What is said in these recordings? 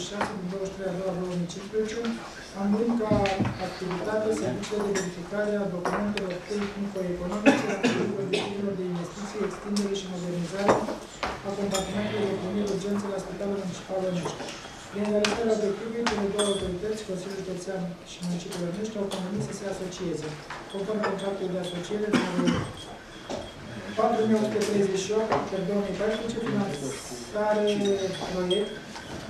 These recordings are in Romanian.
36 din 23 a 2015, anum ca activitate serviciile de verificare a documentelor tehnico-economice a proiectelor de investiții, extindere și modernizare a compartimentului de primire urgență la Spitalul Municipal Onești. Prin realizarea obiectivului, cele două autorități, Consiliul Județean și Municipiul Onești, au convenit să se asocieze, conform contractului de asociere numărul 4138 pe 2014, finanțare proiect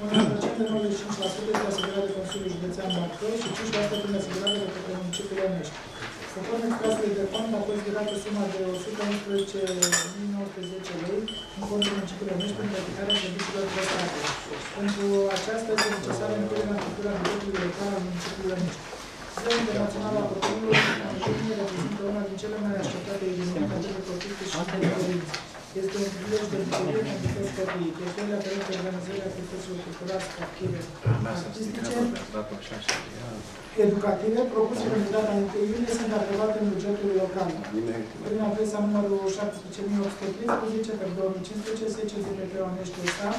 un procent de 95% este asigurat de Consiliul Județean Bacău și 5% prin asigurare de către municipiul Onești. Conform extrasului de fond, a fost virată suma de 111.910 lei în fondul municipiului Onești pentru aplicarea serviciilor prestate. Pentru aceasta este necesară includerea în structura bugetului local al municipiului Onești. Ziua Internațională a Copilului în junie reprezintă una din cele mai așteptate evenimente pentru copii și pentru părinți. Este un prilej de bucurie pentru toți copiii. Cheltuielile aferente organizării activităților culturale, sportive, artistice, educative, propuse pentru data 1 iulie, sunt aprobate în bugetul local. Prin adresa numărul 17813 pe 2015, SCZPP Onește SA,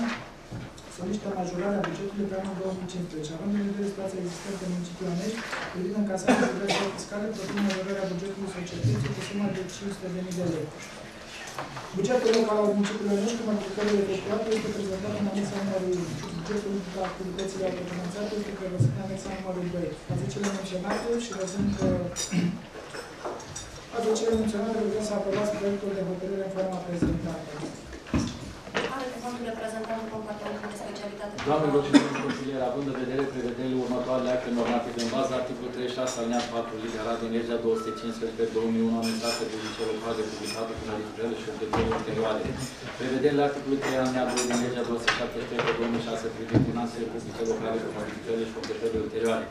solicită majorarea bugetului pe anul 2015. Având în vedere situația existentă în municipiul Onești, privind încasarea diverselor fiscale, propun majorarea bugetului societății cu suma de 500.000 de lei. Bugetul local al municipiului Onești, cu modificările efectuate, este prezentat în anexa numărul 1. Bugetul de activitățile autofinanțate este prevăzut în anexa numărul 2. Azi cele menționate și văzând că Azi cele menționate, rugăm să aprobați proiectul de hotărâre în forma prezentată. Are cuvântul reprezentantul compartimentului de specialitate. Doamnelor și domnilor consilieri, având în vedere prevederile următoarele acte normative în baza articolul 36 alineat 4 litera din legea 215 pe 2001 anunțată de vice local de publicată cu modificările și observările ulterioare. Prevederile articolului 3 alineat 2 din legea 217 pe 2006 privind finanțele publice locale cu modificările și observările ulterioare.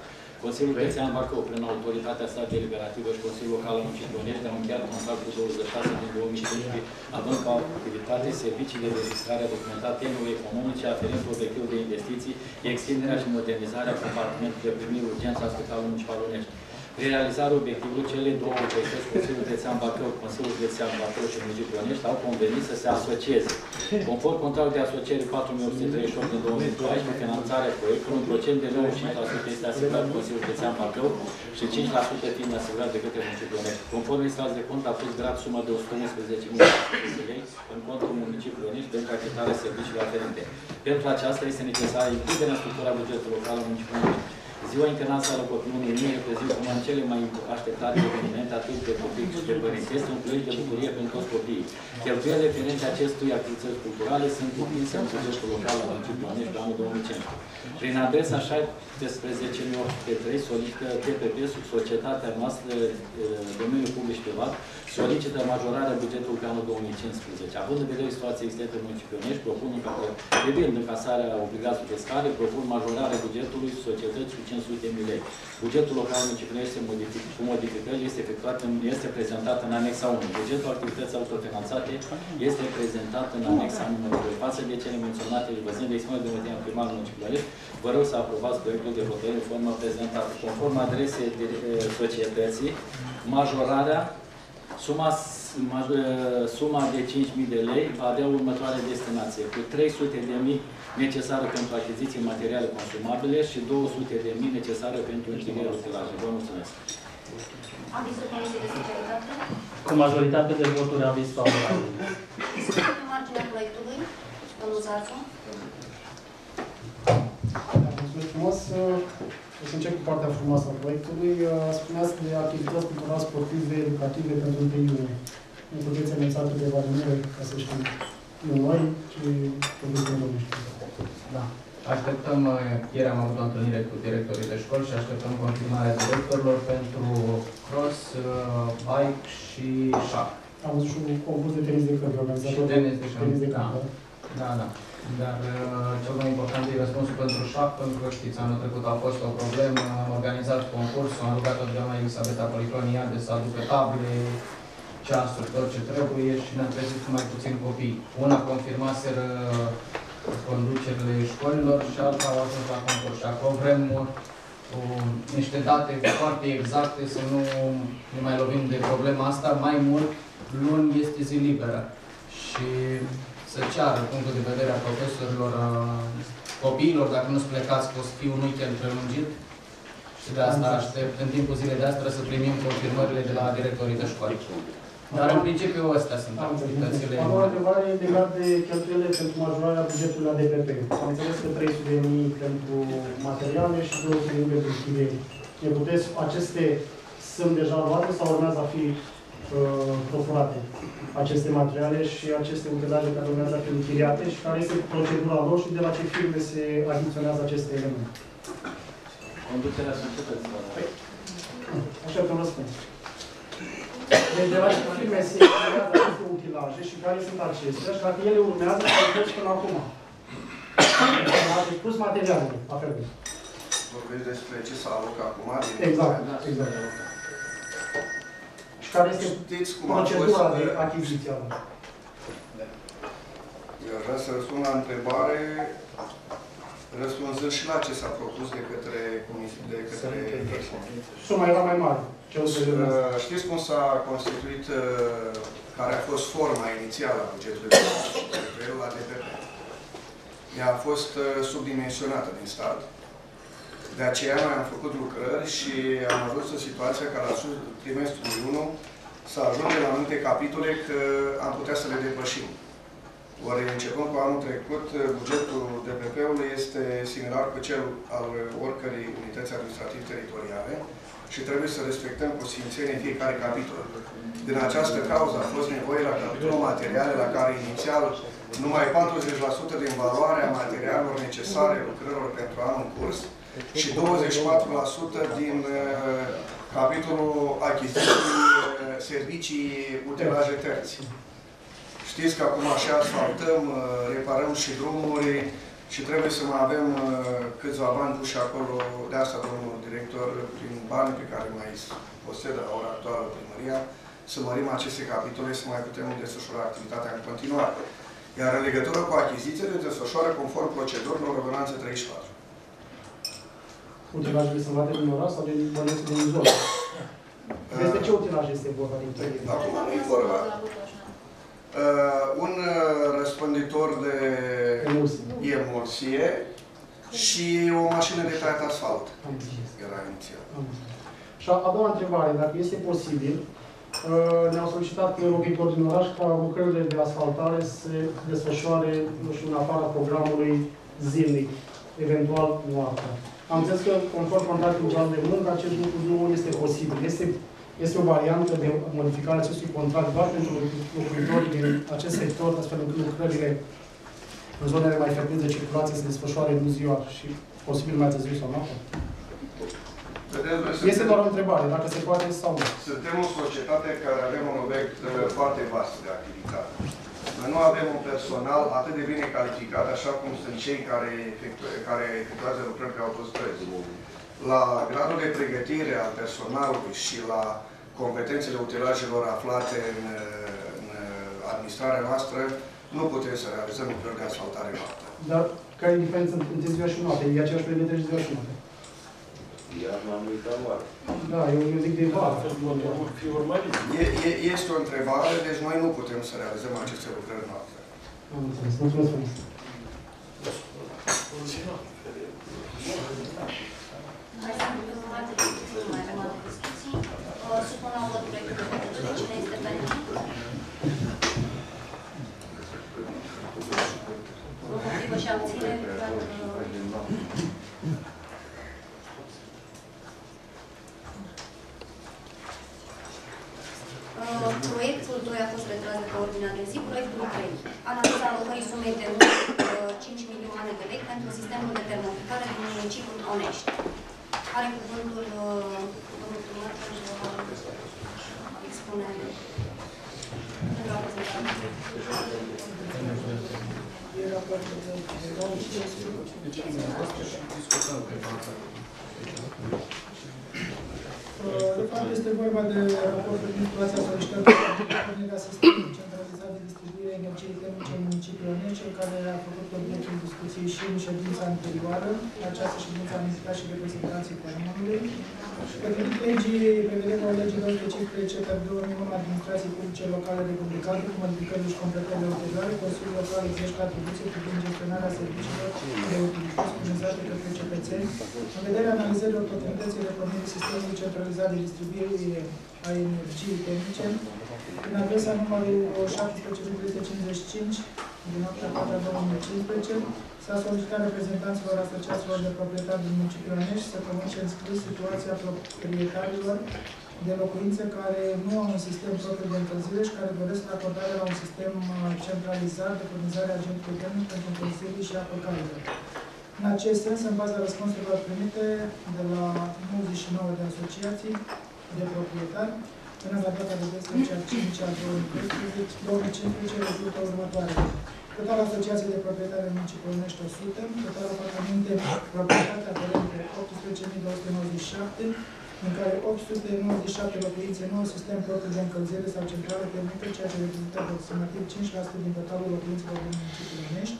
Consiliul Județean Bacău, prin autoritatea sa deliberativă și Consiliul Local al Municipiului Onești, au încheiat contractul 26 din 2015, având ca activitate serviciile de registrare documentate economice aferent obiectivul de investiții, extinderea și modernizarea compartimentului de primiri urgență a Spitalului Municipal Onești. Prin realizarea obiectivului, cele două autorități, Consiliul Județean Bacău, Consiliul Județean Bacău și Municipiul Onești, au convenit să se asocieze. Conform contractului de asociere 4838 din 2014, finanțarea proiectului, un procent de 95% este asigurat de Consiliul Județean Bacău și 5% fiind asigurat de către Municipiul Onești. Conform extras de cont, a fost grat suma de 111.000 de lei în contul Municipiului Onești pentru achitarea serviciilor aferente. Pentru aceasta este necesară includerea în structura bugetului local al Municipiului Onești Ziua Internațională a Copilului Lumii reprezintă una din cele mai așteptate evenimente atât de copii cât și de părinți. Este un proiect de bucurie pentru toți copiii. Cheltuielile referente acestui activități culturale sunt cuprinse în bugetul local al municipiului Planești pe anul 2015. Prin adresa 17803 solicită TPP sub societatea noastră eh, domeniul public și privat solicită majorarea bugetului pe anul 2015. Având în vedere situația existentă în municipiul Onești, propun ca privind încasarea obligației fiscale, propun majorarea bugetului societății cu 500 de lei. Bugetul local municipal este modific, cu modificări este efectuat în, este prezentat în anexa 1. Bugetul activității autofinanțate este prezentat în anexa numărul 2. Față de cele menționate și văzând de expunere de motiv primar municipal, vă rog să aprovați proiectul de hotărâre în formă prezentată. Conform adresei de, de societății, majorarea Suma, suma de 5.000 de lei va avea următoarea destinație, cu 300 de mii necesară pentru achiziții materiale consumabile și 200 de mii necesară pentru închirierea utilaje. Vă mulțumesc. Avizul Comisiei de Securitate. Cu majoritate de voturi aviz favorabil. Pe marginea proiectului, domnul Zarzu. Mulțumesc frumos. O să încep cu partea frumoasă a proiectului. Spuneați de activități culturale, sportive, educative pentru 1 iunie. Nu puteți anunța câteva numere, ca să știm. Nu noi, ci pentru domnul Da. Așteptăm, ieri am avut o întâlnire cu directorii de școli și așteptăm confirmarea directorilor pentru cross, bike și șac. Am văzut și un concurs de tenis de câmp organizat. Și tenis de câmp, Tenis de da. câmp, Da, da. Dar uh, cel mai important e răspunsul pentru șac, pentru că știți, anul trecut a fost o problemă, am organizat concursul, am rugat-o doamna Elisabeta Policroniade să aducă table, ceasuri, tot ce trebuie și ne-am trezit cu mai puțin copii. Una confirmaseră conducerile școlilor și alta au ajuns la concurs. Și acum vrem uh, niște date foarte exacte să nu ne mai lovim de problema asta. Mai mult, luni este zi liberă și să ceară punctul de vedere a profesorilor, a copiilor, dacă nu sunt plecați, că o să fie un weekend prelungit. Și de asta aștept, în timpul zilei de astăzi, să primim confirmările de la directorii de școali. Dar în principiu astea sunt Am înțeles. activitățile. A doua întrebare e legat de cheltuielile pentru majorarea bugetului la DPP. Am înțeles că 300 de mii pentru materiale și 200 de mii pentru chirieri. Ne puteți, aceste sunt deja luate sau urmează a fi uh, procurate aceste materiale și aceste utilaje care urmează a fi închiriate și care este procedura lor și de la ce firme se achiziționează aceste elemente. Conducerea societății. Așa că răspuns. Deci de la ce firme se creează aceste utilaje și care sunt acestea și dacă ele urmează să plătești până acum. Deci plus materialele aferente. Vorbești despre ce s-a alocat acum? din- Exact, exact. Și care este Știți cum a procedura fost... de achiziție a lor. Eu aș vrea să răspund la întrebare, răspunzând și la ce s-a propus de către comisie, de către Suma era mai mare. Ce o să urmează. Uh, Știți cum s-a constituit, uh, care a fost forma inițială a bugetului de cheltuieli la DPP? Ea a fost uh, subdimensionată din stat. De aceea noi am făcut lucrări și am ajuns în situația ca la trimestrul 1 să ajungem la anumite capitole că am putea să le depășim. Ori începând cu anul trecut, bugetul DPP-ului este similar cu cel al oricărei unități administrative teritoriale și trebuie să respectăm cu sfințenie fiecare capitol. Din această cauză a fost nevoie la capitolul materiale, la care inițial numai 40% din valoarea materialelor necesare lucrărilor pentru anul în curs și 24% din uh, capitolul achiziții uh, servicii utilaje terți. Știți că acum așa asfaltăm, uh, reparăm și drumuri și trebuie să mai avem uh, câțiva bani puși acolo, de asta domnul director, prin banii pe care mai posedă la ora actuală primăria, să mărim aceste capitole, să mai putem desfășura activitatea în continuare. Iar în legătură cu achizițiile, desfășoară conform procedurilor ordonanță 34. Utilajele sunt luate din oraș sau din băneți din zonă? Despre ce utilaj este vorba din tăie? Acum nu e vorba. Uh, un uh, răspânditor de Emulsie. emulsie și o mașină de tăiat asfalt. Am înțeles. Era inițial. Am înțeles. Și a a doua întrebare, dacă este posibil, uh, ne-au solicitat locuitori din oraș ca lucrările de asfaltare să se desfășoare, nu știu, în afara programului zilnic, eventual noaptea. Am înțeles că, conform contractului de muncă, acest lucru nu este posibil. Este, este o variantă de modificare a acestui contract doar pentru locuitorii din acest sector, astfel încât lucrările în zonele mai frecvente de circulație se desfășoare nu ziua și posibil mai târziu sau noaptea. Vedeți, noi Este suntem- doar o întrebare, dacă se poate sau nu. Suntem o societate care avem un obiect uh, foarte vast de activitate. Noi nu avem un personal atât de bine calificat, așa cum sunt cei care, efectu- care efectuează lucrări pe autostrăzi. La gradul de pregătire al personalului și la competențele utilajelor aflate în, uh, în uh, administrarea noastră, nu putem să realizăm lucrări de asfaltare noapte. Dar care e diferența între ziua și noapte? E aceeași perimetre și ziua și noapte. Iarna nu uită vară. Da, eu, eu zic de vară. fi urmărit. E, e, este o întrebare, deci noi nu putem să realizăm aceste lucrări noapte. Am înțeles. Mulțumesc frumos. Mai sunt alte discuții, nu mai avem alte discuții. Uh, Supun la vot proiectul de hotărâre. Cine este pentru? Împotrivă și abținere. Uh, Proiectul 2 a fost retras de pe ordinea de zi. Proiectul 3. Analiza alocării sumei de uh, 5 milioane de lei pentru sistemul de termoficare din municipiul Onești. Are cuvântul uh, domnul primar pentru a expune pentru a prezenta. E raportul de De fapt, este vorba de raportul din situația solicitată pentru pornirea sistemului centralizat de distribuire a energiei termice în municipiul Onece, care a făcut obiectul discuției și în ședința anterioară. Această ședință am invitat și reprezentanții Parlamentului. Potrivit legii, prevederilor legilor specifice CTR 2001 administrației publice locale de publicate, cu modificările și completările ulterioare, Consiliul Local exercită atribuție privind gestionarea serviciilor de utilități furnizate către cetățeni, în vederea analizării oportunității de pornirii sistemului centralizat de distribuire a energiei termice, în adresa numărul 17355 din 8 4 2015, s-a solicitat reprezentanților asociațiilor de proprietari din municipiul Onești să comunice în scris situația proprietarilor de locuințe care nu au un sistem propriu de încălzire și care doresc acordarea la un sistem uh, centralizat de furnizare a agentului termic pentru încălzire și apă caldă. În acest sens, în baza răspunsurilor primite de la 99 de asociații de proprietari, până la data de 12 al 5 al 2015, 2015 rezultă următoarele. Total asociații de proprietari în municipiul Onești 100, total apartamente proprietate aferente 18.297, în care 897 locuințe nu au sistem propriu de încălzire sau centrală termică, ceea ce reprezintă aproximativ 5% din totalul locuințelor din municipiul Onești.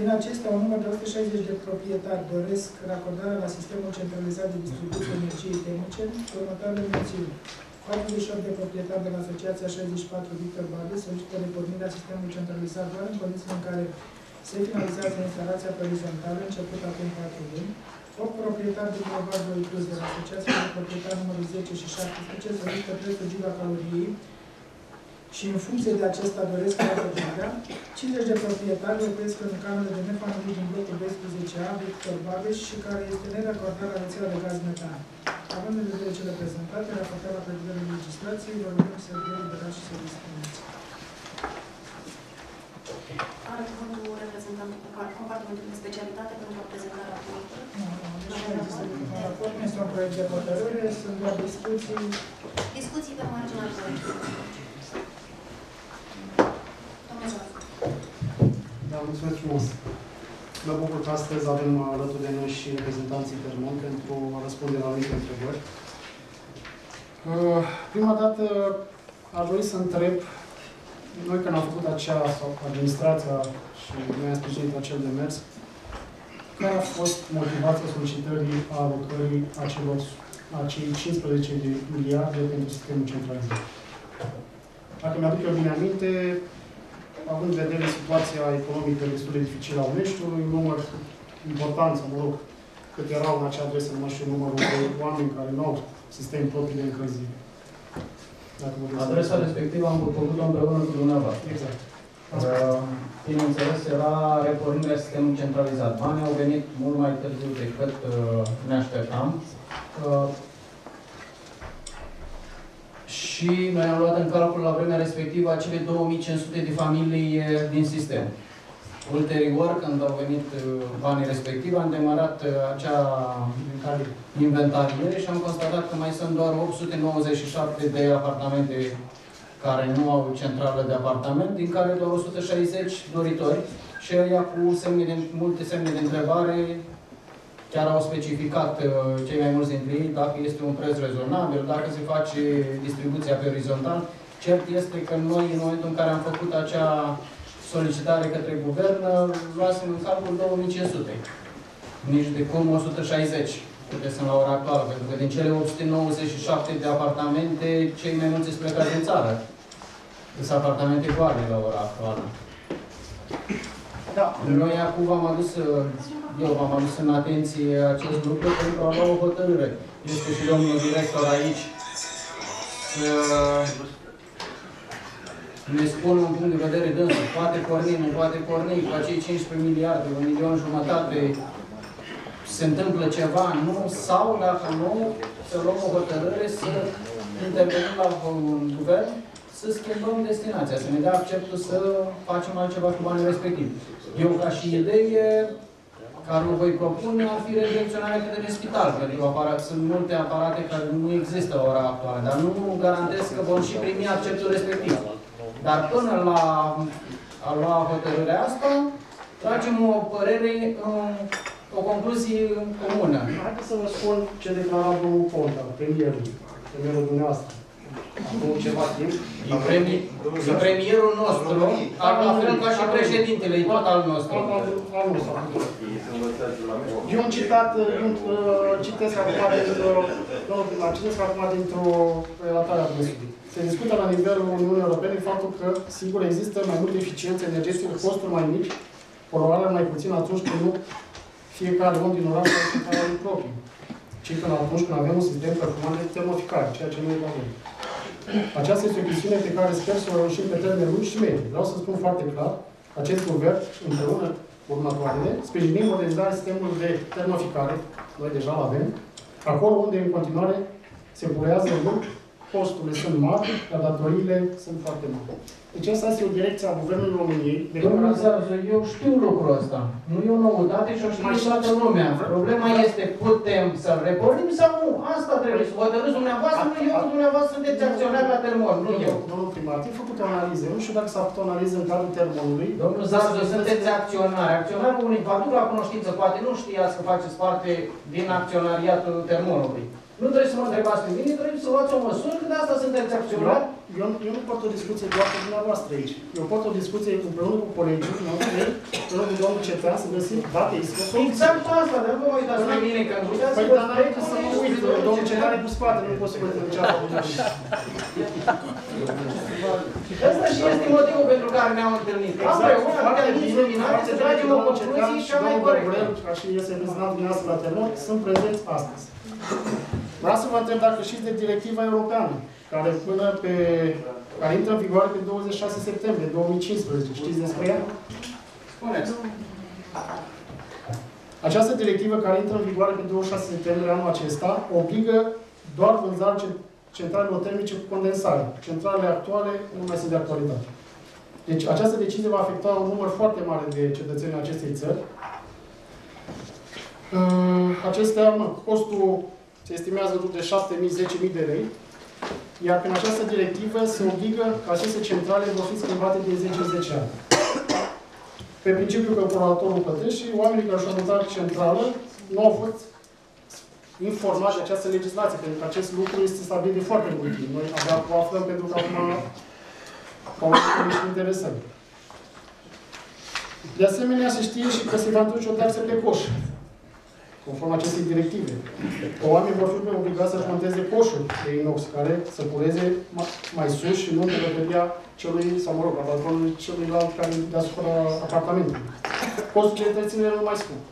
Din acestea, un număr de 160 de proprietari doresc racordarea la sistemul centralizat de distribuție energiei termice cu următoarele mențiuni. 48 de proprietari de la Asociația 64 Victor Bade solicită repornirea sistemului centralizat doar în condițiile în care se finalizează instalația orizontală început acum 4 luni. 8 proprietari de Boulevard 2 Plus de la Asociația de Proprietari numărul 10 și 17 solicită prețul gigacaloriei și în funcție de acesta doresc repornirea. 50 de proprietari locuiesc în cameră de nefamilie din blocul 12A Victor Babeș și care este neracordat la rețeaua de gaz metan. Având în vedere cele prezentate, raportat la prevederile legislației, vă rugăm să deliberați și să discuți. Are cuvântul reprezentantul cu par- compartimentul de specialitate pentru a prezenta raportul. Nu, nu, deci nu există niciun raport, nu este un proiect de hotărâre, sunt doar discuții. Discuții pe marginea proiectului. Domnul Zafu. Da, mulțumesc frumos. Mă bucur că astăzi avem alături de noi și reprezentanții Termon pentru a răspunde la anumite întrebări. Uh, Prima dată aș dori să întreb, noi când am făcut acea, sau administrația și noi am sprijinit acel demers, care a fost motivația solicitării alocării acelor, acei 15 de miliarde pentru sistemul centralizat? Dacă mi-aduc eu bine aminte, având în vedere situația economică destul de dificilă a Uneștiului, număr important, sau mă rog, cât erau în acea adresă, numai și numărul de oameni care nu au sistem propriu de încălzire. Dacă mă gândesc. Adresa respectivă am făcut-o împreună cu dumneavoastră. Exact. Uh, Bineînțeles, era repornirea sistemului centralizat. Banii au venit mult mai târziu decât uh, ne așteptam. Uh, Și noi am luat în calcul la vremea respectivă acele 2500 de familii eh, din sistem. Ulterior, când au venit uh, banii respectivi, am demarat uh, acea inventariere și am constatat că mai sunt doar 897 de apartamente care nu au centrală de apartament, din care doar 160 doritori și ăia cu semne de, multe semne de întrebare chiar au specificat uh, cei mai mulți dintre ei dacă este un preț rezonabil, dacă se face distribuția pe orizontal. Cert este că noi, în momentul în care am făcut acea solicitare către guvern, luasem în calcul 2500. Nici de cum 160, câte sunt la ora actuală, pentru că din cele 897 de apartamente, cei mai mulți sunt plecați în țară. Sunt apartamente goale la ora actuală. Da. Noi acum v-am adus, eu v-am adus în atenție acest lucru pentru a lua o hotărâre. Este și domnul director aici să ne spun un punct de vedere dânsul, poate porni, nu poate porni, cu acei 15 miliarde, un milion jumătate, se întâmplă ceva, nu, sau dacă nu, să luăm o hotărâre, să intervenim la un guvern, să schimbăm destinația, să ne dea acceptul să facem altceva cu banii respectivi. Eu, ca și idee, care o voi propune, ar fi redirecționarea către spital, pentru că aparat, sunt multe aparate care nu există la ora actuală, dar nu garantez că vom și primi acceptul respectiv. Dar până la a lua hotărârea asta, tragem o părere, o concluzie comună. Haideți să vă spun ce declara domnul Ponta, premierul, premierul dumneavoastră. Acum ceva timp. E, premi, e premierul nostru, la fel ca și președintele, e tot al nostru. Al, al nostru. Eu am citat, eu, uh, citesc acum dintr-o, domnul primar, citesc acum dintr-o relatare a presului. Se discută la nivelul Uniunii Europene faptul că, sigur, există mai multe eficiențe energetice, costuri mai mici, poluarea mai puțin atunci când nu fiecare om din oraș are centrală proprie. Ci când atunci când avem un sistem performant de termoficare, ceea ce noi avem. Aceasta este o chestiune pe care sper să o reușim pe termen lung și mediu. Vreau să spun foarte clar, acest guvern, împreună cu următoarele, sprijinim modernizarea sistemului de termoficare, noi deja l avem, acolo unde în continuare se purează mult, costurile sunt mari, dar datoriile sunt foarte mari. Deci asta este o direcție a Guvernului României. De Domnul care- Zarză, eu știu lucrul ăsta. Nu e o noutate și o știe toată lumea. Problema este, putem să-l repornim sau nu? Asta trebuie să hotărâți dumneavoastră, nu eu, că dumneavoastră sunteți acționari la Termon, nu eu. Domnul primar, ai făcut o analiză. Nu știu dacă s-a făcut o analiză în cadrul termonului. Domnul Zarză, sunteți acționari. Acționarul unic, vă aduc la cunoștință, poate nu știați că faceți parte din acționariatul Termonului. Nu trebuie să mă întrebați pe mine, trebuie să luați o măsură, că de asta sunteți Eu, acționari. eu, eu nu pot o discuție doar cu dumneavoastră aici. Eu pot o discuție împreună cu colegii noștri, împreună cu domnul Cetean, să găsim date, este o soluție. Exact asta, dar nu vă uitați pe mine, că uitați Păi, dar n-ai să mă uit, domnul Cetean e cu spate, nu pot să vă în cealaltă. Ăsta și este motivul pentru care ne-am întâlnit. Exact, Împreună, foarte atâtea bine, luminate, foarte să bine, tragem o domnul Cetean concluzie și cea mai domnul corectă. Gregorel, ca și este reprezentant dumneavoastră la Termon, sunt prezenți astăzi. Vreau să vă întreb dacă știți de directiva europeană, care până pe care intră în vigoare pe 26 septembrie 2015. Știți despre ea? Spuneți. Această directivă care intră în vigoare pe 26 septembrie anul acesta obligă doar vânzarea ce- centralelor termice cu condensare. Centralele actuale nu mai sunt de actualitate. Deci această decizie va afecta un număr foarte mare de cetățeni acestei țări. Uh, Acestea, mă, costul se estimează de 7.000-10.000 de lei, iar prin această directivă se obligă că aceste centrale vor fi schimbate de 10 în 10 ani pe principiu că operatorul plătește și oamenii care și-au mutat centrală nu au fost informați de această legislație, pentru că acest lucru este stabilit de foarte mult timp. Noi abia o aflăm pentru că acum au avut niște interesări. De asemenea, se știe și că se va introduce o taxă pe coș, conform acestei directive. Că oamenii vor fi obligați să-și monteze coșuri de inox care să pureze ma- mai sus și nu pe gătăria celui, sau mă rog, la balconul celuilalt care e deasupra apartamentului. Costul de întreținere nu mai scump.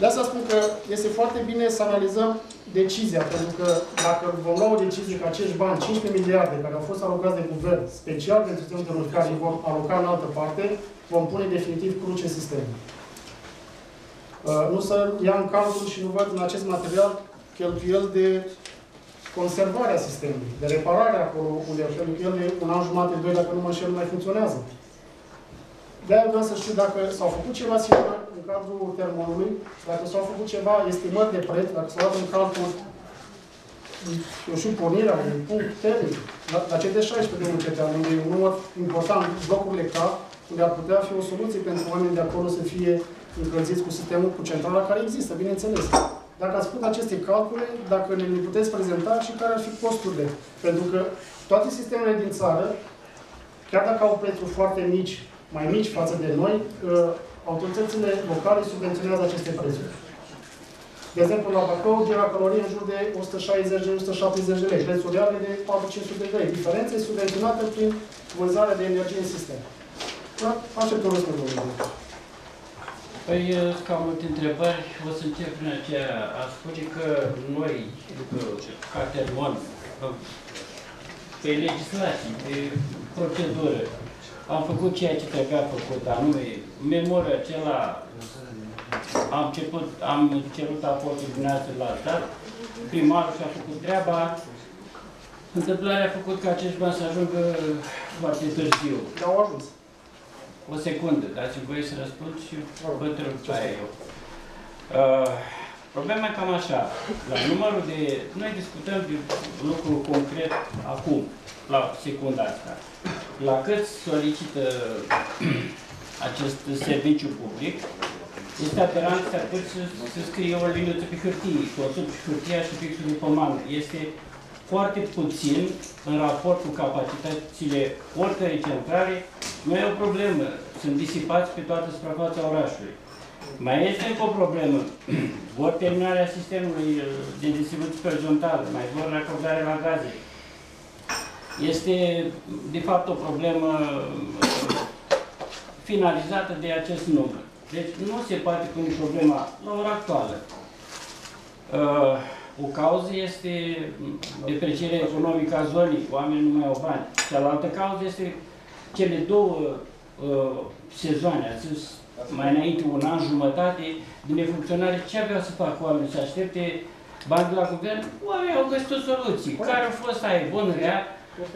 De asta spun că este foarte bine să analizăm decizia, pentru că dacă vom lua o decizie că acești bani, 15 miliarde care au fost alocați de guvern, special pentru sistemul de notificare, îi vom aloca în altă parte, vom pune definitiv cruce în sistem. Uh, Nu să ia în calcul și nu văd în acest material cheltuieli de conservare a sistemului, de reparare acolo unde pentru că el de un an jumate, doi, dacă nu mă înșel, nu mai funcționează. De-aia vreau să știu dacă s-au făcut ceva similar în cadrul termonului, dacă s-au făcut ceva estimări de preț, dacă s-au luat în calcul, eu știu, pornirea unui punct termic, la, la CD16 de un CTA, unde e un număr important, blocurile K, unde ar putea fi o soluție pentru oamenii de acolo să fie încălziți cu sistemul, cu centrala care există, bineînțeles. Dacă ați făcut aceste calcule, dacă ne le puteți prezenta și care ar fi costurile. Pentru că toate sistemele din țară, chiar dacă au prețuri foarte mici, mai mici față de noi, uh, autoritățile locale subvenționează aceste prețuri. De exemplu, la Bacău, gigacalorie în jur de 160 de 170 de lei, prețul real e de 400 de lei. Diferența e subvenționată prin vânzarea de energie în sistem. Da? Aștept un răspuns, domnule director. Păi, sunt cam multe întrebări. O să încep prin aceea. A spune că noi, ca termon, pe legislație, pe procedură, am făcut ceea ce trebuia făcut, anume, memorul acela, am, început, am cerut aportul dumneavoastră la stat, primarul și-a făcut treaba, întâmplarea a făcut ca acești bani să ajungă foarte târziu. Dar au ajuns. O secundă, dați-mi voie să răspund și vă întreb ce aia eu. Uh, problema e cam așa. La numărul de... Noi discutăm de lucru concret acum, la secunda asta. La cât solicită acest serviciu public, este aberant să poți să, să scrie o liniuță pe hârtie, totul pe hârtia și pixul de pomană. Este foarte puțin în raport cu capacitățile oricărei centrale. Nu e o problemă. Sunt disipați pe toată suprafața orașului. Mai este încă o problemă. Vor terminarea sistemului uh, de distribuție orizontală, mai vor racordare la gaze. Este, de fapt, o problemă uh, finalizată de acest număr. Deci nu se poate pune problema la ora actuală. Uh, o cauză este deprecierea economică a zonei, oamenii nu mai au bani. Cealaltă cauză este cele două uh, sezoane, ați zis mai înainte un an, jumătate de nefuncționare. Ce aveau să facă oamenii? Să aștepte bani de la guvern? Oamenii au găsit o soluție. Care a fost aia? Bun, rea?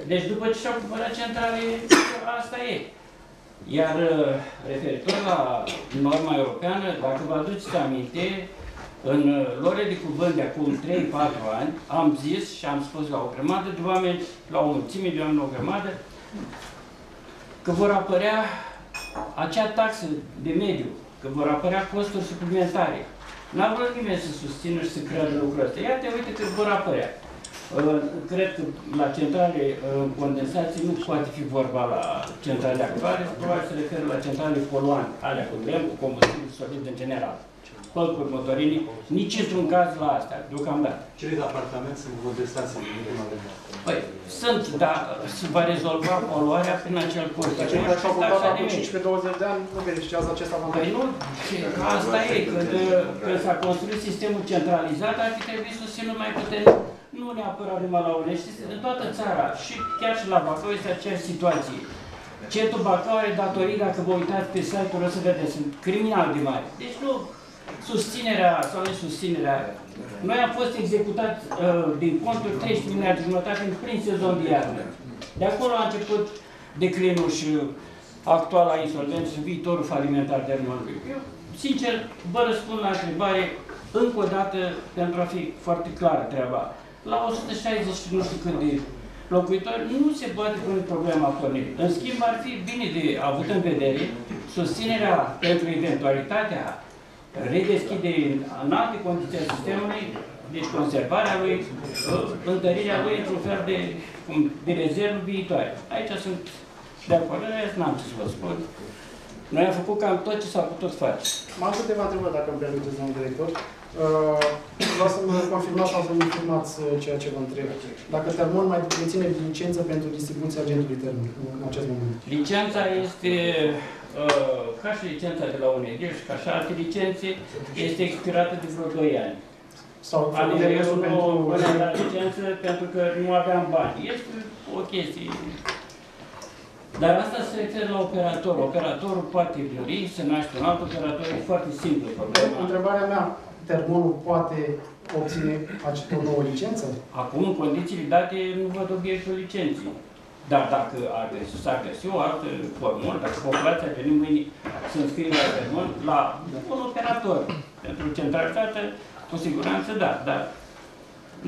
Deci după ce și-au cumpărat centrale, asta e. Iar uh, referitor la norma europeană, dacă vă aduceți aminte, în uh, lore de cuvânt de acum 3-4 ani, am zis și am spus la o grămadă de oameni, la o mulțime de oameni, la o grămadă, că vor apărea acea taxă de mediu, că vor apărea costuri suplimentare. N-a vrut nimeni să susțină și să creadă lucrul ăsta. Iată, uite că vor apărea. Uh, Cred că la centrale uh, condensații nu poate fi vorba la centrale actuale, probabil se referă la centrale poluante, alea cu lemn, cu combustibil solid în general. Pălcuri, motorini, nici într-un caz la asta, deocamdată. Cele de apartament sunt contestați în Păi, sunt, dar se va rezolva poluarea prin acel cost. Dar cei care și-au cumpărat acum 15-20 de ani nu beneficiază acest avantaj. Păi nu, asta e, când, când s-a construit sistemul centralizat, ar fi trebuit susținut mai puternic, nu neapărat numai la Unești, este în toată țara. Și chiar și la Bacău este aceeași situație. Cetul Bacău are datorii, dacă vă uitați pe site-ul, o să vedeți, sunt criminal de mari. Deci nu, susținerea sau nesusținerea. Noi am fost executați uh, din conturi 13 miliarde jumătate în plin sezon de iarnă. De acolo a început declinul și actuala insolvență și viitorul falimentar termenului. Eu, sincer, vă răspund la întrebare încă o dată pentru a fi foarte clară treaba. La 160 și nu știu cât de locuitori nu se poate pune problema pornirii. În schimb, ar fi bine de avut în vedere susținerea pentru eventualitatea redeschiderii în alte condiții a sistemului, deci conservarea lui, întărirea lui într-un fel de, cum, de rezervă viitoare. Aici sunt de acord, n-am ce să vă spun. Noi am făcut cam tot ce s-a putut face. Mai am câteva întrebări, dacă îmi permiteți, domnul director. Uh, Vreau să mă confirmați sau să mă informați uh, ceea ce vă întreb. Dacă Termon mai deține licență pentru distribuția agentului termic în acest moment. Licența este uh, ca și licența de la UNED și ca și alte licențe, este expirată de vreo 2 ani. Sau Adică eu interesul nu pentru... puneam la licență pentru că nu aveam bani. Este o chestie. Dar asta se referă la operator. Operatorul poate dori să naște un alt operator, e foarte simplu problema. Întrebarea mea, Termonul poate obține ace- o nouă licență? Acum, în condițiile date, nu văd obiectul licenței. Dar dacă ar găsi, s-ar găsi o altă formulă, dacă populația veni mâine să înscrie la termen, la un operator pentru centralitate, cu siguranță da, dar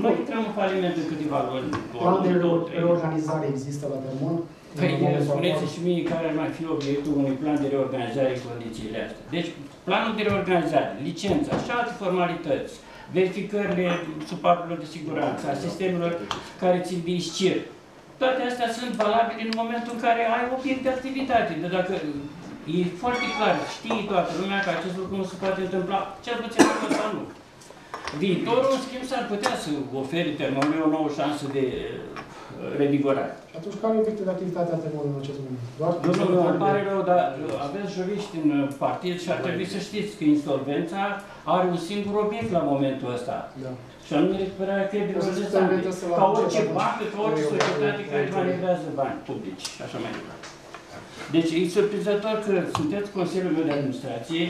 noi intrăm în faliment în câteva luni. Plan de două, reo- trei. reorganizare există la Termon? Păi, spuneți și mie care ar mai fi obiectul unui plan de reorganizare în condițiile astea. Deci, planul de reorganizare, licența și alte formalități, verificările supapurilor de siguranță, a sistemelor care țin de ISCIR, toate astea sunt valabile în momentul în care ai obiect de activitate. De dacă e foarte clar, știe toată lumea că acest lucru nu se poate întâmpla, cel puțin acum sau nu. Viitorul, în schimb, s-ar putea să ofere termenului o nouă șansă de uh, revigorare. Și atunci care e obiectul de activitate a Termonului în acest moment? Doar Nu, nu, nu, îmi pare rău, dar uh, aveți juriști în uh, partid și ar trebui să știți că insolvența are un singur obiect la momentul ăsta. Da. Și anume recuperarea O creditelor să de se inventeze state. la Ca buget orice atunci. bancă, ca orice Eu- societate care eu- manevrează bani publici și așa mai departe. Deci e surprinzător că sunteți Consiliul meu de Administrație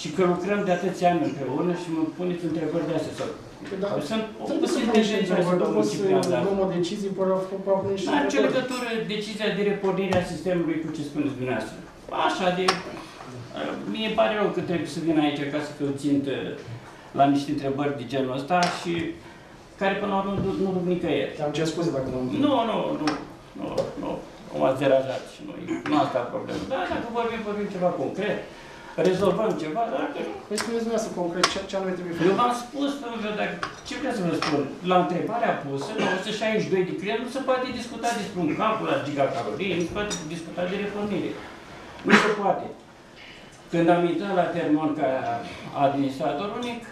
și că lucrăm de atâția ani împreună și mă puneți întrebări de astea. Sau... Da. Sunt o Trebuie să puțin luăm de și genul întrebări. ăsta, După domnul să Ciprian, dar... luăm o decizie, până a venit și N-are nicio întrebări. legătură decizia de repornire a sistemului cu ce spuneți dumneavoastră. Așa de... Mie pare rău că trebuie să vin aici ca să fiu țintă la niște întrebări de genul ăsta și care până la urmă nu, nu duc nicăieri. Am cer scuze dacă m-am Nu, nu, nu, nu, nu, nu m-ați deranjat și nu, nu asta e problema. Dar dacă vorbim, vorbim ceva concret, rezolvăm ceva, dacă nu, Păi spuneți dumneavoastră concret ce, ce anume trebuie eu făcut. v-am spus, domnule, dacă, ce vreți să vă spun? La întrebarea pusă, la 162 de clienți, nu se poate discuta despre un calcul la gigacalorii, nu se poate discuta de reformire. Nu se poate. Când am intrat la Termon ca administrator unic,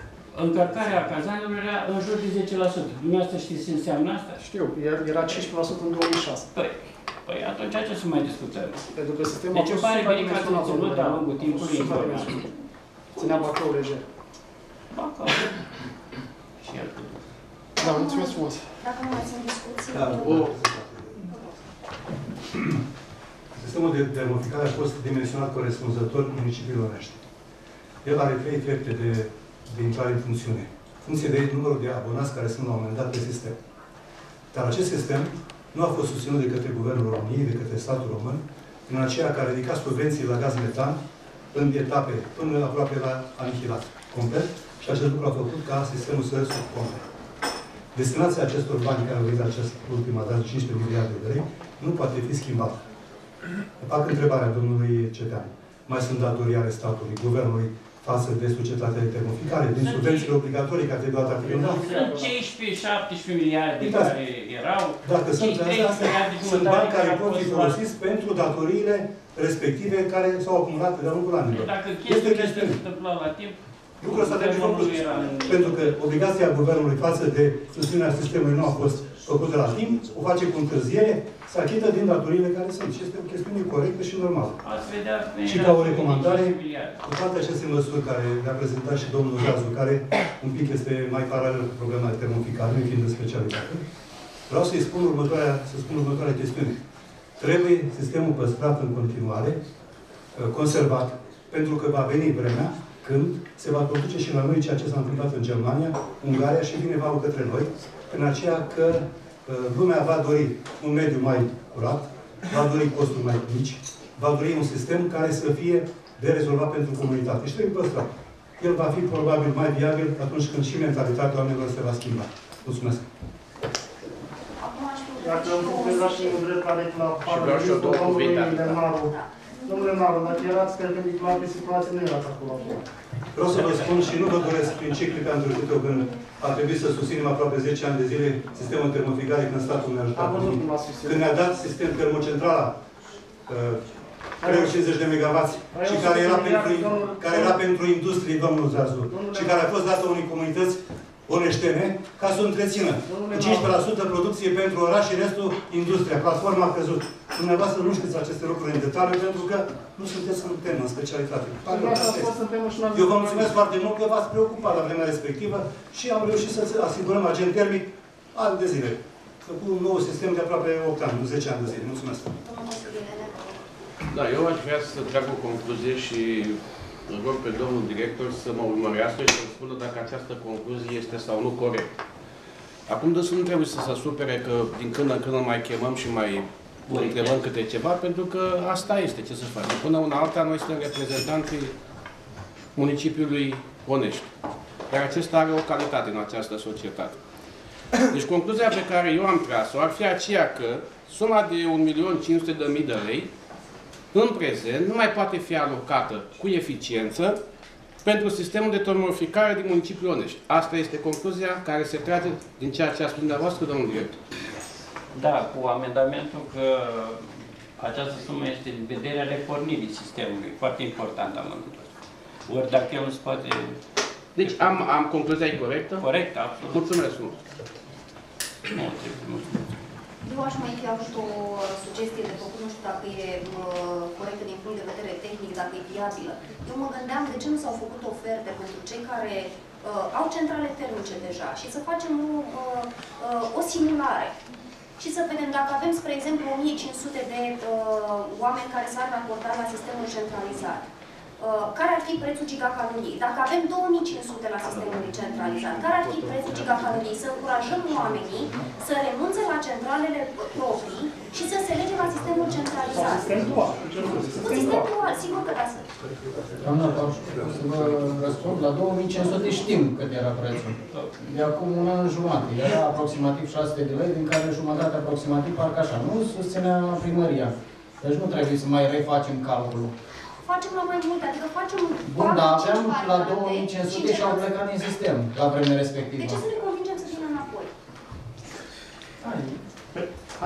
încărcarea cazanilor era în jur de 10%. Dumneavoastră știți ce înseamnă asta? Știu, era- era 15% în 2006. Păi, păi atunci ce să mai discutăm? Pentru că sistemul Deci a îmi fost pare bine că ați supradimensionat, ținut de-a domnule. lungul timpului Supradimensionat. Ținea bacăul lejer. Bacă. Și el. Da, mulțumesc frumos. Dacă nu mai sunt discuții, Da, eu- o... Sistemul de termoficare a fost dimensionat corespunzător municipiului Onești. El are trei trepte de, de intrare în funcțiune, în funcție de numărul de abonați care sunt la un moment dat pe sistem. Dar acest sistem nu a fost susținut de către Guvernul României, de către statul român, prin aceea care a ridicat subvenții la gaz metan în etape, până aproape la anihilat, complet, și acest lucru a făcut ca sistemul să succombe. Destinația acestor bani care au venit acest ultima dată, 15 miliarde de lei, nu poate fi schimbată. Fac întrebarea domnului Cetean. Mai sunt datorii ale statului, guvernului, față de societatea de termoficare, din Sunt subvențiile obligatorii care trebuiau date prin dat? Sunt 15-17 miliarde Uitați, care erau. Dacă sunt Cei 30 astea, miliarde sunt jumătate bani care care au pot fi fost folosiți pentru datoriile respective care s-au acumulat de-a lungul anilor. Dacă Este chestiile chestiune. astea se întâmpla la timp, Lucrul ăsta trebuie guvernul făcut. nu era în... Pentru că obligația guvernului față de susținerea sistemului nu a fost făcută la timp, o face cu întârziere, se achită din datoriile care sunt. Și este o chestiune corectă și normală. Ați vedea... Și ca o recomandare, 15 miliarde. cu toate aceste măsuri care le-a prezentat și domnul Gazu, care un pic este mai paralel cu problema de termoficare, nu fiind de specialitate, vreau să-i spun următoarea, să spun următoarea chestiune. Trebuie sistemul păstrat în continuare, uh, conservat, pentru că va veni vremea când se va produce și la noi ceea ce s-a întâmplat în Germania, Ungaria și vine valul către noi, în aceea că uh, lumea va dori un mediu mai curat, va dori costuri mai mici, va dori un sistem care să fie de rezolvat pentru comunitate. Și trebuie păstrat. El va fi probabil mai viabil atunci când și mentalitatea oamenilor se va schimba. Mulțumesc! Acum aș putea Dacă și îmi eu puteți da și să- un drept la la vreau și eu două domnului cuvinte atâta. Lenaru. Da. Domnule Lenaru, dacă erați perpendicular pe situație, nu erați acolo acum. Vreau să vă spun și nu vă doresc prin ciclic am trecut eu când a trebuit să susținem aproape 10 ani de zile sistemul termoficare când statul ne-a ajutat. Am văzut cum a susținut. Când ne-a dat sistem termocentrala, uh, 350 de megawatts și care era pentru, care era pentru industrie, domnul Zazu, și care a fost dată unei comunități oneștene ca să o întrețină. Cu 15% producție pentru oraș și restul industria. Platforma a căzut. Dumneavoastră nu știți aceste lucruri în detaliu pentru că nu sunteți în temă, în specialitate. Eu vă mulțumesc foarte mult că v-ați preocupat la vremea respectivă și am reușit să asigurăm agent termic ani de zile. Cu un nou sistem de aproape 8 ani, nu 10 ani de zile. Mulțumesc. Domnul consilier Nenea. Da, eu aș vrea să trag o concluzie și îl rog pe domnul director să mă urmărească și să spună dacă această concluzie este sau nu corectă. Acum dânsul nu trebuie să se supere că din când în când îl mai chemăm și mai întrebăm câte ceva, pentru că asta este, ce să facem. Până una alta, noi suntem reprezentanții municipiului Onești, iar acesta are o calitate în această societate. Deci concluzia pe care eu am tras-o ar fi aceea că suma de 1.500.000 de lei în prezent nu mai poate fi alocată cu eficiență pentru sistemul de termoficare din municipiul Onești. Asta este concluzia care se trage din ceea ce a spus dumneavoastră, domnul director. Da, cu amendamentul că această sumă este în vederea repornirii sistemului. Foarte important am văzut. Ori dacă el nu se poate... Deci am, am concluzia e corectă? Corect, absolut. Mulțumesc mult. Nu, trebuie, mulțumesc. Eu aș mai fi avut o sugestie de făcut, nu știu dacă e mă, corectă din punct de vedere tehnic, dacă e viabilă. Eu mă gândeam de ce nu s-au făcut oferte pentru cei care uh, au centrale termice deja și să facem o, uh, uh, o simulare. Și să vedem dacă avem, spre exemplu, 1500 de uh, oameni care s-ar raporta la sistemul centralizat. Uh, care ar fi prețul gigacaloriei? Dacă avem 2500 la sistemul centralizat, care ar fi prețul gigacaloriei? Să încurajăm oamenii să renunțe la centralele proprii și să se lege la sistemul centralizat. Sistem dual. Un sistem dual, sigur că da. Doamna Pauș, să vă răspund, la 2500 știm cât era prețul. De acum un an jumate, era aproximativ 600 de lei, din care jumătate aproximativ, parcă așa, nu susținea primăria. Deci nu trebuie să mai refacem calculul. Facem la mai multe, adică facem Bun, dar patru, aveam cinci la variante 2500 și au încercăm plecat din sistem la vremea să- respectivă. De ce să ne convingem să vină înapoi?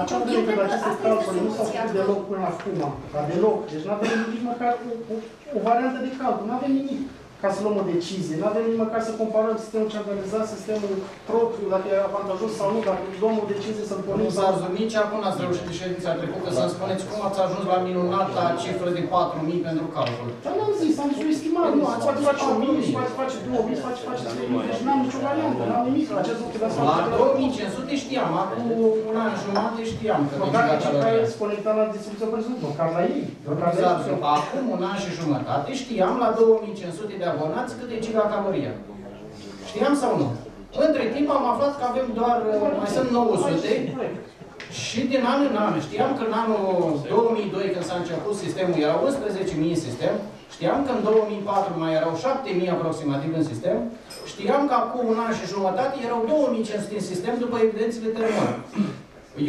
Așa Eu cred cred că că aceste asta calcule este nu s-au soluția. făcut deloc până acum. Dar deloc. Deci nu avem nici măcar o, o, o variantă de calcul. Nu avem nimic ca să luăm o decizie. Nu avem nici măcar să comparăm sistemul centralizat, sistemul propriu, dacă e avantajos sau nu, dacă luăm o decizie să-l Nu pornim s-a sau... ajuns nici acum ați reușit de ședința trecută să-mi spuneți cum ați ajuns la minunata cifră de 4.000 pentru calcul. Dar n-am zis, am subestimat. Nu, ați face face 1.000, și face face 2.000, face face 3.000. Deci n-am nicio variantă, n-am nimic. Acest lucru de asta. La 2500 știam, acum un an jumate știam că Măcar merge că cei la care calorie. sunt conectați la distribuție prezent, măcar la ei. Măcar la Exact. ei. Acum un an și jumătate știam la 2500 de abonați cât e gigacaloria. Știam sau nu? Între timp am aflat că avem doar, mai sunt 900 și din an în an. Știam că în anul 2002 când s-a început sistemul erau 11.000 în sistem. Știam că în 2004 mai erau 7.000 aproximativ în sistem. Știam că acum un an și jumătate erau 2.500 în sistem după evidențele termale.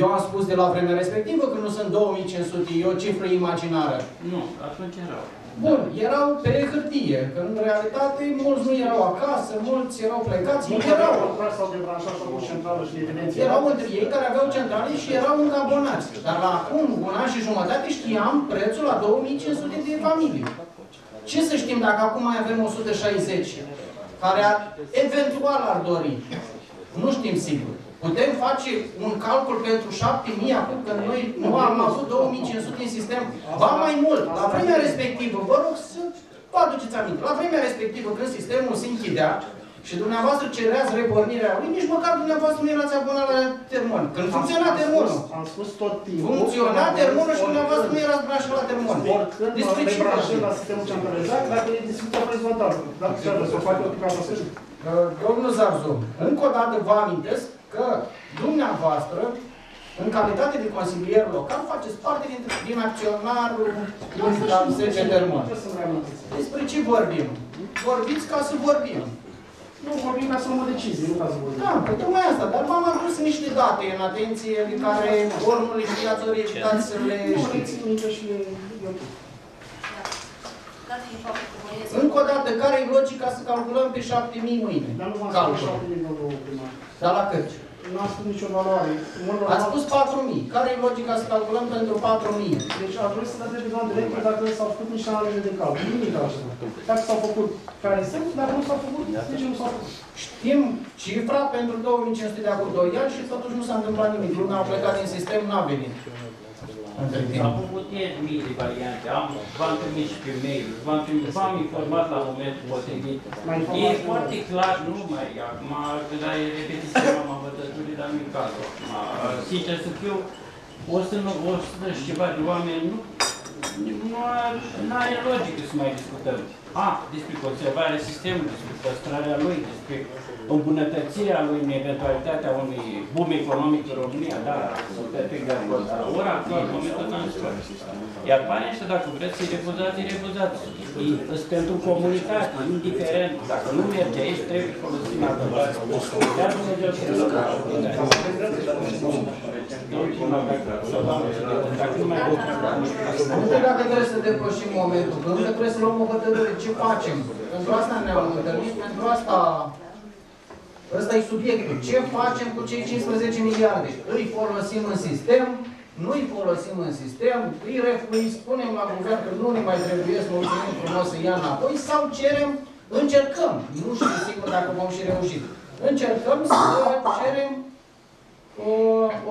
Eu am spus de la vremea respectivă că nu sunt 2500, e o cifră imaginară. Nu, atunci erau. Bun, erau pe hârtie, că în realitate mulți nu erau acasă, mulți erau plecați, Nu nu erau erau. lucrați sau debranșați sau cu centrală și evidență. Erau între ei care aveau centrale și erau încă abonați. Dar la acum, un an și jumătate, știam prețul la 2500 de familii. Ce să știm dacă acum mai avem 160 care ar, eventual ar dori? Nu știm sigur. Putem face un calcul pentru 7000 acum când noi nu am avut 2500 în sistem. Ba mai mult, la vremea respectivă, vă rog să vă aduceți aminte, la vremea respectivă când sistemul se închidea și dumneavoastră cereați repornirea lui, nici măcar dumneavoastră nu erați abonat la termon. Când funcționa termonul. Am spus tot timpul. Funcționa termonul și dumneavoastră nu erați branșat la termon. Oricând Despre mă ce debranșez vorbim? la sistemul centralizat, dacă e distribuția prezentabilă. Dacă se să o facă o pică apăsări. Uh, Domnul Zarzu, încă o dată vă amintesc că dumneavoastră, în calitate de consilier local, faceți parte din, din acționarul Unital SC Termon. Ce să-mi reamintiți? Despre ce vorbim? Vorbiți ca să vorbim. Nu vorbim ca să luăm o decizie, nu ca să vorbim. Da, pe tocmai asta, dar v-am adus niște date în atenție de care ori nu le știați, ori evitați să le Nu, le știți. țin minte și le... e ok. Dat fiind faptul că voiesc- Încă o dată, care e logica să calculăm pe 7000 mâine? Dar nu v-am Calcul. spus 7.000 de euro primar. Dar la cât? n-am spus nicio valoare. În mod Ați normal- spus 4.000. Care e logica să calculăm pentru 4.000? Deci ar trebui să vă întreb doamna director dacă s-au făcut niște analize de calcul. Nimic altceva. Dacă s-au făcut care sunt, dacă nu s-au făcut, de ce nu s-au făcut? Știm cifra pentru 2500 de acum 2 ani și totuși nu s-a întâmplat nimic. Lumea a plecat din sistem, n-a venit. Între timp. Am făcut ieri mii de variante, am, v-am trimis și pe mail, v-am trimis, v-am informat la momentul potrivit. Mai E informați foarte clar, nu mai, acum, că da, e repetiția m-am bătăturii, dar nu-i cazul. Acum, sincer să fiu, o să nu, o să și ceva de oameni, nu, nu are, nu are logică să mai discutăm. A, despre conservarea sistemului, despre păstrarea lui, despre îmbunătățirea lui în eventualitatea unui boom economic în România, da, sunt perfect de acord, dar la ora actuală, în momentul ăsta, nu se poate. Iar banii ăștia, dacă vreți să-i refuzați, îi refuzați. Ei Sunt pentru comunitate, indiferent. Dacă nu merge aici, trebuie folosit altă bază. Chiar Dumnezeu să Dacă nu mai Nu știu dacă trebuie să depășim momentul, că încă trebuie să luăm o hotărâre. Ce facem? Pentru asta ne-am întâlnit, pentru asta... Ăsta e subiectul. Ce facem cu cei 15 miliarde? Îi folosim în sistem? Nu îi folosim în sistem? Îi, ref- îi spunem la guvern că nu ne mai trebuie să mulțumim frumos să ia înapoi? Sau cerem, încercăm, nu știu sigur dacă vom și reuși, încercăm să cerem o,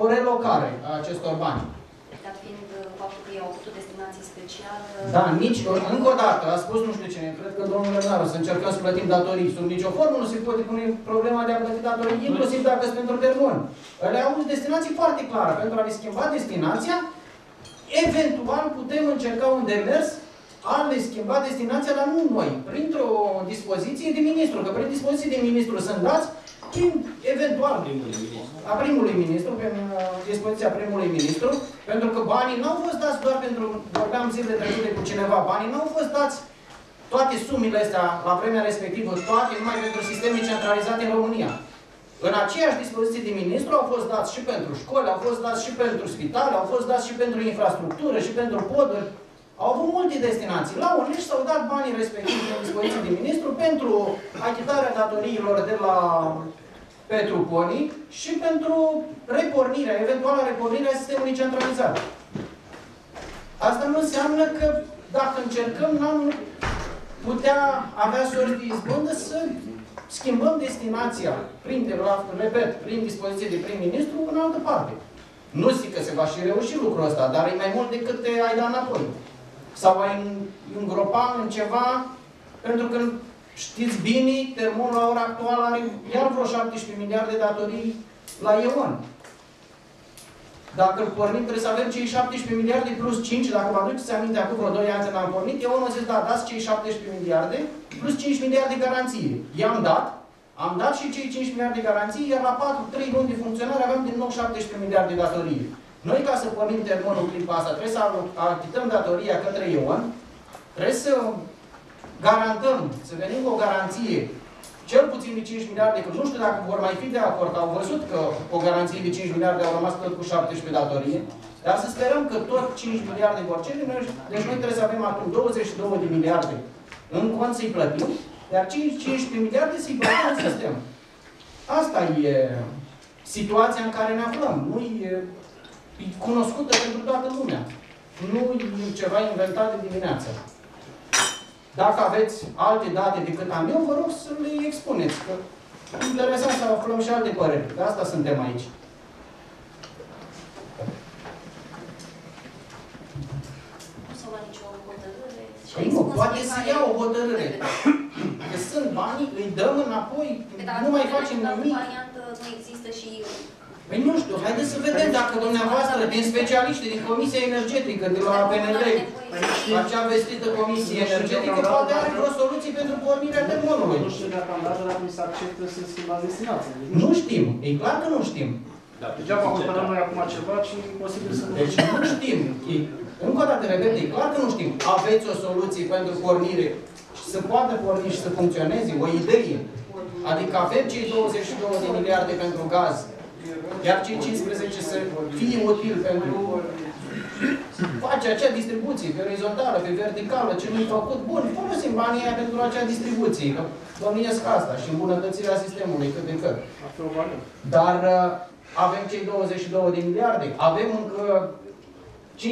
o relocare a acestor bani. Dat fiind uh, faptul că ei au avut o destinație specială. Da, nici, încă o dată, a spus nu știu cine, cred că domnul Lernaru, să încercăm să plătim datorii. Sub nicio formă nu se poate pune problema de a plăti datorii, inclusiv dacă sunt pentru termon. Le au destinații foarte clară. Pentru a le schimba destinația, eventual putem încerca un demers a le schimba destinația, dar nu noi, printr-o dispoziție de ministru, că prin dispoziție de ministru sunt dați prin, eventual, a primului ministru, prin uh, dispoziția primului ministru, pentru că banii n-au fost dați doar pentru, vorbeam zilele trecute cu cineva, banii n-au fost dați toate sumile astea la vremea respectivă, toate numai pentru sisteme centralizate în România. În aceeași dispoziție de ministru au fost dați și pentru școli, au fost dați și pentru spitale, au fost dați și pentru infrastructură, și pentru poduri. Au avut multe destinații. La Onești s-au dat banii respectivi în dispoziție de ministru pentru achitarea datoriilor de la Petru Poni și pentru repornirea, eventuala repornirea sistemului centralizat. Asta nu înseamnă că dacă încercăm, n-am putea avea sorți de izbândă să schimbăm destinația, prin, repet, prin dispoziție de prim-ministru, în altă parte. Nu zic că se va și reuși lucrul ăsta, dar e mai mult decât te ai da înapoi. Sau ai îngropa în ceva, pentru că știți bine, termonul la ora actuală are iar vreo 17 miliarde datorii la Ion. Dacă îl pornim, trebuie să avem cei 17 miliarde plus 5, dacă vă aduceți aminte, acum vreo 2 ani când am pornit, eu am zis, da, dați cei 17 miliarde plus 5 miliarde garanție. I-am dat, am dat și cei 5 miliarde garanții, iar la 4, 3 luni de funcționare avem din nou 17 miliarde datorie. Noi, ca să pornim termonul clipa asta, trebuie să achităm datoria către Ion, trebuie să garantăm, să venim cu o garanție cel puțin de 5 miliarde, că nu știu dacă vor mai fi de acord, au văzut că o garanție de 5 miliarde au rămas tot cu 17 datorie, dar să sperăm că tot 5 miliarde vor cere, deci noi trebuie să avem acum 22 de miliarde în cont să-i plătim, iar 15 miliarde să-i plătim în sistem. Asta e situația în care ne aflăm. Nu e, e cunoscută pentru toată lumea. Nu e ceva inventat de dimineață. Dacă aveți alte date decât am eu, vă rog să le expuneți. Că interesant să aflăm și alte păreri. De asta suntem aici. Nu s-a luat nicio hotărâre. și Păi ai nu, spus poate să fiecare- ia o hotărâre. Că sunt banii, îi dăm înapoi, Pe dacă nu mai facem dacă nimic. variantă nu există și Păi nu știu, haideți să vedem dacă dumneavoastră, din specialiști, din Comisia Energetică, de la PNL, acea vestită Comisie Energetică, poate are vreo soluție pentru pornirea termonului. Nu știu dacă am dat, dacă mi se acceptă să schimbați destinația. Deci Nu știm, e clar că nu știm. Degeaba hotărâm noi acum ceva și e posibil să nu Deci nu știm. E, încă o dată, repet, e clar că nu știm. Aveți o soluție pentru pornire și să poată porni și să funcționeze, o idee. Adică avem cei 22 de miliarde pentru gaz iar cei 15 să fie util pentru face acea distribuție pe orizontală, pe verticală, ce nu-i făcut, bun, folosim banii aia pentru acea distribuție, că bănuiesc asta și îmbunătățirea sistemului cât de cât. Dar uh, avem cei 22 de miliarde, avem încă 15-16,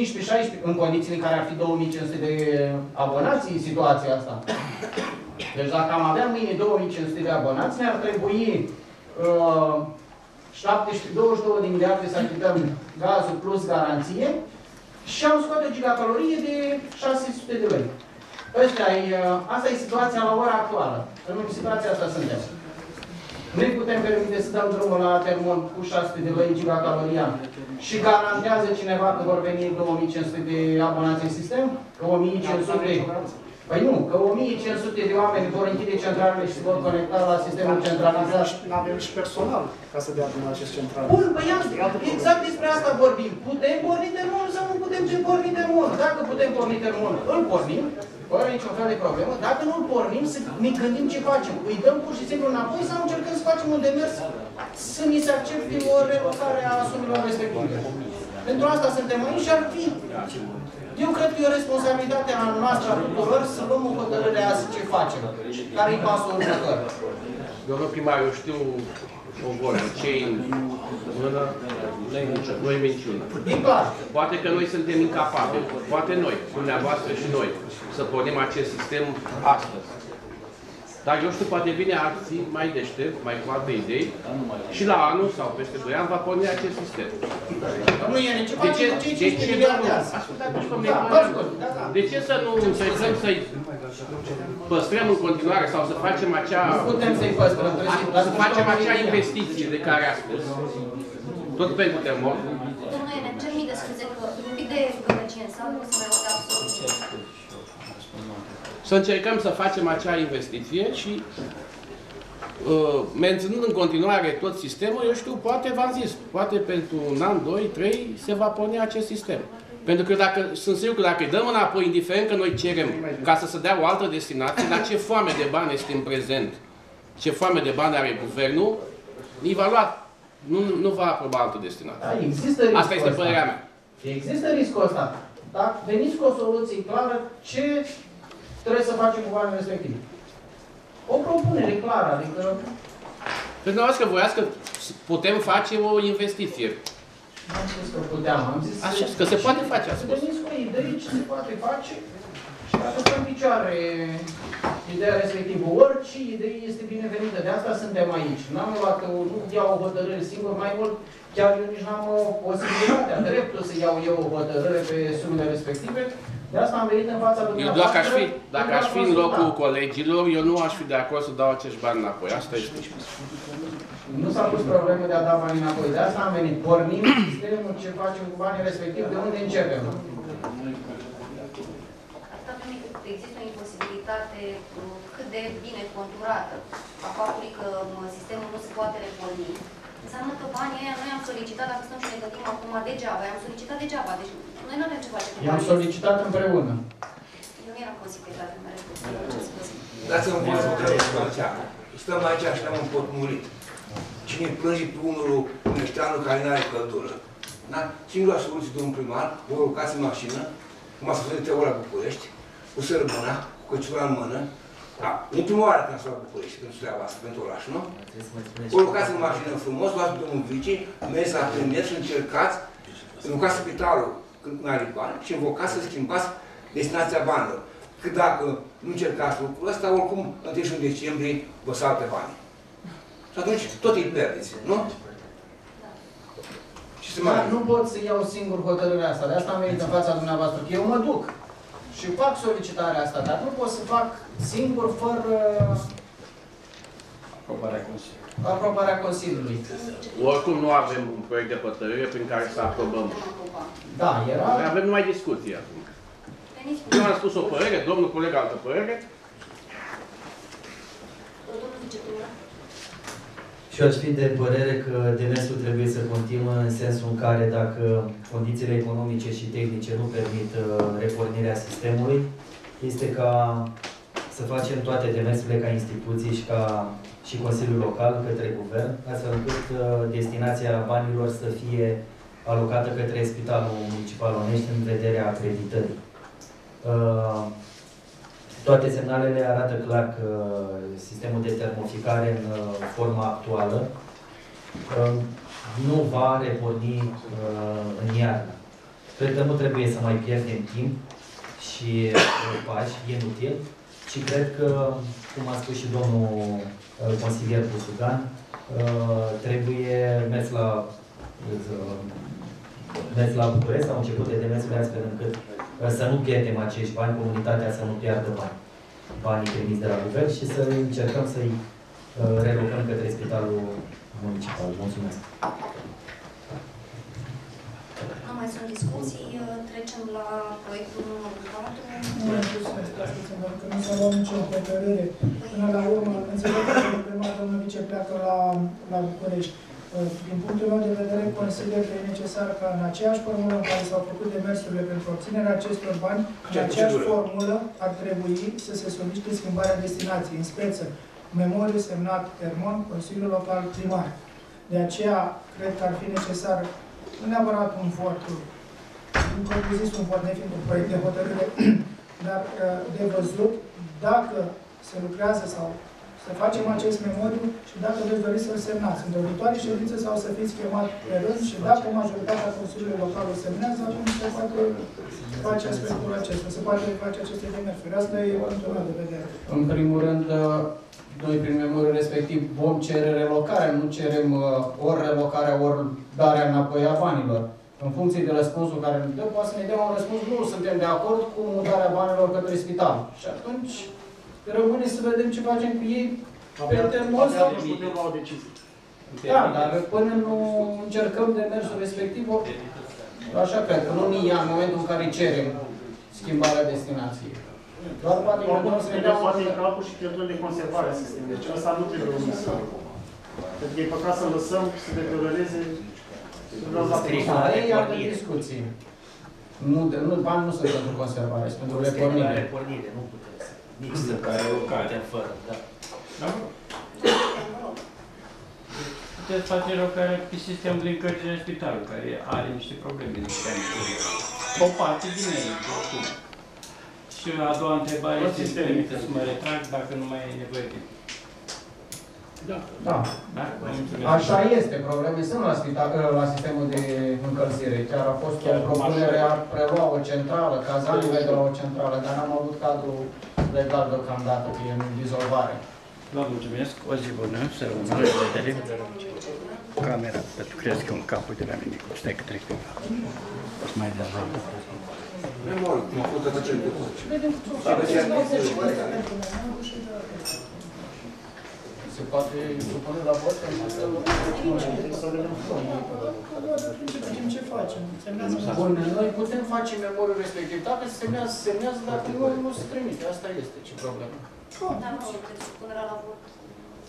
în condițiile în care ar fi 2500 de abonați în situația asta. Deci dacă am avea mâine 2500 de abonați, ne-ar trebui uh, 17, 22 de miliarde să achităm gazul plus garanție și am scoate o gigacalorie de 600 de lei. Ăsta e, uh, asta e situația la ora actuală. În situația asta suntem. Nu putem permite să dăm drumul la termon cu 600 de lei gigacaloria și garantează cineva că vor veni 2500 de abonați în sistem? Că 1500 Păi nu, că 1500 de oameni vor închide centralele și se vor conecta la sistemul centralizat. Nu avem și personal ca să dea din acest central. Bun, păi exact despre asta vorbim. Putem porni termonul sau nu putem porni termonul? Dacă putem porni termonul, îl pornim, fără niciun fel de problemă. Dacă nu îl pornim, să ne gândim ce facem. Îi dăm pur și simplu înapoi sau încercăm să facem un demers să ni se accepte o relocare a sumilor respective. Pentru asta suntem aici și ar fi eu cred că e o responsabilitate a noastră a tuturor să luăm o hotărâre azi ce facem. Care e pasul următor? Domnul primar, eu știu o vorbă, ce în mână, noi minciună. E clar. Poate că noi suntem incapabili, poate noi, dumneavoastră și noi, să pornim acest sistem astăzi. Dar eu știu, poate vine alții mai deștept, mai cu alte idei și la anul sau peste 2 ani va porni acest sistem. Nu e nici de ce, de ce, domnul, de ce să nu încercăm să-i păstrăm în continuare sau să facem acea... Nu putem să-i păstrăm. Să facem acea investiție de care a spus. Tot pentru temor. Domnule, ne cer mii de scuze că un pic de gălăgie în sală, nu se mai aude absolut să încercăm să facem acea investiție și uh, menținând în continuare tot sistemul, eu știu, poate v-am zis, poate pentru un an, doi, trei, se va porni acest sistem. Pentru că dacă, sunt sigur că dacă îi dăm înapoi, indiferent că noi cerem ca să se dea o altă destinație, la ce foame de bani este în prezent, ce foame de bani are guvernul, îi va lua, nu, nu va aproba altă destinație. Da, există Asta este părerea mea. Există riscul ăsta. Dar veniți cu o soluție clară ce trebuie să facem cu banii respectivi. O propunere clară, adică... Pentru dumneavoastră voiați că putem face o investiție. Am spus că puteam, am zis Așa, că se poate face, a spus. Veniți cu idei ce se poate face și dacă stă în picioare ideea respectivă. Orice idee este binevenită, de asta suntem aici. N-am luat, nu iau o hotărâre singur, mai mult chiar eu nici n-am o posibilitatea, dreptul să iau eu o hotărâre pe sumele respective, de asta am venit în fața lui Eu dacă aș fi, dacă aș fi în locul colegilor, eu nu aș fi de acord să dau acești bani înapoi. Asta este. Nu s-a pus problemă de a da bani înapoi. De asta am venit. Pornim sistemul, ce facem cu banii respectiv, de unde începem. există o imposibilitate cât de bine conturată a faptului că sistemul nu se poate reporni, înseamnă că banii ăia noi am solicitat, dacă stăm și ne gândim acum degeaba, am solicitat degeaba. Deci noi nu avem ce face cu I-am solicitat împreună. Eu nu eram consecretat în mere Dați-mi voie să vă aici. Stăm aici și ne-am împotmurit. Cine plânge pe unul uneșteanu care nu are căldură? Da? Singura soluție, domnul primar, vă urcați în mașină, cum a spus de ora București, cu sărbuna, cu căciula în mână, da, e prima oară când ați luat București pentru treaba asta, pentru oraș, nu? Vă urcați în mașină frumos, luați pe domnul vice, mergeți la premier și încercați, învocați spitalul când nu are bani și invocați să schimbați destinația banilor. Că dacă nu încercați lucrul ăsta, oricum, în 31 decembrie vă salte bani. Și atunci tot îi pierdeți, nu? Și să mai... Nu pot să iau singur hotărârea asta, de asta am venit în fața dumneavoastră, că eu mă duc și fac solicitarea asta, dar nu pot să fac singur fără aprobarea Consiliului. Aprobarea Consiliului. Oricum nu avem un proiect de hotărâre prin care să aprobăm. Da, era... Avem numai discuții acum. Eu am spus o părere, domnul coleg altă părere. Și eu aș fi de părere că demersul trebuie să continue în sensul în care dacă condițiile economice și tehnice nu permit uh, repornirea sistemului, este ca să facem toate demersurile ca instituții și ca și Consiliul Local către Guvern, astfel încât uh, destinația banilor să fie alocată către Spitalul Municipal Onești în vederea acreditării. Uh, toate semnalele arată clar că sistemul de termoficare în uh, forma actuală uh, nu va reporni uh, în iarnă. Cred că nu trebuie să mai pierdem timp și uh, pași inutil și cred că, cum a spus și domnul uh, consilier Busugan, uh, trebuie mers la uh, mers la București, au început de demersurile astfel încât uh, să nu pierdem acești bani, comunitatea să nu piardă bani, banii primiți de la guvern și să încercăm să-i uh, relocăm către spitalul municipal. Mulțumesc! Nu mai sunt discuții, trecem la proiectul numărul 4. Nu am spus asta, ascultă că nu s-a luat nicio hotărâre. Până la urmă, înțeleg că problema domnul vice pleacă la, la București. Din punctul meu de vedere, consider că e necesar ca în aceeași formulă în care s-au făcut demersurile pentru obținerea acestor bani, în aceeași formulă ar trebui să se solicite schimbarea destinației, în speță, memoriu semnat Termon, Consiliul Local Primar. De aceea, cred că ar fi necesar, nu neapărat un vot, un propriu-zis un vot nefiind un proiect de hotărâre, dar uh, de văzut dacă se lucrează sau să facem acest memoriu și dacă veți dori să-l semnați în viitoare ședințe sau să fiți chemat pe rând și dacă majoritatea Consiliului Local o semnează, atunci se poate face aspectul acesta, se poate face aceste demersuri. Asta e punctul meu de vedere. În primul rând, uh, noi prin memoriul respectiv vom cere relocarea, nu cerem uh, ori relocarea, ori darea înapoi a banilor. În funcție de răspunsul care ne dă, poate să ne dea un răspuns, nu suntem de acord cu mutarea banilor către spital. Și atunci rămâne să vedem ce facem cu ei pe termenul ăsta. putem lua o decizie. Da, dar până nu încercăm demersul respectiv, așa cred că nu în ea, în momentul în care cerem schimbarea destinației. Doar poate că Oricum, nu să se ne ne dea dea poate în un calcul și cheltuieli de conservare a sistemului. Deci ăsta nu trebuie omis. Pentru că e păcat să lăsăm să deterioreze Aia e altă discuție. Nu, de- nu, bani nu sunt pentru conservare, sunt pentru repornire. Repornire, nu putem să. Nici Nu să care o care. putem fără, da. Da, mă. Puteți face rocare pe sistemul din cărțile spitalului, care are niște probleme de sistem. O parte din ele, oricum. Și a doua întrebare Tot este, sistemul. permite să mă retrag dacă nu mai e nevoie de... Da. Da? Am înțeles. Așa este, probleme sunt la, spital, la sistemul de încălzire. Chiar a fost o propunere a prelua o centrală, cazanile de la o centrală, dar n-am avut cadru legal deocamdată, că e în dizolvare. Vă mulțumesc, o zi bună, să rămână, la revedere. Camera, pentru că crezi că un capul de la mine, stai că trec pe O să mai dea la Memoriu, cum a fost de acel de Se poate supune la vot în să vedem Vedem ce facem. Semnează Bun, noi putem face memoriul respectiv. Dacă se semnează, se semnează, dacă nu, nu se trimite. Asta este ce problemă. Dar nu trebuie supunerea la vot.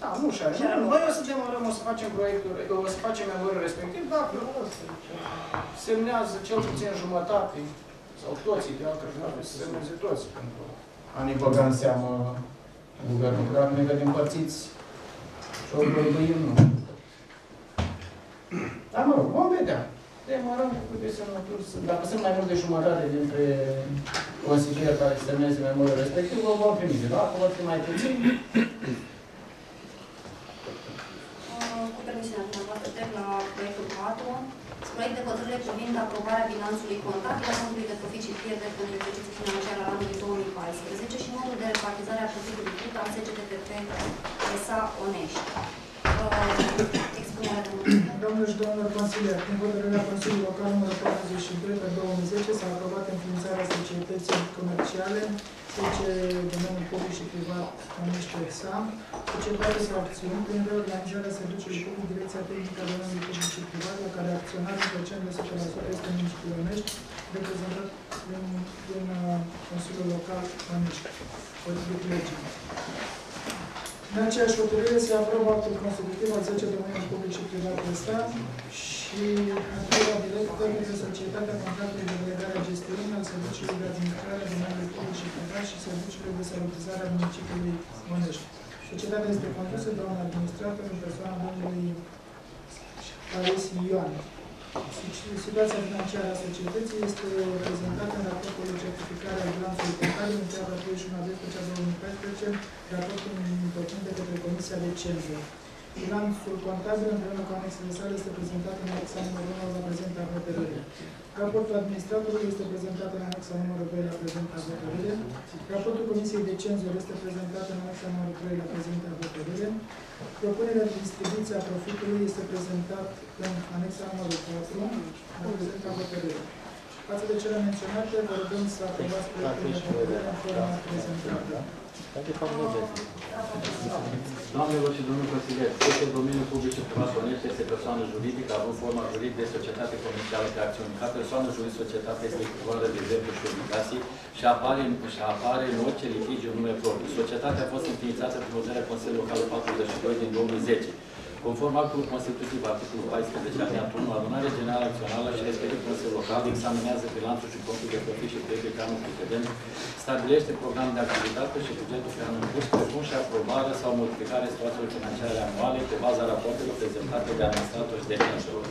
Da, nu și are. Nu, Noi o să demarăm, o să facem proiectul, o să facem memoriul respectiv, dacă semnează cel puțin jumătate sau toții, de altfel, nu trebuie să semneze toți pentru a ne băga în seamă guvernul. Că dacă ne vedem împărțiți și o băibăim, nu. Dar mă rog, vom vedea. Demarăm cu câte semnături sunt. Dacă sunt mai mult de jumătate dintre consilieri care semneze memoriul respectiv, o vom primi. Dacă vor fi mai puțini, Uh, Cu permisiunea dumneavoastră, trec la proiectul 4. Proiect de hotărâre privind aprobarea bilanțului contabil a fondului de profit și pierderi pentru exercițiul financiar al anului 2014 și modul de repartizare a profitului brut al SCTPP ESA Onești. Uh, Expunerea de mulțumesc. Domnul și domnilor consilieri, prin hotărârea Consiliului Local numărul 42 pe 2010 s-a aprobat înființarea societății comerciale SC domeniul public și privat Onești EXA, societate sau acțiuni, prin reorganizarea serviciului public, Direcția Tehnică a domeniului public și privat, la care acționar în procent de 100% este municipiul Onești, reprezentat din, din uh, Consiliul Local Onești, potrivit legii. În aceeași hotărâre se aprobă actul constitutiv al 10 domeniului public și privat de stat și Și a treia directă către Societatea Contractului de Delegare a Gestiunii al Serviciului de Administrare de Mediul Public și Privat și Serviciului de Salubrizare a Municipiului Monești. Societatea este condusă de un administrator în persoana domnului Alesi Ioan. Situația financiară a societății este prezentată în raportul de certificare al bilanțului contabil în perioada 31 12 2014, raportul întocmit de către Comisia de Cenză. Bilanțul contabil împreună cu anexele sale este prezentat în anexa numărul 1 la prezenta hotărâre. Raportul administratorului este prezentat în anexa numărul 2 la prezenta hotărâre. Raportul Comisiei de Cenzură este prezentat în anexa numărul 3 la prezenta hotărâre. Propunerea de distribuție a profitului este prezentat în anexa numărul 4 la prezenta hotărâre. Față de cele menționate, vă rugăm să aprobați proiectul de hotărâre în forma prezentată. Doamnelor și domnilor consilieri, este domeniul public și privat onești, este persoană juridică, având forma juridică de societate comercială de acțiuni. Ca persoană juridică, societatea este titulară de drepturi și obligații și apare, și apare în orice litigiu în nume propriu. Societatea a fost înființată prin hotărârea Consiliului Local 42 din 2010. Conform actului constitutiv, articolul 14, alineatul 1, adunarea generală acțională și respectiv Consiliul Local examinează bilanțul și contul de profit și credit pe anul precedent, stabilește program de activitate și bugetul pe anul în curs, precum și aprobarea sau modificarea situațiilor financiare anuale pe baza raportelor prezentate de administrator și de censor.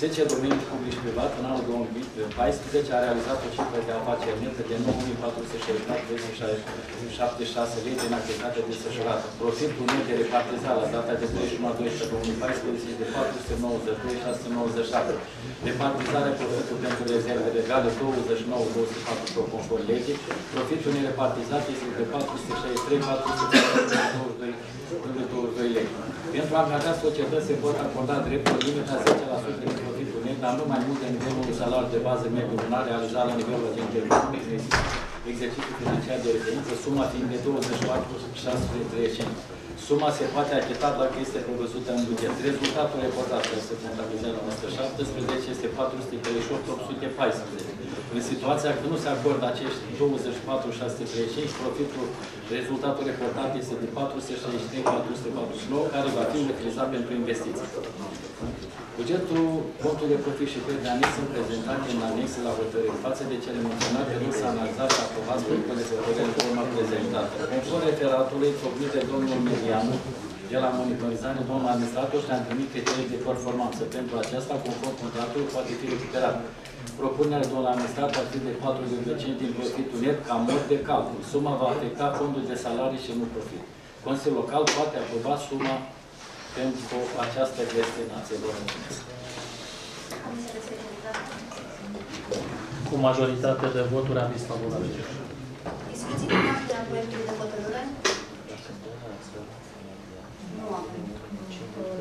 SECE Domeniul Public și Privat în anul 2014 a realizat o cifră de afaceri nete de 9.464,276 lei din activitate desfășurată. Profitul net de repartizat la data de 31 12 2014 este de 492,697. Repartizarea profitului pentru rezerve legale 29,248 conform legii. Profitul nerepartizat este de 463,422 lei. Pentru a angajat societăți se pot acorda dreptul limita 10% din profitul net, dar nu mai mult de nivelul unui salariu de bază mediu lunar realizat la nivelul agenției exercițiu financiar de referință, suma fiind de 24,635. Suma se poate achita dacă este prevăzută în buget. Rezultatul reportat care se contabilizează în 117 este 438,814. În situația când nu se acordă acești 24,635, profitul, rezultatul reportat este de 463,449, care va fi utilizat pentru investiții. Bugetul, contul de profit și credit de anex sunt prezentate în anexe la hotărâri. Față de cele menționate, nu s-a analizat și aprobat proiectul de hotărâre în forma prezentată. Conform referatului făcut de domnul Medianu, de la monitorizare, domnul administrator și-a întâlnit criterii de performanță. Pentru aceasta, conform contractului, poate fi recuperat. Propunerea domnului administrator ar fi de 4,5 din profitul net ca mod de calcul. Suma va afecta fondul de salarii și nu profit. Consiliul local poate aproba suma pentru această destinație. Vă mulțumesc. Comisia de Securitate. Cu majoritate de voturi aviz favorabil. Discuții pe marginea proiectului de hotărâre? Nu avem.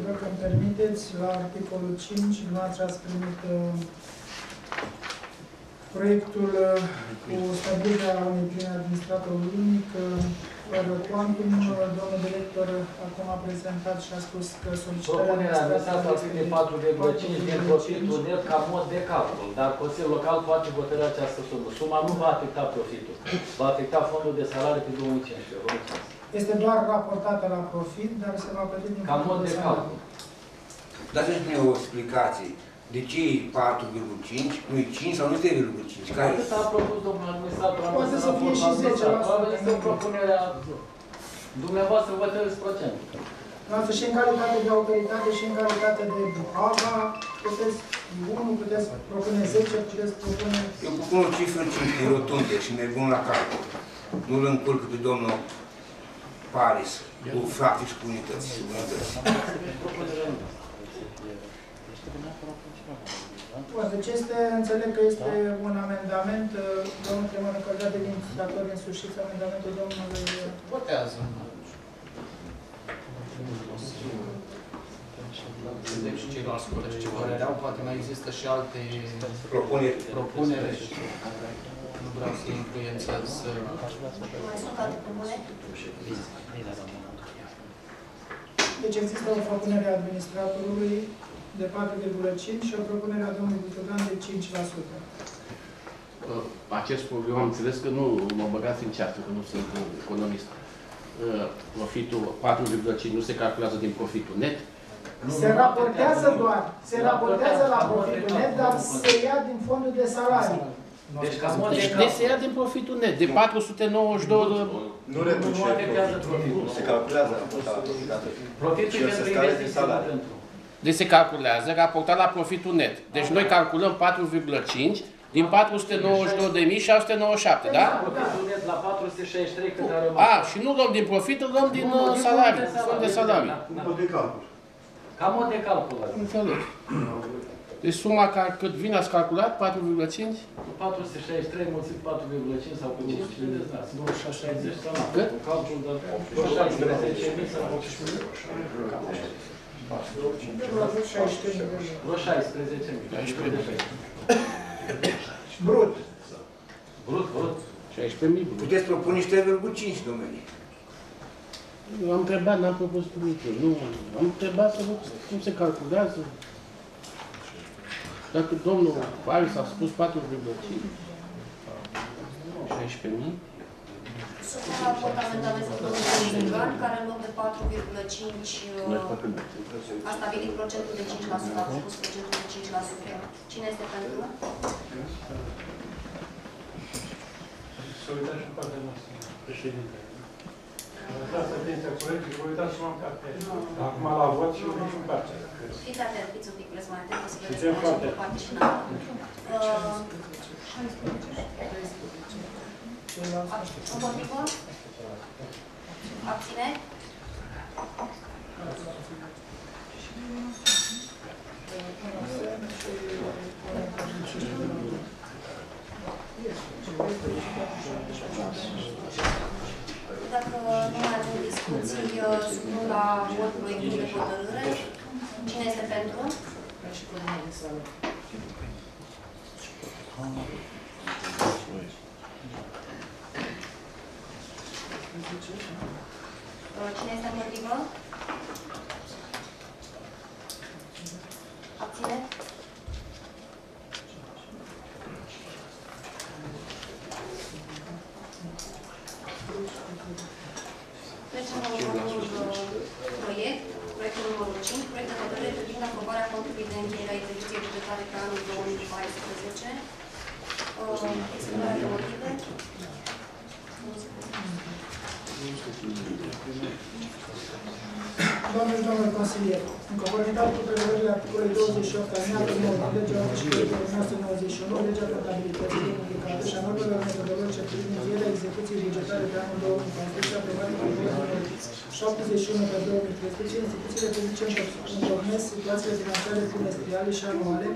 Dacă îmi permiteți, la articolul 5, dumneavoastră ați primit uh, proiectul uh, cu stabilirea unui prin administrator unic, uh, Quantum, uh, domnul director acum a prezentat și a spus că solicitarea Propunerea adresată ar fi de 4,5 din profitul net ca mod de calcul, dar Consiliul Local poate hotărâ această sumă. Suma nu va afecta profitul, va afecta fondul de salarii pe 2015. Vă mulțumesc. Este doar raportată la profit, dar se va plăti din Ca mod fondul de salarii. calcul. Dați-mi o explicație. De ce e 4,5, nu e 5 sau nu e 3,5? Care Atât a propus domnul administrator, am Poate văzut să la fie și forma 10%. administratoră, Este o propunere a dumneavoastră, vă trebuie procentul. Noastră și în calitate de autoritate și în calitate de AVA, puteți 1, puteți propune 10, puteți propune... Eu propun o cifră 5 rotunde și mergem la calcul. Nu-l încurc pe domnul Paris cu frate și cu unități și unități. Bun, deci este, înțeleg că este un amendament, uh, domnul Cremon încălzat de inițiator însușiți amendamentul domnului... Votează. Deci ceilalți colegi ce părereau, poate mai există și alte Propuneri. propuneri. Nu vreau să influențez uh, Mai sunt alte propuneri? Deci există o propunere a administratorului de 4,5 și o propunere a domnului Butugan de 5%. Uh, acest program, am înțeles că nu mă băgați în ceață, că nu sunt un economist. Uh, Profitul 4,5 nu se calculează din profitul net, Se raportează doar, se raportează la profitul net, dar se ia din fondul de salarii. Deci, ca mod de Deci, calcul. deci se ia din profitul net, de 492 de... Nu reduce Nu afectează profitul. Se calculează raportarea profitată. Profitul Și el se pentru scade din investiții, nu salarii. pentru. Deci se calculează raportat la profitul net. Deci noi calculăm 4,5 din 492.697, da? Profitul net la 463 cât a rămas. A, și nu luăm din profit, îl luăm din uh, salarii, fond de salarii. Da, Cu de calcul. Ca mod de calcul. ăla. Înțeleg. Deci suma ca, cât vine ați calculat, 4,5? 463 mulțit 4,5 sau cu 5, vedeți, da, sunt 60 sau nu. Cât? Cu calcul de 16.000 sau 18.000. Vreo 16.000. Brut. Brut, brut. 16.000. Puteți propune 3,5 domenii. Eu am întrebat, n-am propus nimic. Nu, am întrebat să văd cum se calculează. Dacă domnul Paris a spus 4,5, 16.000, Supun la vot amendamentul domnului Dugan, care în loc de 4,5 a stabilit procentul de 5%, a propus procentul de 5%. Cine este pentru? Să uitați și partea noastră, președinte. Lăsați atenția colegii, vă uitați și m-am cartea. Acum la vot și urmă și partea. Fiți atent, fiți un pic, vreți mai atent, o să vedeți Ținem mai foarte. și pe parte și în alta. Uh, Împotrivă? Abține? Dacă nu mai avem discuții, uh, supun la vot proiectul de hotărâre. Cine este pentru? Uh, Cine este împotrivă? Abține? Trecem la următorul uh, proiect, proiectul numărul 5, proiect de hotărâre privind aprobarea contului de încheiere a exerciției bugetare pe anul 2014. Uh, Exprimarea de motive. Doamne și domnule consilier, în conformitate cu prevederile articolului 28 alineatul 9 din legea 1991, legea contabilității de publicată și a normelor metodologice privind încheierea execuției bugetare pe anul 2014, aprobate cu numărul 71 pe 2013, instituțiile publice întocmesc situațiile financiare trimestriale și anuale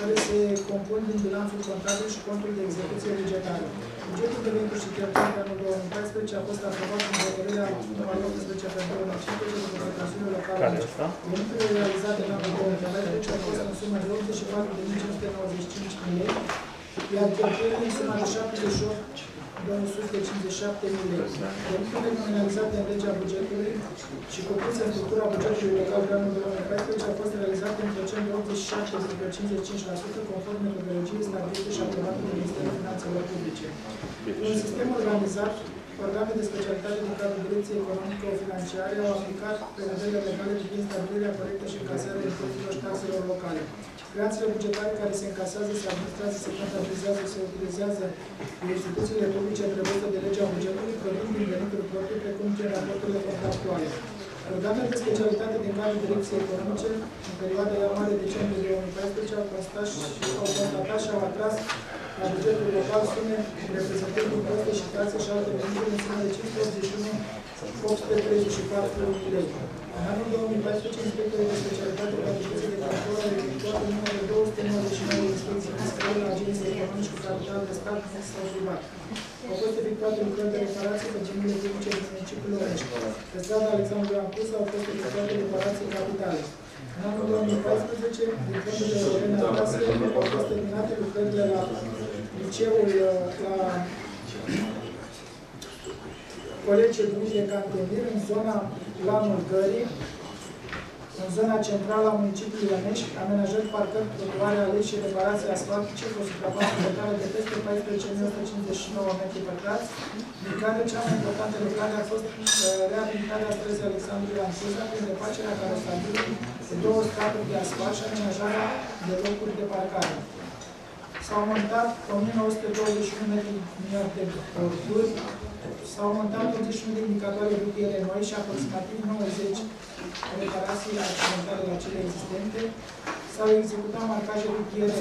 care se compun din bilanțul contabil și contul de execuție bugetară. Bugetul de venituri și cheltuieli pe anul 2014 a fost aprobat în hotărârea numărul 18 pe 2015 de către Consiliul Local. Care asta? Veniturile realizate în anul 2014 au fost în sumă de 84.595 de lei, iar cheltuielile în sumă de 78 257 de lei. Veniturile nominalizate în legea bugetului și cuprinse în structura bugetului local de anul 2014 au fost realizate în procent de 87,55% conform metodologiei stabilite și aprobate de Ministerul Finanțelor Publice. Un sistem organizat, organe de specialitate din cadrul Direcției Economico-Financiare au aplicat prevederile legale privind stabilirea corectă și încasarea impozitelor și taxelor locale. Creanțele bugetare care se încasează, se administrează, se contabilizează, se utilizează de instituțiile publice prevăzute de legea bugetului, provin din venituri proprii, precum și raporturile contractuale. Organele de specialitate din cadrul Direcției Economice, în perioada ianuarie-decembrie 2014, au constat și au constatat și au atras la bugetul local sume reprezentând impozite și taxe și alte venituri în sumă de 581 834 lei. În anul 2014, inspectorii de specialitate la Direcție de Control au efectuat în număr de 299 inspecții fiscale la agenții economici cu capital de stat sau privat. Au fost efectuate lucrări de reparație pe genurile publice din municipiul Orești. Pe strada Alexandru Ancus au fost efectuate reparații capitale. În anul 2014, din fondurile europene atrase, au fost terminate lucrările la liceul la Colegii Bulie Cantemir, în zona Planul Gării, în zona centrală a municipiului Ianești, amenajări, parcări, trotuare, alei și reparații asfaltice cu o suprafață totală de peste 14.159 metri pătrați, din care cea mai importantă lucrare a fost uh, reabilitarea străzii Alexandru Ancuza prin refacerea carosabilului de două straturi de asfalt și amenajarea de locuri de parcare. S-au montat 1921 metri lineari de borduri, s-au montat 81 de indicatoare rutiere noi și aproximativ 90 reparații accidentale la cele existente. S-au executat marcaje rutiere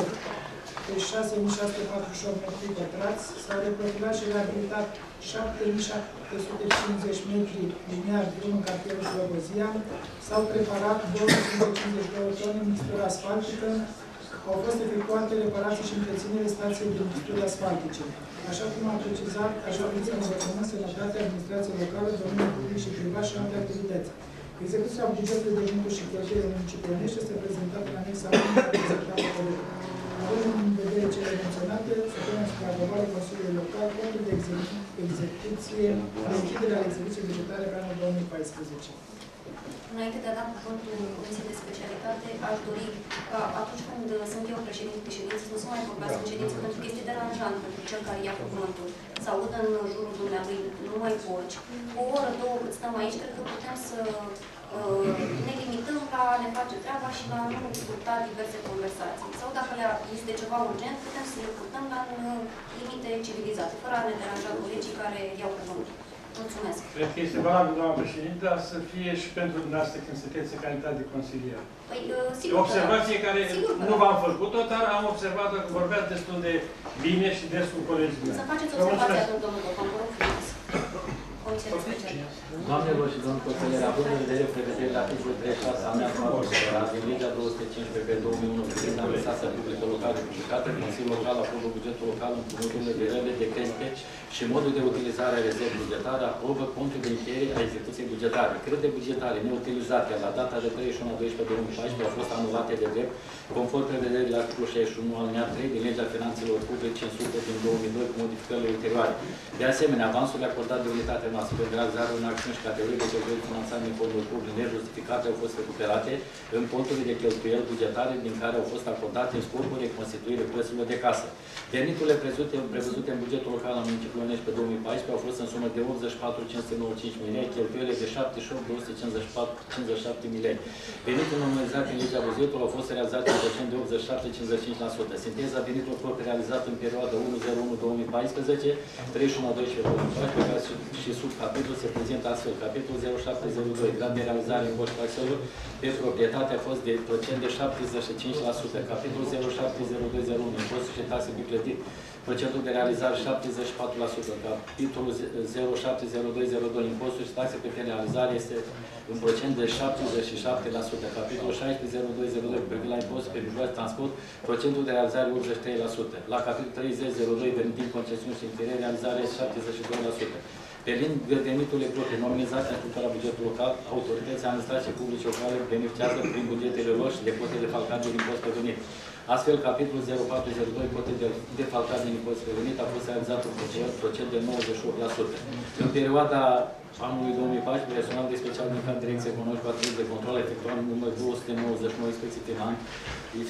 pe 6.648 metri pătrați, s-au reprofilat și reabilitat 7.750 metri lineari drum în cartierul Slobozia, s-au preparat 252 tone mixtură asfaltică, au fost efectuate reparații și întreținere stației de mixturi asfaltice. Așa cum am precizat, așa cum se învățământ, sănătate, administrație locală, domeniul public și privat și alte activități. Execuția bugetului de venituri și cheltuieli municipalești este prezentată în anexa 1 a prezentată colegului. Având în vedere cele menționate, să punem spre aprobare Consiliului Local codul de execu- execuție, de închidere al execuției bugetare pe anul 2014. Înainte de a da cuvântul Comisiei de Specialitate, aș dori ca atunci când sunt eu președinte de ședință, să nu se mai vorbească în ședință, pentru că este deranjant pentru cel care ia cuvântul. Să audă în jurul dumnealui numai voci. O oră, două cât stăm aici, cred că putem să uh, ne limităm la a ne face treaba și la a nu discuta diverse conversații. Sau dacă este ceva urgent, putem să le purtăm la uh, limite civilizate, fără a ne deranja colegii care iau cuvântul. Mulțumesc. Cred că este valabil, doamna președintă, să fie și pentru dumneavoastră când sunteți în calitate de consilier. Păi, uh, E sigur o că da. observație care Sigur că nu da. v-am făcut-o, dar am observat că vorbeați destul de bine și des cu colegii mei. Să faceți Vă observația, mulțumesc. domnul Bocon, vă rog frumos. Comisia de Specialitate. Doamnelor și domnul consilier, având în vedere prevederile articolului 36 al 4 din legea 215 pe 2001 privind administrația publică locală publicată, Consiliul Local aprobă bugetul local împrumuturile de rele de credite și modul de utilizare a rezervei bugetare, aprobă contul de încheiere a execuției bugetare. Credite bugetare neutilizate la data de 31 a 12 2014 au fost anulate de drept, conform prevederilor articolul 61 al 3 din legea finanțelor publice 500 din 2002 cu modificările ulterioare. De asemenea, avansurile acordate de unitatea noastră de realizare unor acțiuni și categorii de cheltuieli finanțate din fonduri publice nejustificate au fost recuperate în conturile de cheltuieli bugetare din care au fost acordate în scopul reconstituirii plăților de casă. Veniturile prevăzute, prevăzute în bugetul local al municipiului Onești pe 2014 au fost în sumă de 84.595 milioane, cheltuielile de 78.257 milioane. Venitul normalizat în legea bugetului au fost realizate în procent de 87-55%. Sinteza veniturilor proprii realizat în perioada 101-2014, 31-12-2014, care și, și sub capitol se prezintă astfel. Capitolul 0702, grad de realizare în coș taxelor pe proprietate a fost de procent de 75%. Capitolul 070201, impozituri și taxe de clădiri, procentul de realizare 74%. Capitolul 070202, impozituri și taxe pe realizare este în procent de 77%. Capitolul 160202, privind la impozit pe mijloace de transport, procentul de realizare 83%. La capitolul 3002, venit din concesiuni și închiriere, realizare 72%. Pe lângă veniturile proprii nominalizate în structura bugetului local, autoritățile administrației publice locale beneficiază prin bugetele lor și de cote de falcare din impost pe venit. Astfel, capitolul 0402, cote de defalcare din impozit pe venit, a fost realizat în procent, procent de 98%. În perioada anului 2014, personal de special din cadrul Direcției Economice cu de control efectuat număr 299 inspecții finale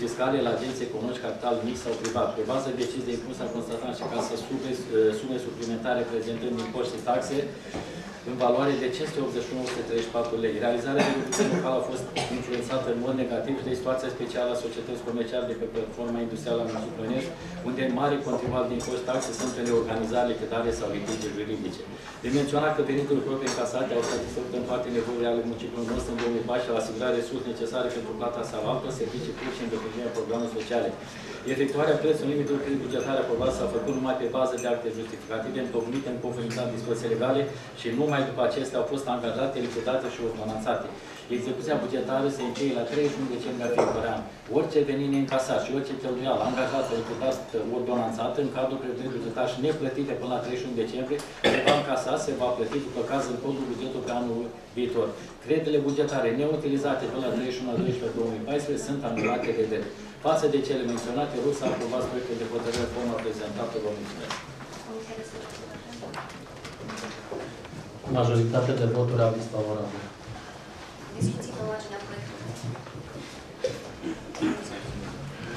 fiscale la agenții economici, capital mix sau privat. Pe bază deciziei impus a constatat și ca să sume, sume suplimentare prezentând impozite și taxe în valoare de 581,134 lei. Realizarea de buget local a fost influențată în mod negativ de situația specială a societății comerciale de pe platforma industrială a municipiului Onești, unde mari contribuabili din cost taxe sunt în organizare, lichidare sau litigi juridice. De menționat că veniturile proprii încasate au satisfăcut în toate nevoile ale municipiului nostru în 2014 la asigura resurse necesare pentru plata sau altor servicii publice și îndeplinirea programelor sociale. Efectuarea prețului limitului credit bugetar aprobat s-a făcut numai pe bază de acte justificative întocmite în conformitate dispoziții legale și numai după acestea au fost angajate, lichidate și ordonanțate. Execuția bugetară se încheie la 31 decembrie a fiecare an. Orice venit neîncasat și orice cheltuială angajată, lichidată, ordonanțată în cadrul prevederii bugetar și neplătite până la 31 decembrie, se va încasa, se va plăti după caz în codul bugetului pe anul viitor. Creditele bugetare neutilizate până la 31 a 12 2014 sunt anulate de drept. Față de cele menționate, rog să aprobați proiectul de hotărâre în forma prezentată. Vă mulțumesc. Comisia de Specialitate. Majoritate de voturi aviz favorabil discuții pe marginea proiectului.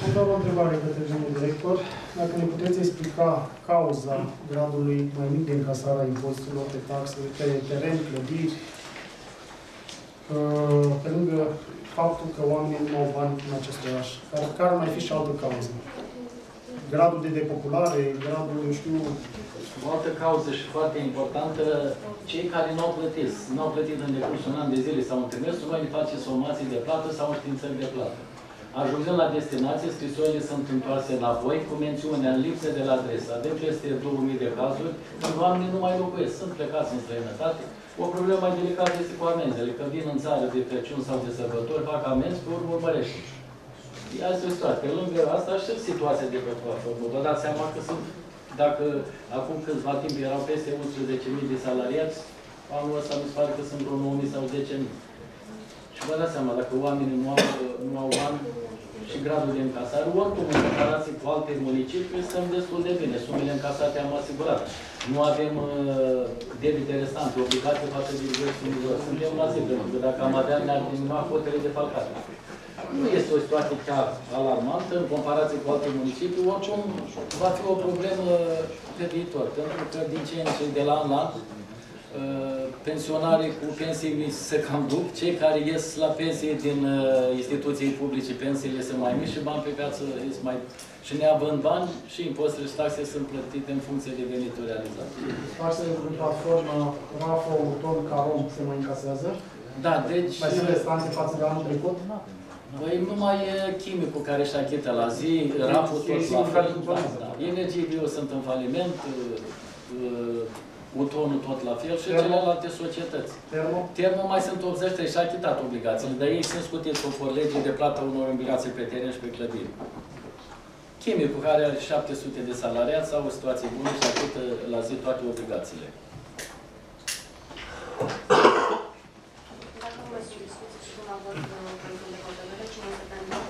Am doar o întrebare către domnul director. Dacă ne puteți explica cauza gradului mai mic de încasare a impozitelor pe taxe, pe teren, clădiri, uh, pe lângă faptul că oamenii nu au bani în acest oraș. Dar care ar mai fi și alte cauze? Gradul de depopulare, gradul, nu știu, o altă cauză și foarte importantă, cei care nu au plătit, nu au plătit în decursul un an de zile sau în trimestrul, noi le face somații de plată sau înștiințări de plată. Ajungând la destinație, scrisorile sunt întoarse înapoi cu mențiunea în lipsă de la adresă. Avem peste 2000 de cazuri când oamenii nu mai locuiesc, sunt plecați în străinătate. O problemă mai delicată este cu amenzele, că vin în țară de Crăciun sau de sărbători, fac amenzi, pe urmă urmărește. Asta e o situație. Pe lângă asta și situația de pe platformă. Vă dați seama că sunt, dacă acum câțiva timp erau peste 11.000 de salariați, anul ăsta mi se pare că sunt vreo 9.000 sau 10.000. Și vă dați seama, dacă oamenii nu au, nu au bani și gradul de încasare, oricum în comparație cu alte municipii, stăm destul de bine. Sumele încasate am asigurat. Nu avem uh, debite restante, obligații față de diverse univări. Suntem la zi, pentru că dacă am avea, ne-ar diminua cotele de falcare. Nu este o situație chiar alarmantă în comparație cu alte municipii, oricum va fi o problemă pe viitor, pentru că din ce în ce de la an la an Uh, pensionarii cu pensii mici se cam duc, cei care ies la pensie din uh, instituții publice, pensiile sunt mai mici și bani pe viață ies mai... Și neavând bani, și impozitele și taxe sunt plătite în funcție de venituri realizate. taxele în platformă, RAFO, Urton, Carom se mai încasează? Da, deci... Mai sunt restante față de anul trecut? Păi numai e chimicul care își achită la zi, rapul tot la fel. Da, da. Energii bio sunt în faliment, uh, Utonul tot la fel și Termo? celelalte societăți. Termo? Termo mai sunt 83 și a achitat obligațiile, dar ei sunt scutiți conform legii de plată unor obligații pe teren și pe clădiri. Chimicul, care are 700 de salariați, au o situație bună și achită la zi toate obligațiile. Dacă nu mai sunt discuții și una vot uh, pentru de hotărâre, cine este pentru?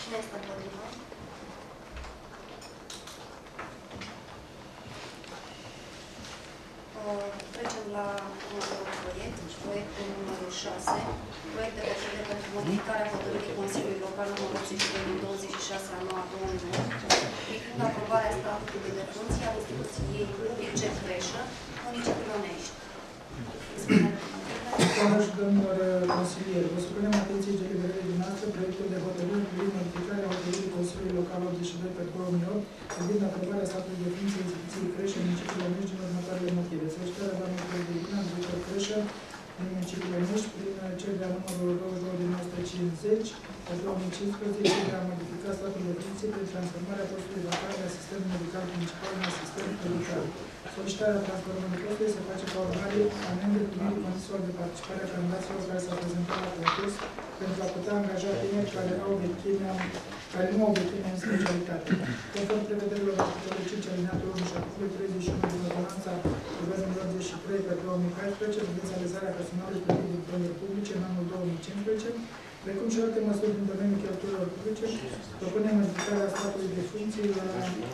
Cine este împotrivă? Uh, Trecem la următorul proiect, proiectul numărul 6, proiect de hotărâre pentru modificarea hotărârii Consiliului Local numărul 82 din 26 a 9 2009, privind aprobarea statutului de funcție al instituției publice creșă, municipiul Onești. Doamnelor și domnilor consilieri, vă supunem atenției deliberării dumneavoastră proiectul de hotărâre privind modificarea hotărârii Consiliului Local 82 pe 2008 privind aprobarea statului de funcție instituției creșe în municipiul Onești din următoarele motive. Solicitarea doamnei Clădina, director creșă din municipiul Onești prin cererea numărul 22 din 1950 pe 2015 de a modifica statul de funcție prin transformarea postului vacant de asistent medical municipal în asistent medical. Solicitarea transformării postului se face ca urmare a neîndeplinirii condițiilor de participare a candidaților care s-au prezentat la concurs pentru a putea angaja tineri care, au vechimea, care nu au vechimea în specialitate. Conform prevederilor articolului 5 alineatul 1 și articolului 31 din ordonanța Guvernului 83 pe 2014 privind realizarea personalului plătit din fonduri publice în anul 2015, precum și alte măsuri din domeniul cheltuielor publice, propunem modificarea statului de funcții la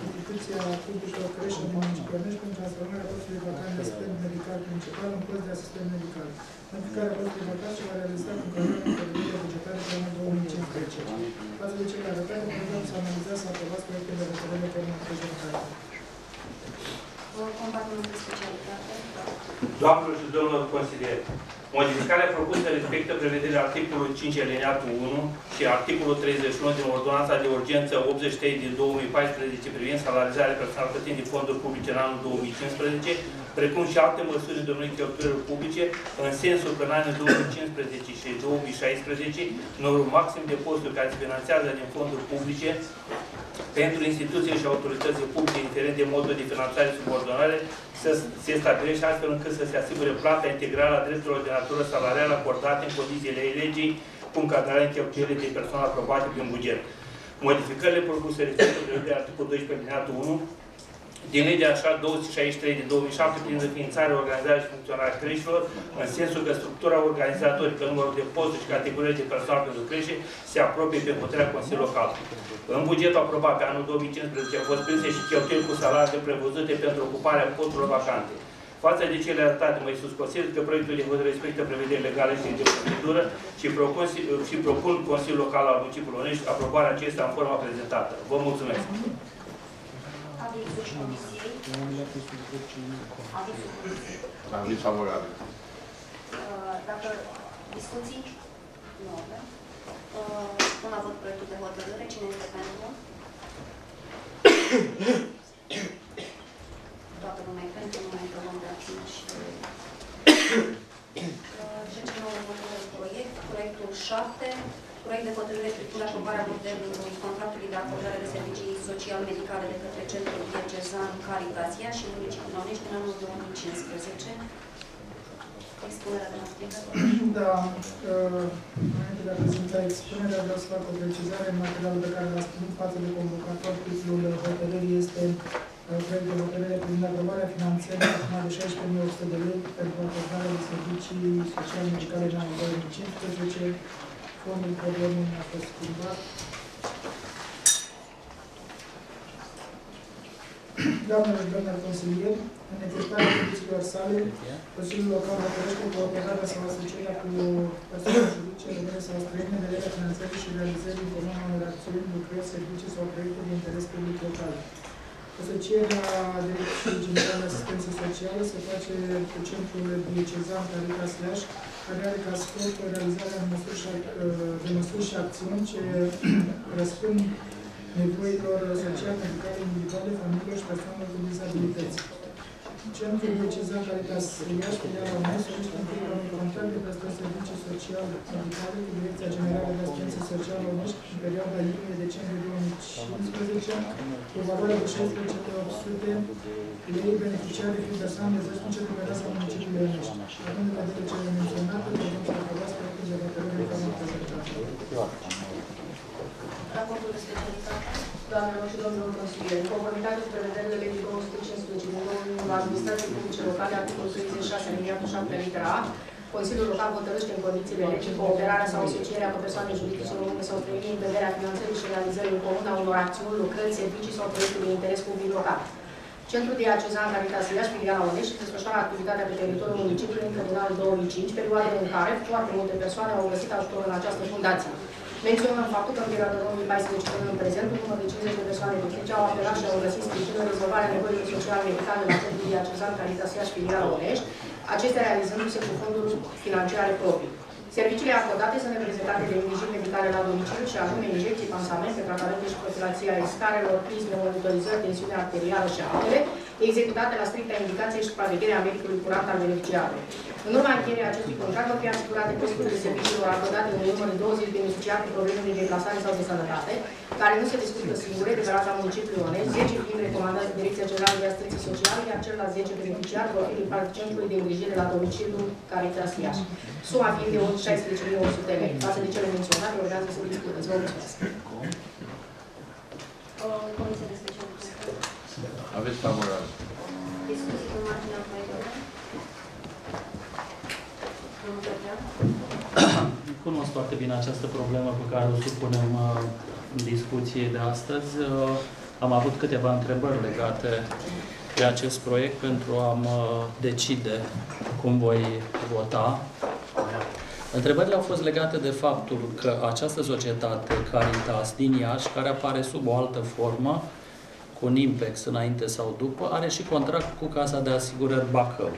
instituția publică creșă din municipiul Onești pentru transformarea postului vacant de asistent medical principal în post de asistent medical. Modificarea postului vacant se va realiza în cadrul hotărârii bugetare pe anul 2015. Față de cele arătate, program să analizați să aprobați proiectul de hotărâre pe anul prezentare. Compartimentul de specialitate. Doamnelor și domnilor consilieri, modificarea propusă respectă prevederea articolului 5 alineatul 1 și articolul 31 din Ordonanța de Urgență 83 din 2014 privind salarizarea personală plătind din fonduri publice în anul 2015, precum și alte măsuri în domeniul cheltuielor publice, în sensul că în anii 2015 și 2016, numărul maxim de posturi care se finanțează din fonduri publice pentru instituții și autorități publice, indiferent de modul de finanțare și subordonare, să se stabilește astfel încât să se asigure plata integrală a drepturilor de natură salarială acordate în condițiile legii cu încadrare în cheltuielile de persoană aprobate prin buget. Modificările propuse respectă de articolul 12 alineatul 1 din legea așa 263 din 2007 prin înființarea, organizarea și funcționarea creșilor, în sensul că structura organizatorică, numărul de posturi și categoriile de personal pentru creșe se apropie pe puterea Consiliului Local. În bugetul aprobat pe anul 2015 au fost prinse și cheltuieli cu salariile prevăzute pentru ocuparea posturilor vacante. Față de cele arătate mai sus, consider că proiectul de hotărâre respectă prevederi legale și de procedură și propun, și propun Consiliul Local al Municipiului Onești aprobarea acestea în forma prezentată. Vă mulțumesc! Avizul Comisiei. Avizul Comisiei. Aviz favorabil. Uh, Dacă discuții? Nu avem. Uh, Pun la vot proiectul de hotărâre. Cine este pentru? Toată lumea e pentru, nu mai întrebăm de abține și... Uh, Trecem la următorul proiect, proiectul 7, proiect de hotărâre privind aprobarea modelului contractului de acordare de servicii social-medicale de către Centrul Diocezan Caritasia și Municipiul Onești în anul 2015. Expunerea de motive. Da, uh, înainte de a prezenta expunerea, vreau să fac o precizare în materialul pe care l-ați primit față de convocator. Titlul hotărârii este uh, proiect de hotărâre privind aprobarea finanțării de sumă de 16.800 de lei pentru acordarea de servicii sociale medicale în anul 2015. Fondul problemei a fost schimbat. Doamnelor și domnilor consilieri, în exercitarea condițiilor sale, Consiliul Local hotărăște cooperarea sau asocierea cu persoane juridice, române sau străine, în vederea finanțării și realizării în comun a unor acțiuni, lucrări, servicii sau proiecte de interes public local. Asocierea Direcției Generale de Asistență Socială se face cu Centrul Diocezan Caritas Iași, care are ca scop realizarea de măsuri și, de măsuri și acțiuni ce răspund nevoilor sociale, medicale, individuale, familiilor și persoanelor cu dizabilități. Centrul Diocezan Caritas Iași, filiala UNES, solicită încheierea unui contract de prestări servicii social-medicale cu Direcția Generală de Asistență Socială Onești în perioada iunie-decembrie 2015, cu o valoare de 16.800 lei beneficiare fiind persoane de vârstă de pedeapsa municipiului Onești. Având în vedere cele menționate, putem să aprobați proiectul de hotărâre în forma prezentată. Raportul de specialitate. Doamnelor și domnilor consilieri, în conformitate cu prevederile legii 215 din 2001 administrației publice locale, articolul 36, aliniatul 7, litera A, Consiliul Local hotărăște în condițiile legii cooperarea sau asocierea cu persoane juridice române sau străine în vederea finanțării și realizării în comun a unor acțiuni, lucrări, servicii sau proiecte de interes public local. Centrul Diocezan Caritas Iași, filiala Onești, desfășoară activitatea pe teritoriul municipiului încă din anul 2005, perioade în care foarte multe persoane au găsit ajutor în această fundație. Menționăm faptul că în perioada 2014 până în prezent, un număr de 50 de persoane fizice au apelat și au găsit sprijin în rezolvarea nevoilor sociale medicale la Centrul Diocezan Caritas Iași, filiala Onești, acestea realizându-se cu fonduri financiare proprii. Serviciile acordate sunt reprezentate de îngrijiri medicale la domiciliu și anume injecții, pansamente, tratamente și profilația escarelor, prisme, monitorizări, tensiune arterială și altele, executate la stricta indicație și supravegherea medicului curant al beneficiarului. În urma încheierii acestui contract vor fi asigurate costurile serviciilor acordate în număr de 20 beneficiari cu probleme de deplasare sau de sănătate, care nu se descurcă singure de pe raza municipiului Onest, 10 fiind recomandați de Direcția Generală de Asistență Socială, iar celălalt 10 beneficiari vor fi din partea Centrului de Îngrijire la domiciliu Caritas Iași. Suma fiind de 16.800 de lei. Față de cele menționate, urmează să discutăm. Vă mulțumesc. Comisia de specialitate. Aveți favorabil. Discuții cu marginea proiectului. Domnul Petrean. Cunosc foarte bine această problemă pe care o supunem uh, în discuție de astăzi. Uh, Am avut câteva întrebări legate de acest proiect pentru a mă decide cum voi vota. Întrebările au fost legate de faptul că această societate Caritas din Iași, care apare sub o altă formă, cu Nimpex înainte sau după, are și contract cu Casa de Asigurări Bacău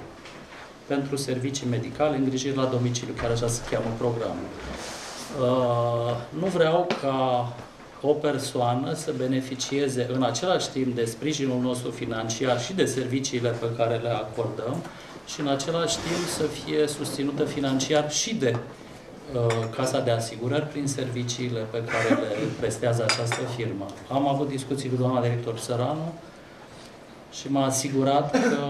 pentru servicii medicale, îngrijiri la domiciliu, chiar așa se cheamă programul. Uh, nu vreau ca o persoană să beneficieze în același timp de sprijinul nostru financiar și de serviciile pe care le acordăm și în același timp să fie susținută financiar și de uh, Casa de Asigurări prin serviciile pe care le prestează această firmă. Am avut discuții cu doamna director Săranu și m-a asigurat că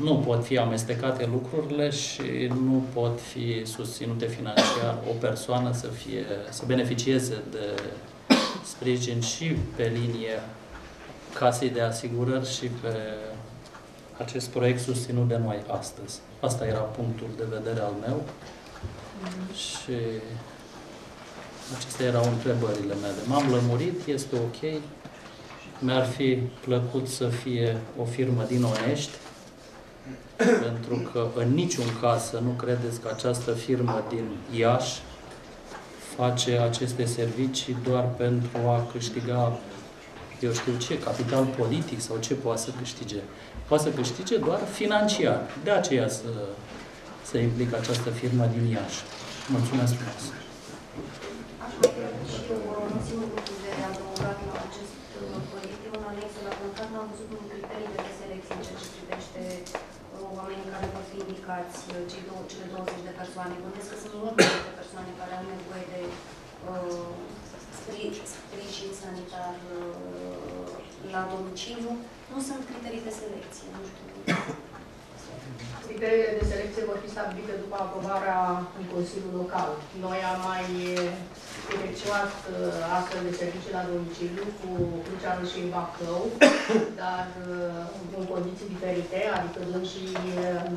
nu pot fi amestecate lucrurile și nu pot fi susținute financiar o persoană să, fie, să beneficieze de sprijin și pe linie casei de asigurări și pe acest proiect susținut de noi astăzi. Asta era punctul de vedere al meu și acestea erau întrebările mele. M-am lămurit, este ok. Mi-ar fi plăcut să fie o firmă din Onești, Pentru că în niciun caz să nu credeți că această firmă din Iași face aceste servicii doar pentru a câștiga, eu știu ce, capital politic sau ce poate să câștige. Poate să câștige doar financiar. De aceea să, să implică această firmă din Iași. Mulțumesc frumos! Aș mai avea și eu un singur lucru de adăugat la acest uh, proiect. Eu în anexă la contract n-am văzut un criteriu de selecție în ceea ce privește uh, oamenii care vor fi indicați, uh, cei două, cele 20 de persoane. Gândesc că sunt mult mai multe persoane care au nevoie de uh, spri- sprijin sanitar uh, la domiciliu. Nu sunt criterii de selecție, nu știu. Criteriile de selecție vor fi stabilite după aprobarea în Consiliul Local. Noi am mai efectuat uh, astfel de servicii la domiciliu cu Cruceanul și Bacău, dar uh, în condiții diferite, adică dânsii uh,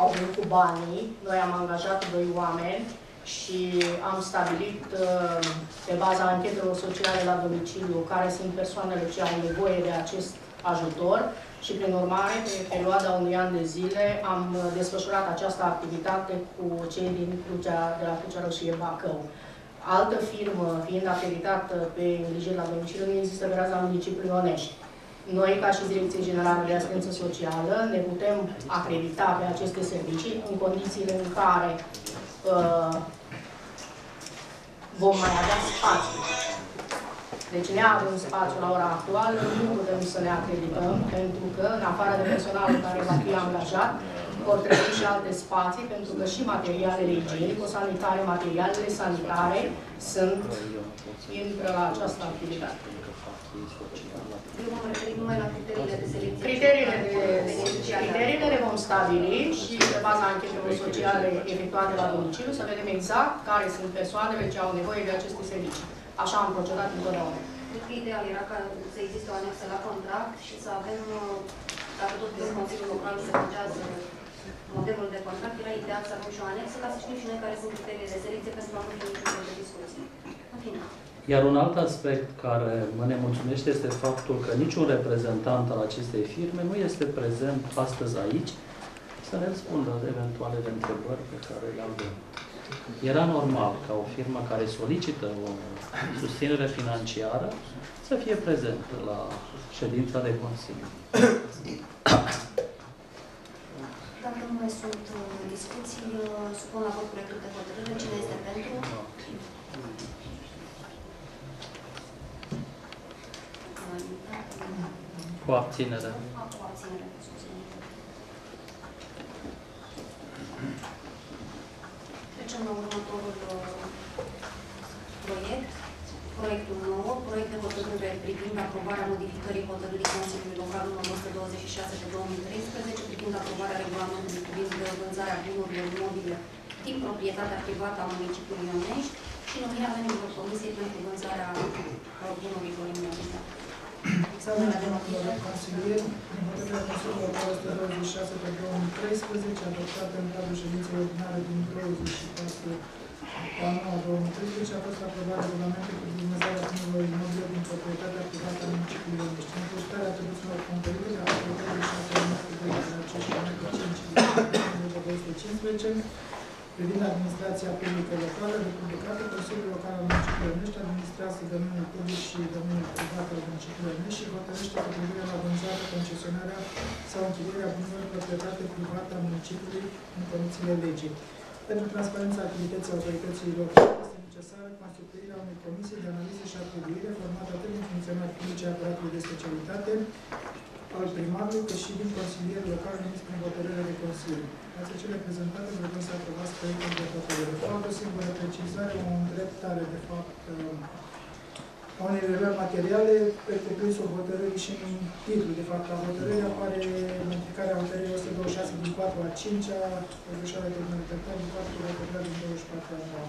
au venit cu banii, noi am angajat doi oameni și am stabilit uh, pe baza anchetelor sociale la domiciliu care sunt persoanele ce au nevoie de acest ajutor și prin urmare, pe perioada unui an de zile, am uh, desfășurat această activitate cu cei din Crucea, de la Crucea Roșie Bacău. Altă firmă, fiind acreditată pe îngrijiri la domiciliu, nu există pe raza municipiului Onești. Noi, ca și Direcție Generală de Asistență Socială, ne putem acredita pe aceste servicii în condițiile în care uh, vom mai avea spațiu. Deci, neavând spațiu la ora actuală, nu putem să ne acredităm, pentru că, în afară de personalul care va fi angajat, vor trebui și alte spații, pentru că și materialele igienico-sanitare, materialele sanitare sunt, intră la această activitate. Eu m-am referit numai la criteriile de selecție. Criteriile, de, criteriile le vom stabili și pe baza anchetelor sociale efectuate la domiciliu să vedem exact care sunt persoanele ce au nevoie de aceste servicii. Așa am procedat întotdeauna. Cred că ideal era ca să existe o anexă la contract și să avem, uh, dacă tot în Consiliul Local se făcează modelul de contract, era ideal să avem și o anexă ca să știm și noi care sunt criteriile de selecție pentru a nu fi niciun fel de discuție. În fine. Iar un alt aspect care mă nemulțumește este faptul că niciun reprezentant al acestei firme nu este prezent astăzi aici să ne răspundă de eventualele întrebări pe care le avem. Era normal ca o firmă care solicită o susținere financiară să fie prezentă la ședința de Consiliu. Dacă nu mai sunt uh, discuții, uh, supun la vot proiectul de hotărâre. Cine este pentru? Cu abținere. Cu abținere, scuze. Trecem la următorul uh, proiect. Proiectul 9, proiect de hotărâre privind aprobarea modificării hotărârii Consiliului Local numărul 126 de 2013 privind aprobarea regulamentului privind vânzarea bunurilor mobile din proprietatea privată a municipiului Ionești și numirea membrilor Comisiei pentru vânzarea uh, bunurilor imobile. Examenul de la consilier, în hotărârea Consiliului Local 126 pe 2013, adoptată în cadrul ședinței ordinare din 24 anul 2013, a fost aprobat regulamentul privind vânzarea bunurilor imobile din proprietatea privată a municipiului Ionești. În ajustarea atribuțiilor conferite de articolul 6 privind administrația publică locală, republicată, Consiliul Local al Municipiului Ionești administrează domeniul public și domeniul privat al Municipiului Ionești și hotărăște cu privire la vânzarea, concesionarea sau închirierea bunurilor proprietate privată a municipiului în condițiile legii. Pentru transparența activității autorității locale este necesară constituirea unei comisii de analiză și atribuire formată atât din funcționari publice aparatului de specialitate al primarului, cât și din consilier local numiți prin hotărâre de Consiliu. Toate cele prezentate vreau să aprobați proiectul de hotărâre. Fac o singură precizare, o îndreptare, de fapt, a unei relări materiale, pretecrinsul hotărârii și în titlu. De fapt, la hotărâre apare modificarea hotărârii 126 din 4 a 5 a redușarea de modificare din 4 la hotărârea din 24 a 9.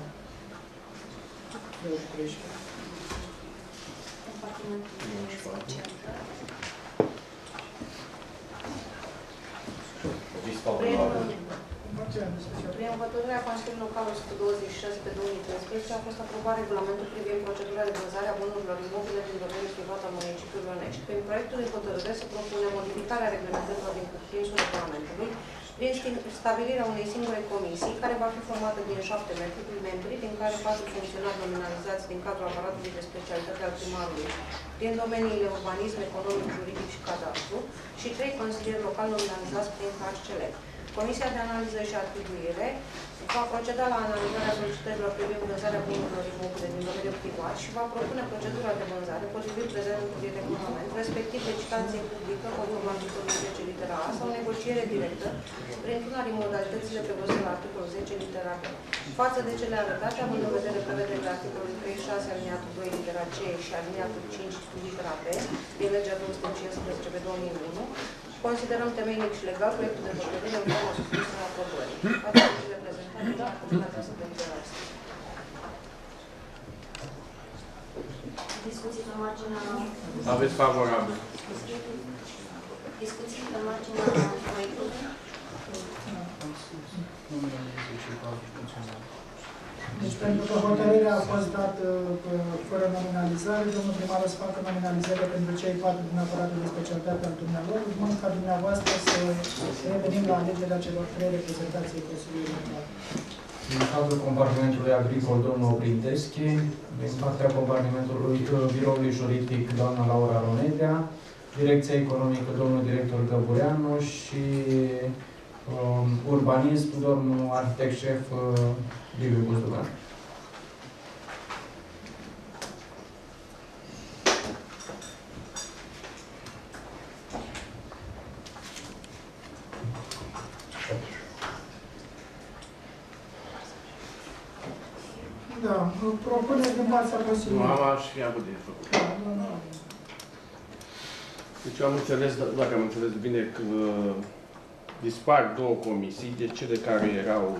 23. Compartimentul 24. Prin hotărârea Consiliului Local 126 pe 2013 a fost aprobat regulamentul privind procedura de vânzare a bunurilor imobile din domeniul privat al municipiului Onești. Prin proiectul de hotărâre se propune modificarea reglementărilor din cuprinsul regulamentului prin sti- stabilirea unei singure comisii, care va fi formată din șapte membri, membri, din care patru funcționari nominalizați din cadrul aparatului de specialitate al primarului, din domeniile urbanism, economic, juridic și cadastru, și trei consilieri locali nominalizați prin HCL. Comisia de analiză și atribuire va proceda la analizarea solicitărilor privind vânzarea bunurilor imobile din domeniul privat și va propune procedura de vânzare potrivit prezentului regulament, respectiv licitație publică conform articolului 10 litera A sau negociere directă printr-una din modalitățile prevăzute la articolul 10 litera B. Față de cele arătate, având în vedere prevederile articolului 36 aliniatul 2 litera C și aliniatul 5 litera B din legea 215 pe 2001, Considerăm temeinic și legal proiectul de hotărâre în forma supusă la aprobării. Atribuțiile prezentate la comunitatea subvenționată. Discuții pe marginea... Aveți favorabil. Discuții pe marginea proiectului? Deci pentru că hotărârea a fost dată uh, fără nominalizare, domnul primar o să facă nominalizare pentru cei patru din aparatul de specialitate al dumneavoastră, urmând ca dumneavoastră să revenim la alegerea celor trei reprezentanți ai Consiliului Local. Din cadrul compartimentului agricol, domnul Printeschi, din partea compartimentului uh, biroului juridic, doamna Laura Ronedea, direcția economică, domnul director Găbureanu și um, urbanism, domnul arhitect șef uh, Liviu Buzdugan. Da, propuneri din partea Nu Consiliului. am aș fi avut de făcut. Da, nu, nu. Deci eu am înțeles, dacă am înțeles bine, că uh, dispar două comisii, de cele care erau,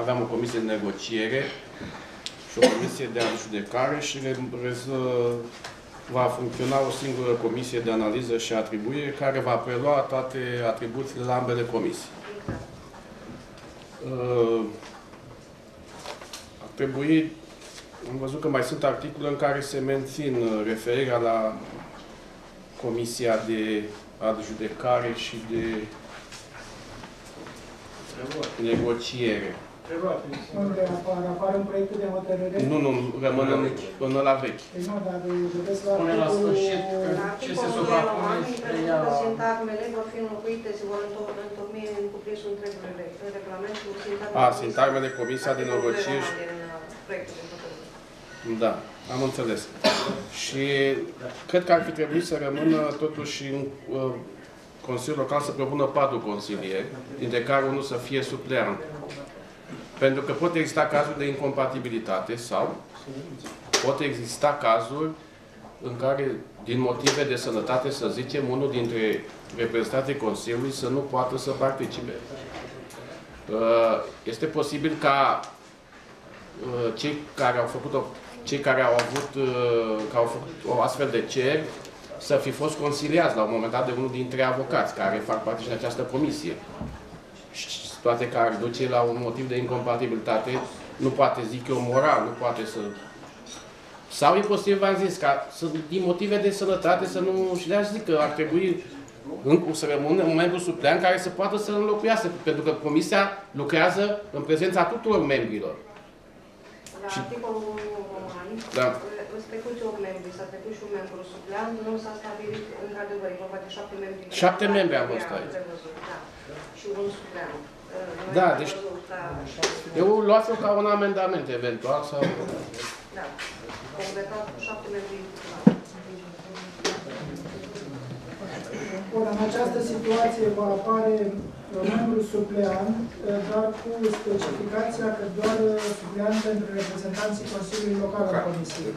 aveam o comisie de negociere și o comisie de adjudecare și re, re- va funcționa o singură comisie de analiză și atribuire care va prelua toate atribuțiile la ambele comisii. Uh, ar trebui, am văzut că mai sunt articole în care se mențin uh, referirea la Comisia de adjudecare și de negociere. Unde apare, apare un proiect de hotărâre? Nu, nu, rămân în, până la vechi. Păi nu, dar vedeți la Spune la articolul... sfârșit că ce se Articolul suprapune roman, și preia... prezintă sintagmele vor fi înlocuite, se vor înto- întocmi în cuprinsul întregului re- regulament cu sintagmele... A, sintagmele Comisia de Articolul negocieri. și- roman din uh, proiectul de hotărâre. Da, am înțeles. Și cred că ar fi trebuit să rămână totuși în uh, Consiliul Local să propună patru consilieri, dintre care unul să fie supleant. Pentru că pot exista cazuri de incompatibilitate sau pot exista cazuri în care, din motive de sănătate, să zicem, unul dintre reprezentanții Consiliului să nu poată să participe. Uh, Este posibil ca uh, cei care au făcut o, cei care au avut uh, care au făcut o astfel de cer să fi fost consiliați la un moment dat de unul dintre avocați care fac parte și în această comisie. Și toate care duce la un motiv de incompatibilitate, nu poate, zic eu, moral, nu poate să... Sau e posibil, v-am zis, ca să, din motive de sănătate să nu... Și de zic că ar trebui în, să rămână un membru supleant care să poată să înlocuiască, pentru că comisia lucrează în prezența tuturor membrilor. La Și- articolul roman, Da. respectuți 8 membri, s-a trecut și un membru supleant, nu s-a stabilit, într-adevăr, e vorba de 7 membri. Șapte membri am Era văzut aici. prevăzut, Da. Și un supleant. Noi Da, am deci- prevăzut, da, Eu luați-o ca un amendament, eventual, sau... Da, completat cu 7 membri. Bun, în această situație va apare uh, membru supleant, uh, dar cu specificația că doar uh, supleant pentru reprezentanții Consiliului Local al Comisiei.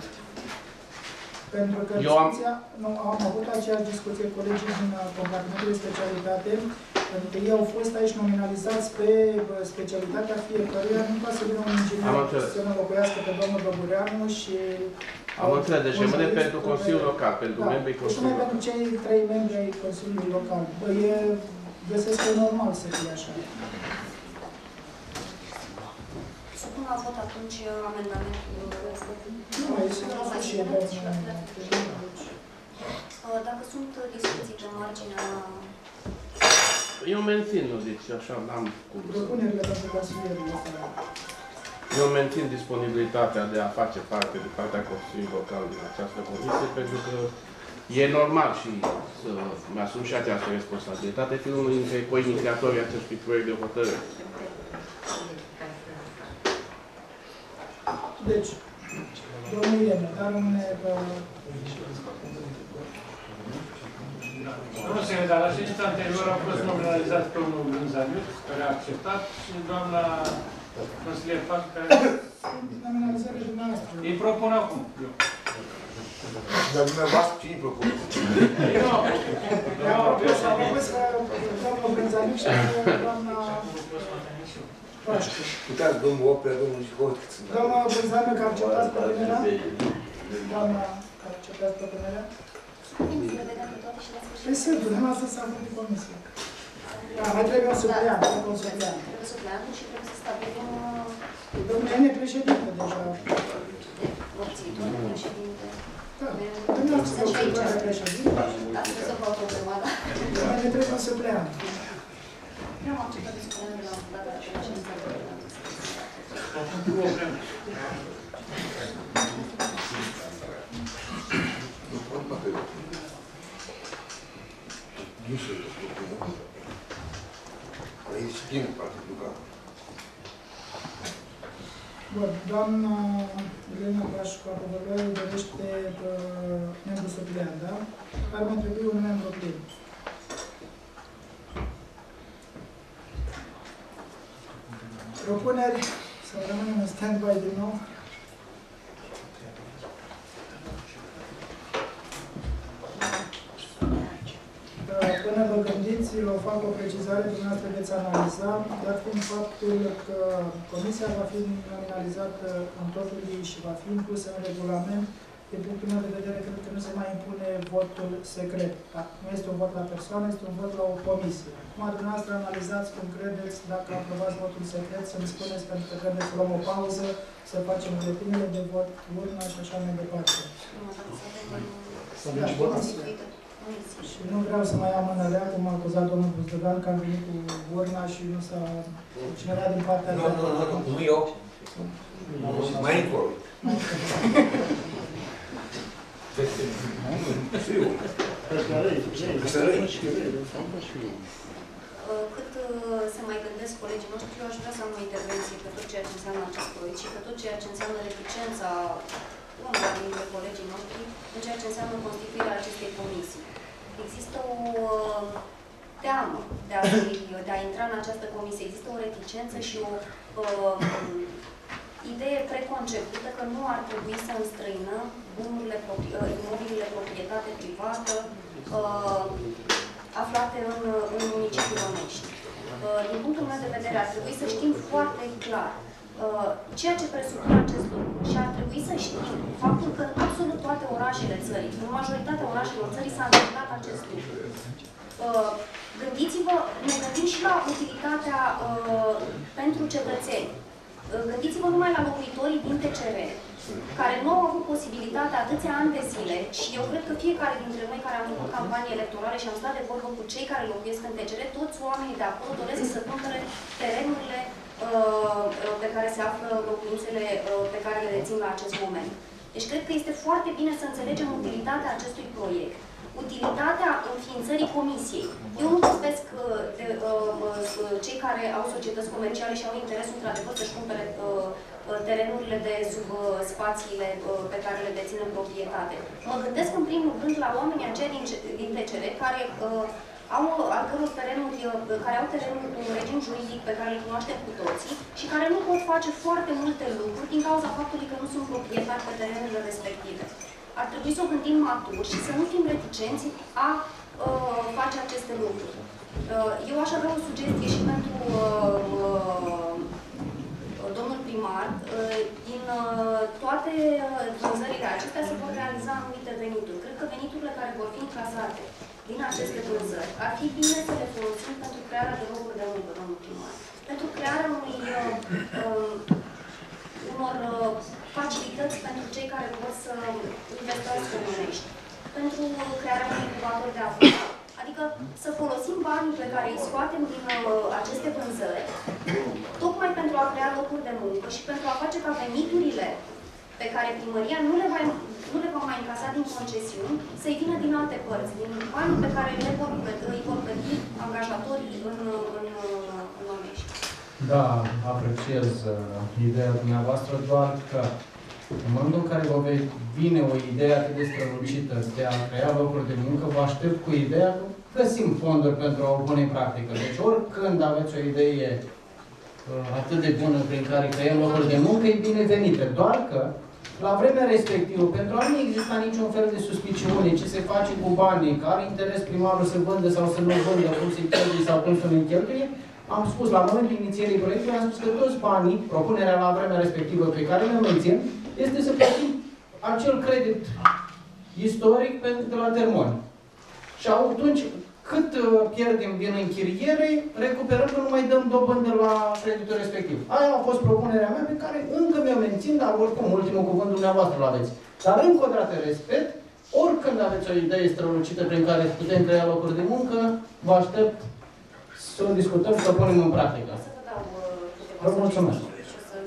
Pentru că Eu am- discuția, nu, am avut aceeași discuție cu colegii din uh, compartimentul de specialitate, pentru că ei au fost aici nominalizați pe uh, specialitatea fiecăruia, nu ca să vină un Am inginer înțeles. să ne locuiască pe domnul Dobureanu și... Am înțeles, deci rămâne Consiliul pentru Consiliul Local, pentru da, membrii deci numai Consiliului pentru cei trei membri ai Consiliului Local. Bă, e, găsesc că e normal să fie așa. Supun la vot atunci amendamentul. Nu, aici Nu nu mai sunt și sunt. deci, Uh, Dacă sunt discuții pe marginea Eu mențin, nu deci așa n-am cum să... Propunerile pentru consilierul ăsta. Eu mențin disponibilitatea de a face parte de partea Consiliului Local din această comisie, pentru că e normal și să mi-asum și această responsabilitate, fiind unul dintre co-inițiatorii acestui proiect de hotărâre. Deci, domnul Iene, dar rămâne pe... Domnul secretar, la ședința anterioară au fost nominalizați pe unul Brânzaniuț, care a acceptat, și doamna consilier Fac, care... Nominalizare dumneavoastră. Îi propun acum. eu. Dar dumneavoastră cine propune? Ei nu au Eu eu s-am propus ca doamna Brânzaniuc și doamna Pașcu. Uitați, domnul Oprea, domnul Jihot, cât sunt. Doamna Brânzaniuc, că acceptați propunerea? Doamna, că acceptați propunerea? Să vedem pe toate și la sfârșit. Păi sunt, dumneavoastră s-a făcut comisie. Da, mai trebuie un suplean, trebuie un suplean. Trebuie supleantul și trebuie să stabilim uh, Domnul Iene, președinte deja. opțitul de președinte. Da, Trebuie dumneavoastră să să și aici. ocupare președinte. Asta trebuie să fac problema, da. Mai ne trebuie un suplean. Nu am acceptat de suplean de la data de la ședința anterioară. Nu se propune. E disciplină, practic, nu ca... Bun, doamna Elena Pașcu, apărătorul dorește uh, membru suplean, da? Ar mai trebui un membru plin. Propuneri să rămânem în stand-by din nou. Uh, Până vă gândiți, eu fac o precizare, dumneavoastră veți analiza, dat fiind faptul că comisia va fi nominalizată în totul și va fi inclusă în regulament, din punctul meu de vedere, cred că nu se mai impune votul secret. Da? Nu este un vot la persoană, este un vot la o comisie. Acum, dumneavoastră analizați cum credeți, dacă aprobați votul secret, să-mi spuneți, pentru că trebuie să luăm o pauză, să facem buletinele de vot, urna și așa mai departe. Să Da, comisie. Și nu vreau să mai am în alea, cum a acuzat domnul Buzdogan, că am venit cu urna și nu s-a... cineva din partea Nu, nu, nu, nu, nu eu. Mai încolo. Știu. Căsărăi. Uh, Cât uh, se mai gândesc colegii noștri, eu aș vrea să am o intervenție pe tot ceea ce înseamnă acest proiect și pe tot ceea ce înseamnă reticența unora dintre colegii noștri în ceea ce înseamnă constituirea acestei comisii. Există o uh, teamă de a, fi- de a intra în această comisie, există o reticență și o uh, idee preconcepută că nu ar trebui să înstrăinăm bunurile, propri- uh, imobilile proprietate privată uh, aflate în, în municipiul Onești. Uh, Din punctul meu de vedere, ar trebui să știm foarte clar uh, ceea ce presupune acest lucru și ar trebui să știm faptul că în absolut toate orașele țării, în majoritatea orașelor țării s-a întâmplat acest lucru. Uh, Gândiți-vă, ne gândim și la utilitatea uh, pentru cetățeni. Uh, Gândiți-vă numai la locuitorii din TCR, care nu au avut posibilitatea atâția ani de zile și eu cred că fiecare dintre noi care am făcut campanii electorale și am stat de vorbă cu cei care locuiesc în TCR, toți oamenii de acolo doresc să cumpere terenurile uh, pe care se află locuințele uh, pe care le dețin la acest moment. Deci cred că este foarte bine să înțelegem utilitatea acestui proiect, utilitatea înființării comisiei. Eu nu vorbesc uh, de uh, uh, cei care au societăți comerciale și au interesul într-adevăr să-și cumpere uh, uh, terenurile de sub uh, spațiile uh, pe care le dețin în proprietate. Mă gândesc în primul rând la oamenii aceia din, C- din TCR care uh, au al căror terenuri, uh, care au terenuri cu un regim juridic pe care îl cunoaștem cu toții și care nu pot face foarte multe lucruri din cauza faptului că nu sunt proprietari pe terenurile respective. Ar trebui să o gândim matur și să nu fim reticenți a uh, face aceste lucruri. Uh, eu aș avea o sugestie și pentru uh, uh, domnul primar, uh, din uh, toate uh, vânzările acestea se vor realiza anumite venituri. Cred că veniturile care vor fi încasate din aceste vânzări ar fi bine să le folosim pentru crearea de locuri de muncă, domnul primar. Pentru crearea unui uh, um, unor uh, facilități pentru cei care vor să investească în Onești, pentru crearea unui incubator de afaceri. Adică să folosim banii pe care îi scoatem din uh, aceste vânzări, tocmai pentru a crea locuri de muncă și pentru a face ca veniturile pe care primăria nu le, va, nu le va mai încasa din concesiuni, să-i vină din alte părți, din banii pe care le vor, plăti- îi vor plăti angajatorii în, în, în Onești. Da, apreciez uh, ideea dumneavoastră, doar că în momentul în care vă ve- vine o idee atât de strălucită de a crea locuri de muncă, vă aștept cu ideea că găsim fonduri pentru a o pune în practică. Deci oricând aveți o idee uh, atât de bună prin care creăm locuri de muncă, e binevenită. Doar că la vremea respectivă, pentru a nu exista niciun fel de suspiciune ce se face cu banii, că are interes primarul să vândă sau să nu vândă, cum se cheltuie sau cum să nu cheltuie, am spus, la momentul inițierii proiectului, am spus că toți banii, propunerea la vremea respectivă pe care ne mențin, este să plătim acel credit istoric pentru de la Termoni. Și atunci, cât uh, pierdem din închiriere, recuperăm că nu mai dăm dobândă la creditul respectiv. Aia a fost propunerea mea pe care încă mi-o mențin, dar oricum, ultimul cuvânt dumneavoastră l aveți. Dar încă o dată respect, oricând aveți o idee strălucită prin care putem crea locuri de muncă, vă aștept să o discutăm și să o punem în practică. Să vă dau uh, câteva Vă mulțumesc. sugestii și o să-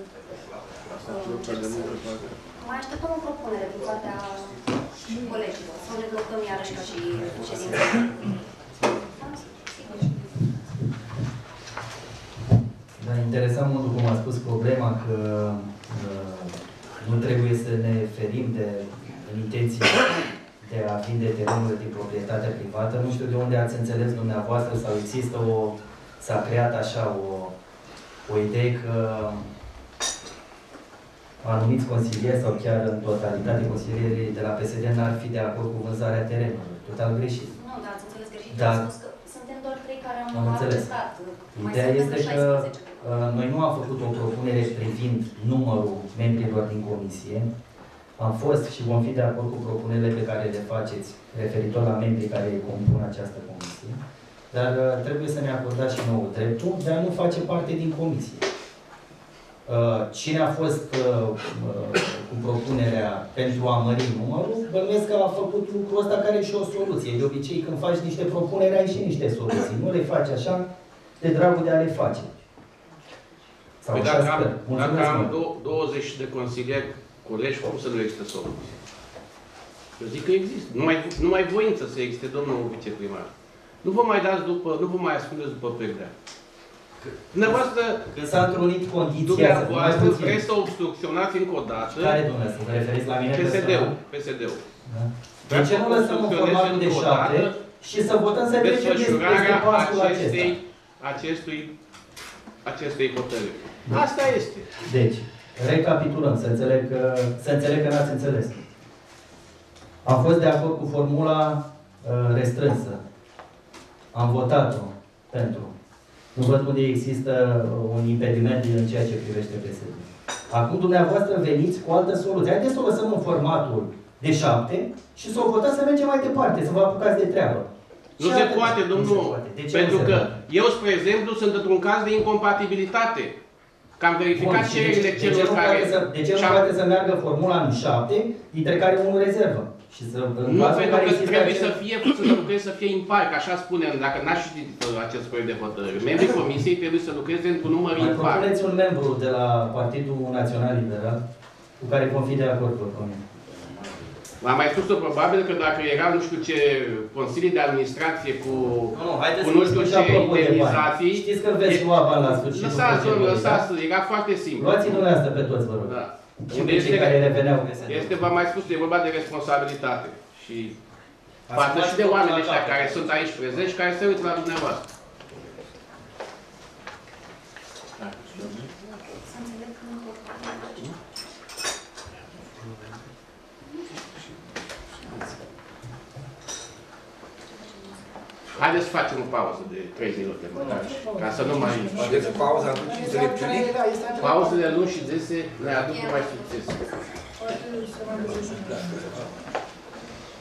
Mai așteptăm o propunere din partea colegilor. Să ne blocăm iarăși ca și ședință. Da, sigur. Da, interesant modul cum a spus problema că uh, nu trebuie să ne ferim de în intenția de a vinde terenurile din proprietate privată. Nu știu de unde ați înțeles dumneavoastră sau există o, s-a creat așa o, o idee că anumiți consilieri sau chiar în totalitate consilierii de la PSD n-ar fi de acord cu vânzarea terenurilor. Total greșit. Nu, dar ați înțeles greșit. Da. Am spus că suntem doar trei care am Am înțeles. arătat. Mai Ideea sunt este încă că 16. uh, noi nu am făcut o propunere privind numărul membrilor din comisie. Am fost și vom fi de acord cu propunerile pe care le faceți referitor la membrii care compun această comisie. Dar uh, trebuie să ne acordați și nouă dreptul de a nu face parte din comisie. Uh, Cine a fost uh, uh, cu propunerea pentru a mări numărul, bănuiesc că a făcut lucrul ăsta care e și o soluție. De obicei, când faci niște propuneri, ai și niște soluții. Nu le faci așa de dragul de a le face. Sau Păi așa dacă am, sper. dacă Mulțumesc am mult. dou- 20 de consilieri colegi, cum să nu existe soluție? Eu zic că există. Numai, numai voință să existe, domnul viceprimar. Nu vă mai dați după, nu vă mai ascundeți după perdea. Dumneavoastră, Când s-a întrunit condiția să dumneavoastră mai puțin. vreți să obstrucționați încă o dată Care dumneavoastră? Vă referiți la mine PSD-ul. personal? PSD-ul. Da. De Vreți ce să nu lăsăm în obstrucționeze formatul de încă o șapte dată și să votăm să trecem peste desfășurarea pasul acestei, acesta? acestui, acestei hotărâri. Da. Asta este. Deci, recapitulăm, să înțeleg că, să înțeleg că n-ați înțeles. Am fost de acord cu formula uh, restrânsă. Am votat-o pentru. Nu văd unde există uh, un impediment în ceea ce privește PSD. Acum dumneavoastră veniți cu altă soluție. Haideți să o lăsăm în formatul de șapte și să o votați să mergem mai departe, să vă apucați de treabă. Nu Și se atât. poate, Nu domnul, se poate. De ce pentru nu se că poate? eu, spre exemplu, sunt într-un caz de incompatibilitate. Că am verificat Bun, și de ce- cererile de ce celor nu care... poate să, de ce nu și-am- poate să meargă formula în șapte, dintre care unul rezervă? Și să, în Nu, cazul în pentru care că există trebuie acel- să fie, să lucreze să fie impar, că așa spunem, dacă n-aș ști uh, acest proiect de hotărâre. Membrii comisiei trebuie să lucreze într-un număr Mai impar. propuneți un membru de la Partidul Național Liberal cu care vom fi de acord oricum. Am mai spus-o probabil că dacă erau nu știu ce consilii de administrație cu, Nu, nu, haideți cu să nu știu discutăm ce apropo de bani. indemnizații... Știți că veți lua bani la sfârșitul Lăsați, domnule, procedurii, lăsați, da? era foarte simplu. Luați dumneavoastră pe toți, vă rog. Da. Și Unde pe este, cei care reveneau PSD. este, v-am mai spus, e vorba de responsabilitate. Și Ați față luat și de totul oamenii la ăștia capăt. care sunt aici prezenți și care se uită la dumneavoastră. Haideți să facem o pauză de três minute, măcar, ca să nu mai... Deci pauza aduce înțelepciunii? Pauzele lungi și dese ne aduc mai succes.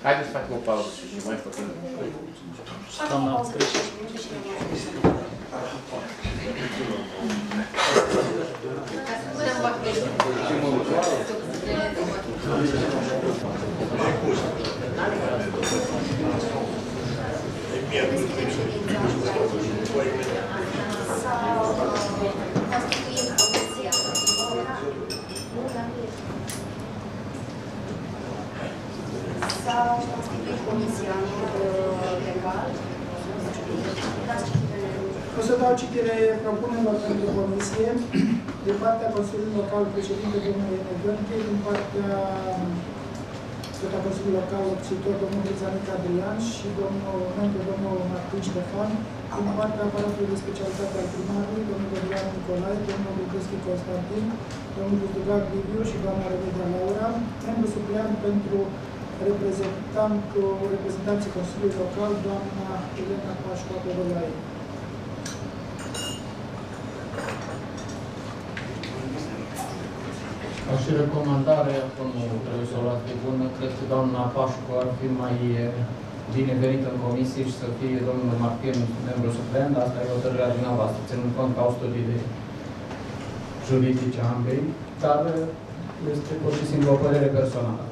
Haideți să facem o pauză și mai. Facem o pauză de mais Thank you. Citire. O să dau citire propunerilor pentru comisie din partea Consiliului Local președinte domnul Ene Gheorghe, din partea tot a Consiliului Local obțitor domnul Brizanic Adrian și domnul membru domnul Martin Ștefan, din partea aparatului de specialitate al primarului, domnul Dorian Nicolae, domnul Lucrescu Constantin, domnul Buzdugac Liviu și doamna Revedia Laura, membru supleant pentru reprezentantul, reprezentanții Consiliului Local, doamna Elena Pașcu Apodolaie. Ca și recomandare, acum nu trebuie să o luați de bună, cred că doamna Pașcu ar fi mai eh, binevenită în comisie și să fie domnul Martin membru suplent, asta e hotărârea dumneavoastră, ținând cont că au studii de juridice ambei, dar eh, este pur și simplu o părere personală.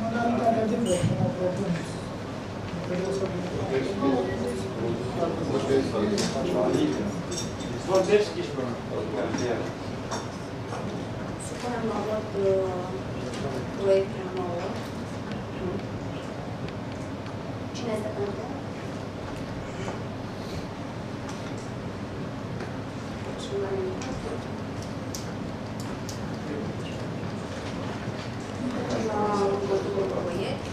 Modalitatea de vot, nu o propun. Trebuie să Supunem la vot uh, proiectul nou. Cine este pentru? Și unanimitate. Trecem la următorul proiect.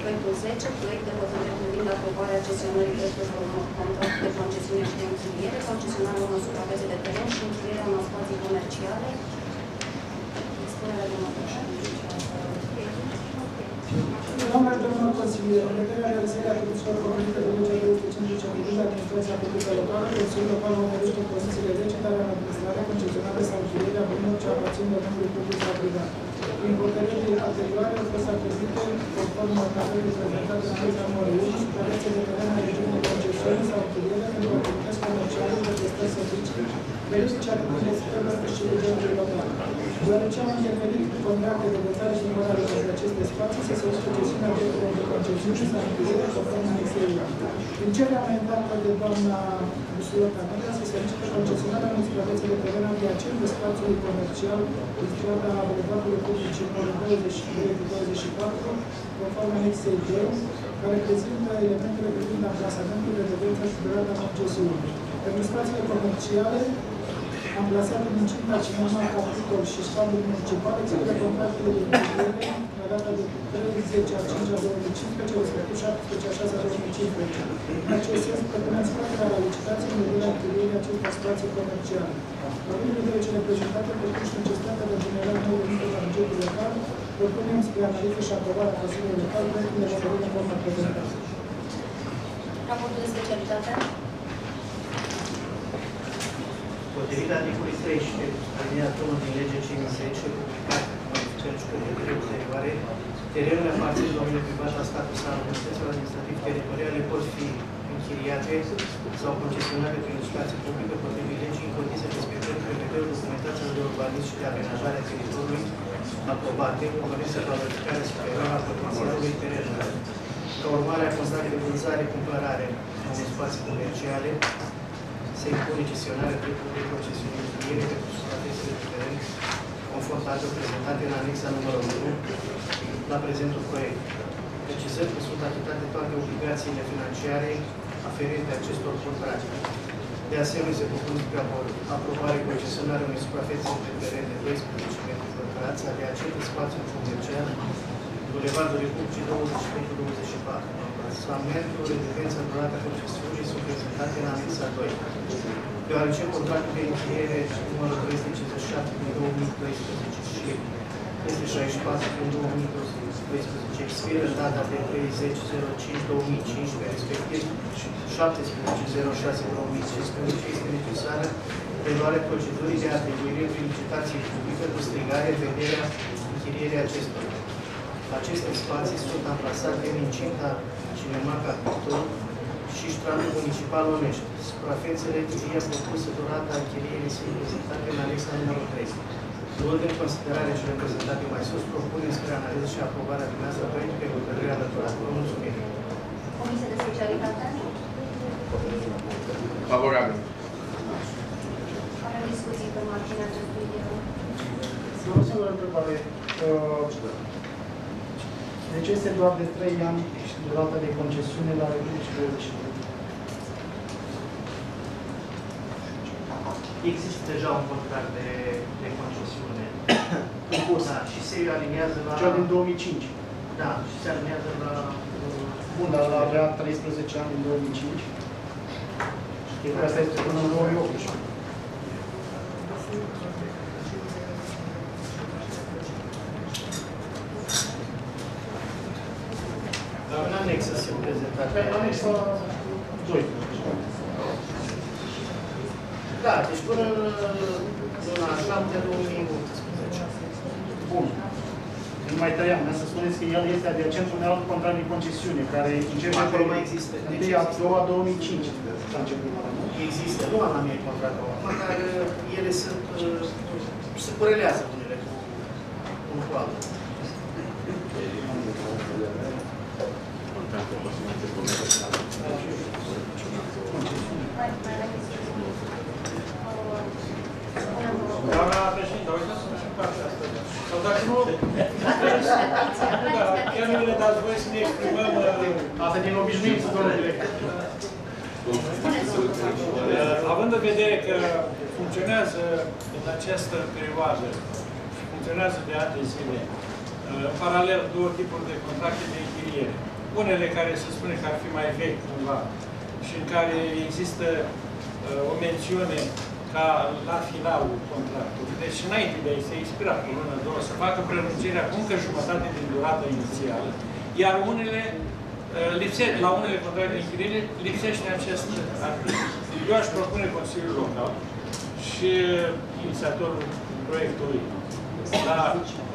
Proiectul 10, proiect de hotărâre privind aprobarea gestionării drepturilor unor contracte de concesiune și de închiriere, concesionarea unor suprafețe de teren și închirierea unor spații comerciale. Expunerea de notiță. Doamna și domnul consilier, în vederea realizării atribuțiilor convenite de legea 250 privind administrația publică locală, Consiliul Local numerește pozițiile decentrale în administrare, concesionare sau închirierea bunurilor ce aparțin domeniului public sau privat. Prin hotărârile anterioare au fost atribuite, conform tabelului prezentat în anexa numărul 1, suprafețe de teren în regim de concesiune sau închiriere pentru activități comerciale de prestări servicii, beneficiare de necesităților și legiului local. Deoarece am intervenit cu contracte de dotare și numărare pentru aceste spații, se solicită gestiunea drepturilor de concesiune sau închiriere conform anexei 1. Prin cererea amendată de doamna Busulo Canela, se solicită concesionarea unei suprafețe de teren adiacent de spațiului comercial din strada Bulevardului Public numărul 22-24, conform anexei 2, care prezintă elementele privind amplasamentul, redevența și durata concesiunii. Pentru spațiile comerciale, amplasate în incinta cinema capitol și ștabul municipal, execută contractele de închiriere la data de 30 a 5 a 2015, respectiv 17 a 6 a 2015. În acest sens, propunem scoaterea la licitație în vederea închirierii acestor spații comerciale. Având în vedere cele prezentate, precum și necesitatea de a genera noi venituri la bugetul local, propunem spre analiză și aprobare a Consiliului Local proiectul de hotărâre în forma prezentată. Raportul de specialitate. Potrivit articolului 13, alineatul 1 din legea 50, publicat cu modificări și pregătiri ulterioare, terenurile aparțin domeniului privat al statului sau autorităților administrativ-teritoriale pot fi închiriate sau concesionate prin licitație publică potrivit legii în condiții respectând prevederile documentațiilor de urbanism și de amenajare a teritoriului aprobate, cu condiția de valorificare superioară a potențialului terenului. Ca urmare a contractului de vânzare-cumpărare a unei spații comerciale, se impune gestionarea dreptului de concesiune închiriere pentru suprafețele de teren conform datelor prezentate în anexa numărul 1 la prezentul proiect. Precizăm că sunt achitate toate obligațiile financiare aferente acestor contracte. De asemenea, se propune spre aprobare concesionarea unei suprafețe de teren de 12 metri pătrați, adiacente spațiul comercial, Bulevardul Republicii 24 Amendamentul, redevența durata concesiunii sunt prezentate în anexa 2. Deoarece contractul de închiriere numărul 357 din 2012 și este 64 din 2012 expiră în data de 30.05.2015, respectiv 17.06.2015, este necesară preluarea procedurii de atribuire prin licitație publică cu strigare în vederea închirierii acestora. Aceste spații sunt amplasate în incinta Cinema Capitol și strandul municipal Onești. Suprafețele chiria propusă durata închirierii sunt prezentate în anexa numărul 3. Luând în considerare cele prezentate mai sus, propunem spre analiză și aprobarea dumneavoastră proiectul pe hotărârea alăturată. Vă mulțumim. Comisia de Specialitate? Favorabil. Avem discuții pe marginea acestui O singură întrebare. Uh, De ce este doar de 3 ani și durata de concesiune la Republicii 22? Există deja un contract de, de concesiune. Da, și se aliniază la... Cea din 2005. Da, și se aliniază la... Bun, dar ăla avea 13 ani în 2005. Știi că asta este până în 2018. Dar în anexă se prezentat. Pe anexa 2. Da, deci până în luna 7 2018. Bun. Nu mai trei ani, să spuneți că el este adiacent unui alt contract de concesiune, care începe Acolo pe mai există. Deci 1 a doua 2005. a început. Există, nu am la mine contractul acum, dar uh, ele sunt, uh, se corelează unele cu unul cu altul. Doamna președinte, uitați să și în partea asta. Sau dacă nu, da, chiar nu le dați voie să ne exprimăm... Asta din obișnuință, domnule director. Uh, Având în vedere că funcționează în această perioadă și funcționează de ani de zile, uh, în paralel două tipuri de contracte de închiriere. Unele care se spune că ar fi mai vechi cumva și în care există uh, o mențiune ca la finalul contractului, deci înainte de a se expira cu lună, două, să facă prelungirea cu încă jumătate din durata inițială, iar unele uh, lipse, la unele contracte de închiriere lipsește acest articol. Eu aș propune Consiliul Local și inițiatorul proiectului la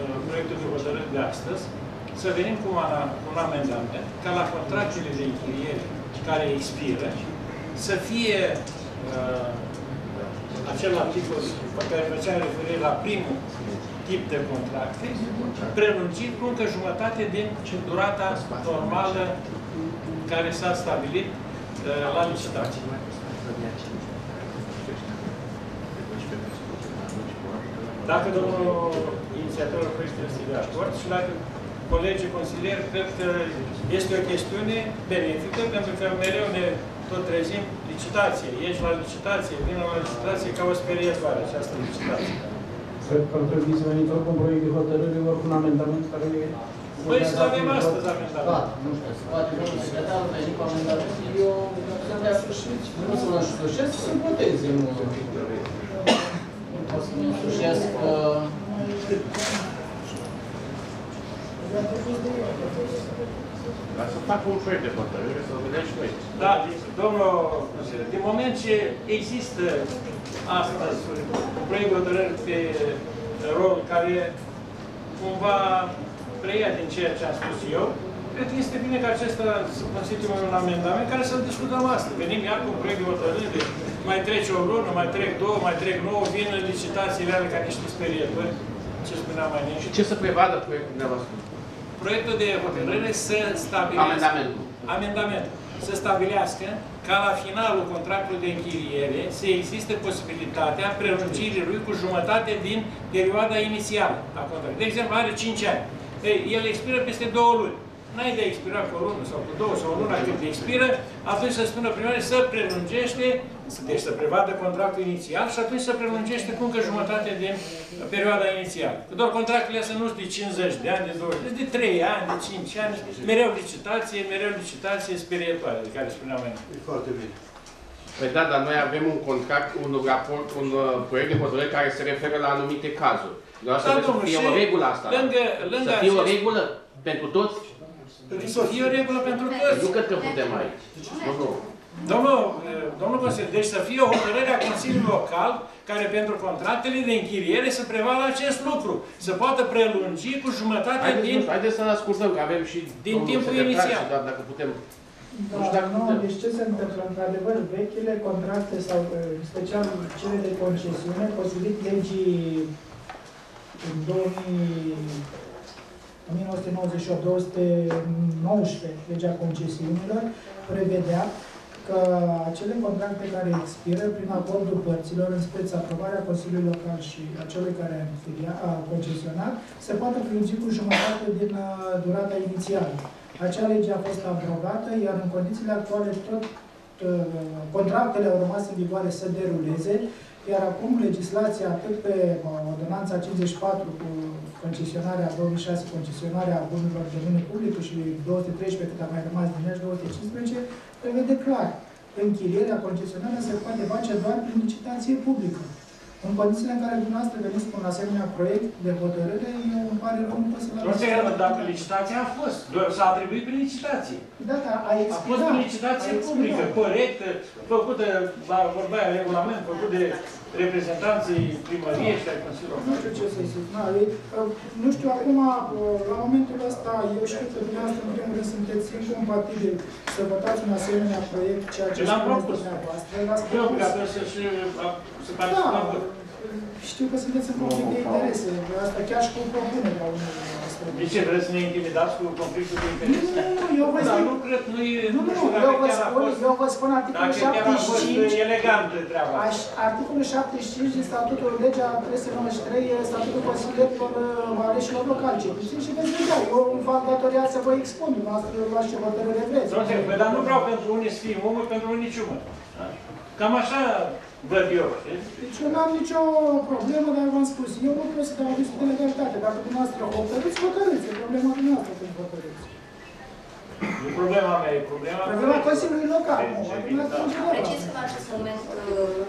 uh, proiectul de hotărâri de astăzi să venim cu un, cu un amendament ca la contractele de închiriere care expiră să fie uh, acel articol pe care făceam referire la primul tip de contracte, prelungit cu încă jumătate din durata normală care s-a stabilit uh, la licitație. Dacă domnul inițiatorul proiectului este de acord și dacă colegii consilieri cred că este o chestiune benefică, pentru că mereu ne tot trezim licitație. Ești la licitație, vin la licitație ca o sperietoare această licitație. Cred că ar trebui să venim tot cu un proiect de hotărâre, ori cu un amendament care... Păi să avem astăzi amendament. Da, nu știu, să face domnul secretar, veni cu amendament, eu să dea sfârșit, nu să mă sfârșesc, să voteze, nu nu pot să mă sfârșesc, uh, Dar să facă un proiect de hotărâre, să-l vedem și noi. Da, domnul consilier, din moment ce există astăzi un proiect de hotărâre pe rol care cumva preia din ceea ce am spus eu, cred că este bine ca acesta să constituie un amendament care să-l discutăm astăzi. Venim iar cu un proiect de hotărâre, mai trece o lună, mai trec două, mai trec nouă, vin în licitațiile alea ca niște sperietori, ce spuneam mai înainte. Și ce să prevadă proiectul dumneavoastră? Proiectul de hotărâre să stabilească... Amendamentul. Amendamentul. Să stabilească ca la finalul contractului de închiriere să existe posibilitatea prelungirii lui cu jumătate din perioada inițială a contractului. De exemplu, are 5 ani. Ei, el expiră peste două luni. N-ai de expirat cu o lună sau cu două sau o lună când expiră, atunci să spună primărie să prelungește, deci să prevadă contractul inițial și atunci să prelungește cu încă jumătate din perioada inițială. Că doar contractele astea nu sunt de 50 de ani, de 20, de 3 ani, de 5 ani, mereu licitație, mereu licitație sperietoare, de care spuneam mai înainte. E foarte bine. Păi da, dar noi avem un contract, un raport, un uh, proiect de hotărâre care se referă la anumite cazuri. Doar Da, să să domnul, fie și o regulă asta. lângă, lângă Să fie o acest- regulă pentru toți? Să fie o regulă pentru toți. Nu cred că putem aici. Nu, nu. Domnul, eh, domnul consilier, deci să fie o hotărâre a Consiliului Local care pentru contractele de închiriere să prevadă acest lucru. Să poată prelungi cu jumătate Haideți, din... nu știu, haideți să-l ascultăm, că avem și Din domnul timpul secretar inițial. și doar dacă putem... Nu știu Da, dacă nu, putem. deci ce se întâmplă? Într-adevăr, vechile contracte sau în special cele de concesiune, potrivit legii în 2000 1998-219, legea concesiunilor, prevedea că acele contracte care expiră prin acordul părților în speță aprobarea Consiliului Local și a celui care a, înfilia, a concesionat, se poate prelungi cu jumătate din uh, durata inițială. Acea lege a fost abrogată, iar în condițiile actuale tot uh, contractele au rămas în vigoare să deruleze, iar acum legislația, atât pe uh, ordonanța 54 cu concesionarea 2006, concesionarea bunurilor de domeniu public și 213 cât a mai rămas din ea 215, prevede clar. Închirierea, concesionarea se poate face doar prin licitație publică. În condițiile în care dumneavoastră veniți cu un asemenea proiect de hotărâre, eu îmi pare rău, nu pot să-l Nu se dacă licitația a fost, doar s-a atribuit prin licitație. Da, da, a A expirat. fost prin licitație a expirat. publică, corectă, făcută, la vorba aia, regulament, făcut de reprezentanții primăriei și ai Consiliului Nu știu ce să zic. Na, e, uh, nu știu, acum, uh, la momentul ăsta, eu știu că dumneavoastră, în primul rând, sunteți incompatibil să votați un asemenea proiect, ceea ce Eu l-am spuneți propus. dumneavoastră. L-ați Eu propus. ca să și să Da, participăm la vot. știu că sunteți în conflict de interese. Asta chiar și cu propunerea unui astfel. De ce, vreți să ne intimidați cu conflictul de interese? Nu, nu, eu vă Da, spun- nu cred, nu e... Nu, nu, știu eu dacă vă chiar a spun, fost- eu vă spun articolul Dacă chiar a fost 75. elegant treaba Aș, asta. articolul 75 din statutul legea 393, statutul consilierilor uh, aleșilor locali. Citiți și veți vedea. Eu îmi fac datoria să vă expun. Dumneavoastră luați ce hotărâre vreți. Nu înțeleg, păi, dar nu vreau pentru unii să fie omul, pentru unii ciumă. Cam așa văd eu, știi? Deci eu n-am nicio problemă, dar v-am spus, eu nu pot să dau aviz de legalitate. Dacă dumneavoastră hotărâți, hotărâți. E problema dumneavoastră când hotărâți. E problema mea, e problema... Problema Consiliului Local. nu, Deci, a da. dumneavoastră în general. Precis că în acest moment uh,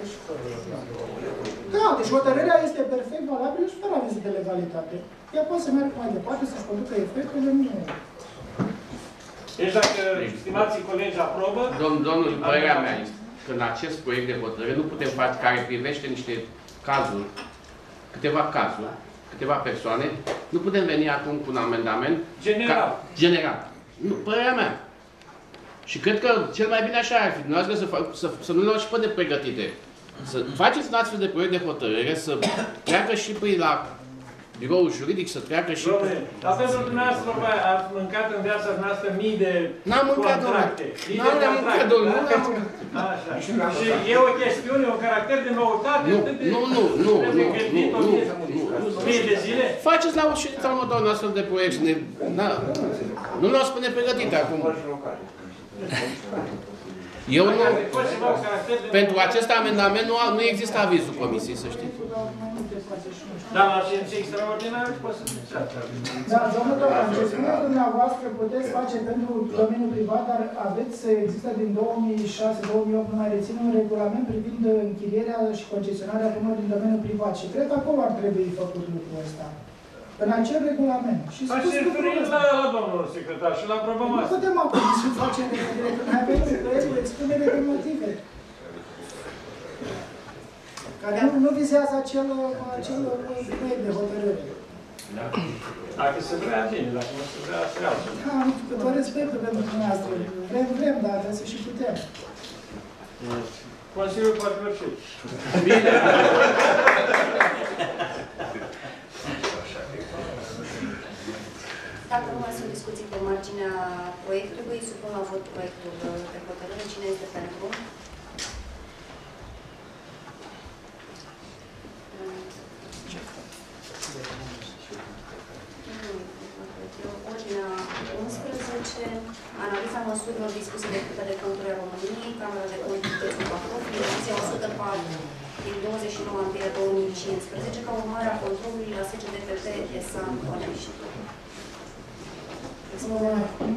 Da, deci hotărârea este perfect valabilă și fără aviz de legalitate. Ea poate să meargă mai departe, să-și producă efectele, nu... Deci dacă stimații colegi aprobă... Domn, domnul, părerea mea este că în acest proiect de hotărâre nu putem face, care privește niște cazuri, câteva cazuri, câteva persoane, nu putem veni acum cu un amendament General. Ca, general. Nu, părerea mea. Și cred că cel mai bine așa ar fi, dumneavoastră să, fac, să, să nu le luați și pe de pregătite. Să faceți un astfel de proiect de hotărâre, să treacă și pe la biroul juridic, să treacă și pe... Domnule, dar pentru dumneavoastră bă, ați mâncat în viața dumneavoastră mii de N-am mâncat, domnule. contracte. Mii N-am de le-am mâncat, contracte, domnule, da? nu le-am mâncat. Așa. Și e o chestiune, un caracter de noutate. Nu, atât de- nu, nu, nu, trebuie nu, gândit nu, o nu, mie- nu, mie de zile? Faceți la o ședință următoare un astfel de proiect și ne... Na, nu luați pe nepregătite acum. Eu nu... Poți să fac caracter de Pentru acest amendament nu, a- nu există avizul comisiei, să știți. Dar la ședințe extraordinare poți să zici asta. Da, domnul Tocan, ce spuneți dumneavoastră puteți face pentru domeniul privat, dar aveți, există din 2006-2008, nu mai rețin, un regulament privind închirierea și concesionarea bunurilor din domeniul privat. Și cred că acolo ar trebui făcut lucrul ăsta. În acel regulament. Și Aș spus lucrul referi ăsta. la, la domnul secretar și la aprobăm Nu asta. putem acum să facem referire, că noi avem un proiect cu expunere de motive. Care nu, nu vizează acel, acel proiect de hotărâre. Da. Dacă se vrea, bine, dacă nu se vrea, se altă. Da, cu tot respectul pentru dumneavoastră. Vrem, vrem, dar trebuie să și putem. Consiliul poate merge. Bine. Dacă nu mai sunt discuții pe marginea proiectului, supun la vot proiectul de hotărâre. Cine este pentru? Ordinea 11, analiza măsurilor dispuse de Curtea de Conturi a României, Camera de Conturi de Bacău, ediția 104 din 29 aprilie 2015, ca urmare a controlului la SCDPP ESA Conești.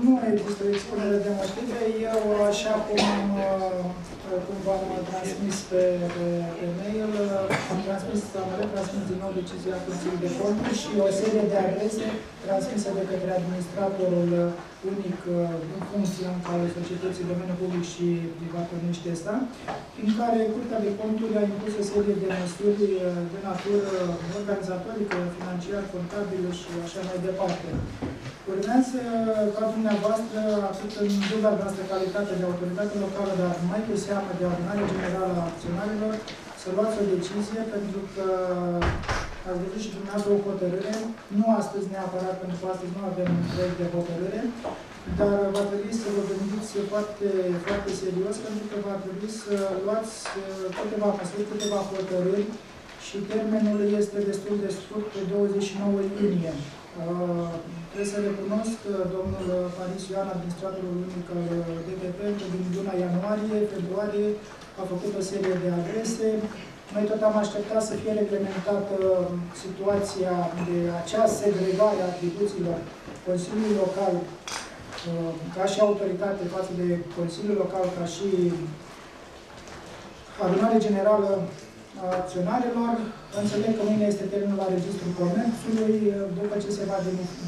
Nu există o expunere de motive. Eu, așa cum, uh, cum v-am transmis pe, pe, pe mail, uh, am transmis, am retransmis din nou decizia Consiliului de Conturi și o serie de adrese transmise de către administratorul uh, unic uh, în funcție al societății domeniul public și privat Ornește ăsta, prin care Curtea de Conturi a impus o serie de măsuri uh, de natură organizatorică, financiară, contabilă și așa mai departe. Urmează ca dumneavoastră, atât în dubla noastră calitate de autoritate locală, dar mai cu seamă de adunare generală a acționarilor, să luați o decizie pentru că ați văzut și dumneavoastră o hotărâre, nu astăzi neapărat, pentru că astăzi nu avem un proiect de hotărâre, dar va trebui să vă gândiți foarte, foarte serios, pentru că va trebui să luați uh, câteva măsuri, câteva hotărâri și termenul este destul de scurt, pe 29 iunie. Uh, trebuie să recunosc că domnul Paris Ioan, administratorul unic al DPP, încă din luna ianuarie, februarie, a făcut o serie de adrese. Noi tot am așteptat să fie reglementată situația de acea segregare a atribuțiilor Consiliului Local uh, ca și autoritate față de Consiliul Local, ca și adunare generală a acționarilor. Înțeleg că mâine este termenul la registrul comerțului, după ce se va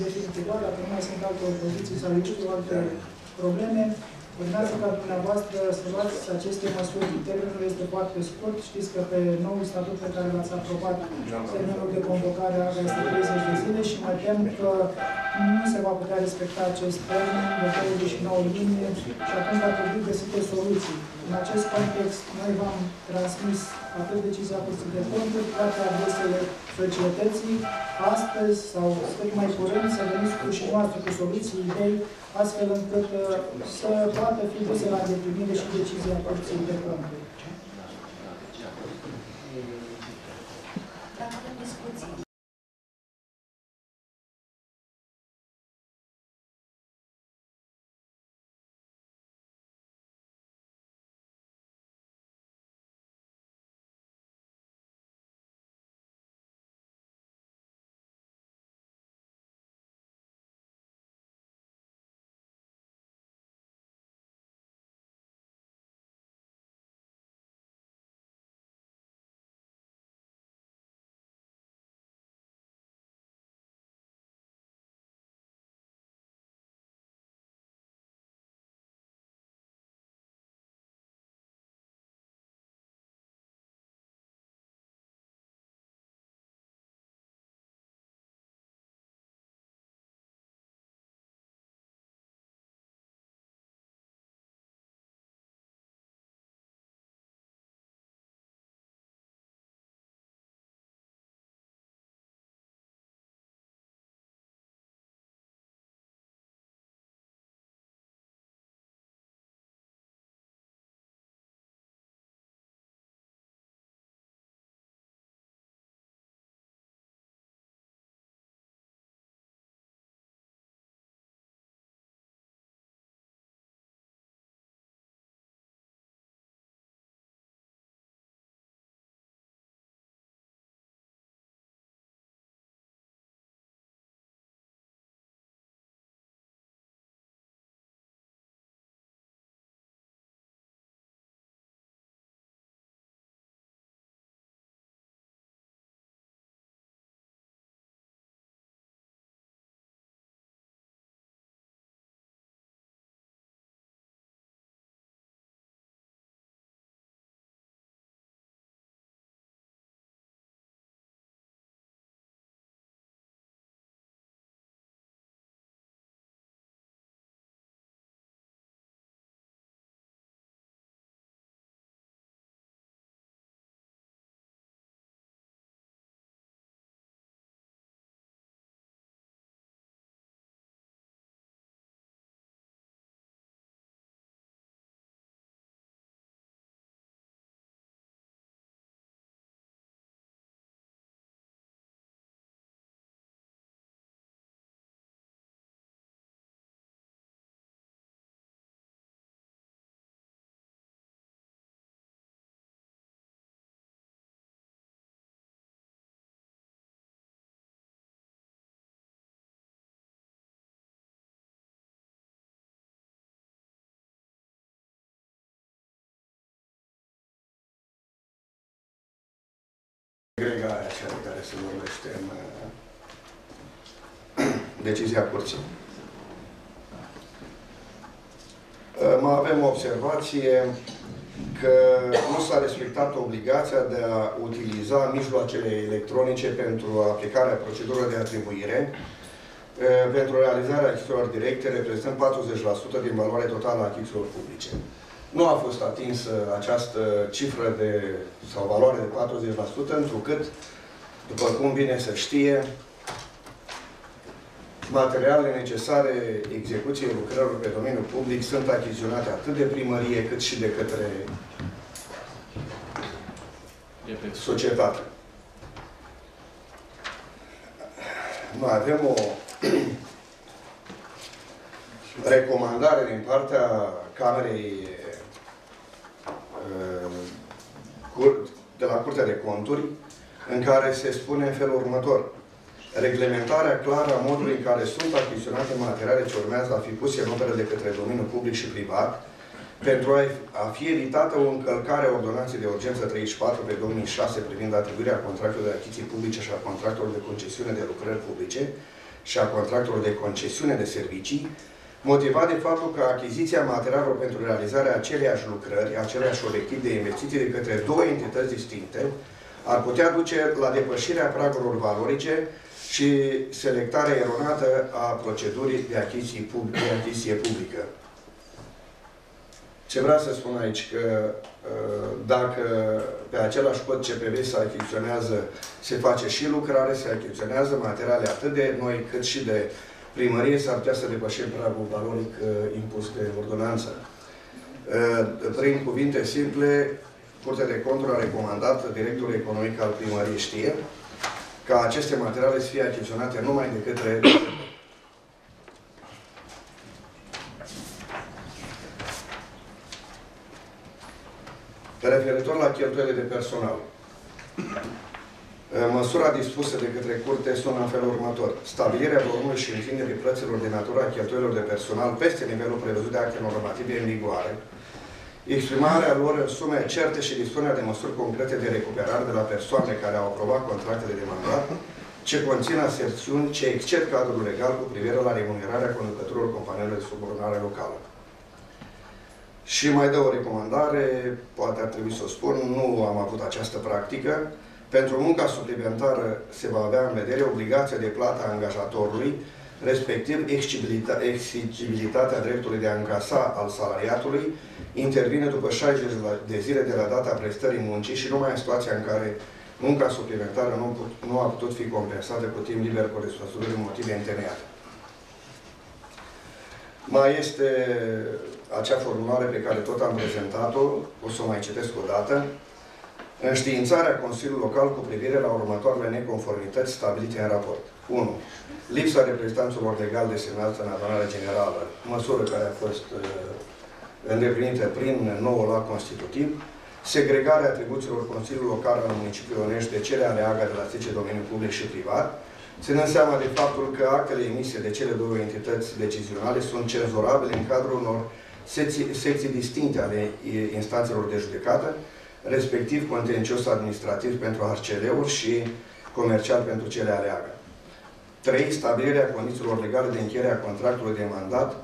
definitiva, dacă nu mai sunt alte opoziții sau eu știu alte probleme, urmează ca dumneavoastră să luați aceste măsuri. Termenul este foarte scurt. Știți că pe nou statut pe care l-ați aprobat, termenul de convocare a este 30 de zile și mă tem că nu se va putea respecta acest termen de 29 iunie și atunci va trebui găsite soluții. În acest context, noi v-am transmis atât decizia Curții de Conturi, toate adresele societății, astăzi sau cât mai curând să veniți cu și noastre cu soluții, idei, astfel încât uh, să poată fi duse la îndeplinire și decizia Curții de Conturi. Segregarea cea de care se vorbește în uh, decizia curții. Uh, Mai avem o observație că nu s-a respectat obligația de a utiliza mijloacele electronice pentru aplicarea procedurilor de atribuire uh, pentru realizarea achizițiilor directe, reprezentând 40% din valoarea totală a achizițiilor publice. Nu a fost atinsă această cifră de, sau valoare de 40%, întrucât După cum bine se știe, materialele necesare execuției lucrărilor pe domeniul public sunt achiziționate atât de primărie cât și de către societate. Noi avem o recomandare din partea Camerei uh, Cur- de la Curtea de Conturi în care se spune în felul următor. Reglementarea clară a modului în care sunt achiziționate materiale ce urmează a fi puse în operă de către domeniul public și privat pentru a a fi evitată o încălcare a ordonanței de urgență 34 pe 2006 privind atribuirea contractelor de achiziții publice și a contractelor de concesiune de lucrări publice și a contractelor de concesiune de servicii, motivat de faptul că achiziția materialelor pentru realizarea aceleiași lucrări, aceleași obiectiv de investiții de către două entități distincte, ar putea duce la depășirea pragurilor valorice și selectarea eronată a procedurii de achiziție, pub de achiziție publică. Ce vreau să spun aici, că uh, dacă pe același cod CPV se achiziționează, se face și lucrare, se achiziționează materiale atât de noi cât și de primărie, s-ar putea să depășim pragul valoric uh, impus de ordonanță. Uh, Prin cuvinte simple, Curtea de Conturi a recomandat directorul economic al primăriei știe ca aceste materiale să fie achiziționate numai de către Referitor la cheltuielile de personal. Măsura dispusă de către curte sună în felul următor. Stabilirea volumului și întinderii plăților de natură a cheltuielor de personal peste nivelul prevăzut de acte normative în vigoare, exprimarea lor în sume certe și dispunerea de măsuri concrete de recuperare de la persoane care au aprobat contractele de mandat, ce conțin aserțiuni ce exced cadrul legal cu privire la remunerarea conducătorilor companiilor de subordonare locală. Și mai dă o recomandare, poate ar trebui să o spun, nu am avut această practică. Pentru munca suplimentară se va avea în vedere obligația de plată a angajatorului, respectiv exigibilitatea dreptului de a încasa al salariatului, intervine după 60 de zile de la data prestării muncii și numai în situația în care munca suplimentară nu, put, nu a putut fi compensată cu timp liber corespunzător din motive întemeiate. Mai este acea formulare pe care tot am prezentat-o, o să o mai citesc o dată, înștiințarea Consiliului Local cu privire la următoarele neconformități stabilite în raport. 1. Lipsa reprezentanților legal desemnați în adunarea generală, măsură care a fost uh, îndeplinită prin noul act constitutiv, segregarea atribuțiilor Consiliului Local al municipiului Onești de cele ale AGA de la 10 domeniul public și privat, ținând seama de faptul că actele emise de cele două entități decizionale sunt cenzurabile în cadrul unor secții, secții distincte ale instanțelor de judecată, respectiv contencios administrativ pentru HCL-uri și comercial pentru cele ale AGA. 3. Stabilirea condițiilor legale de încheiere a contractului de mandat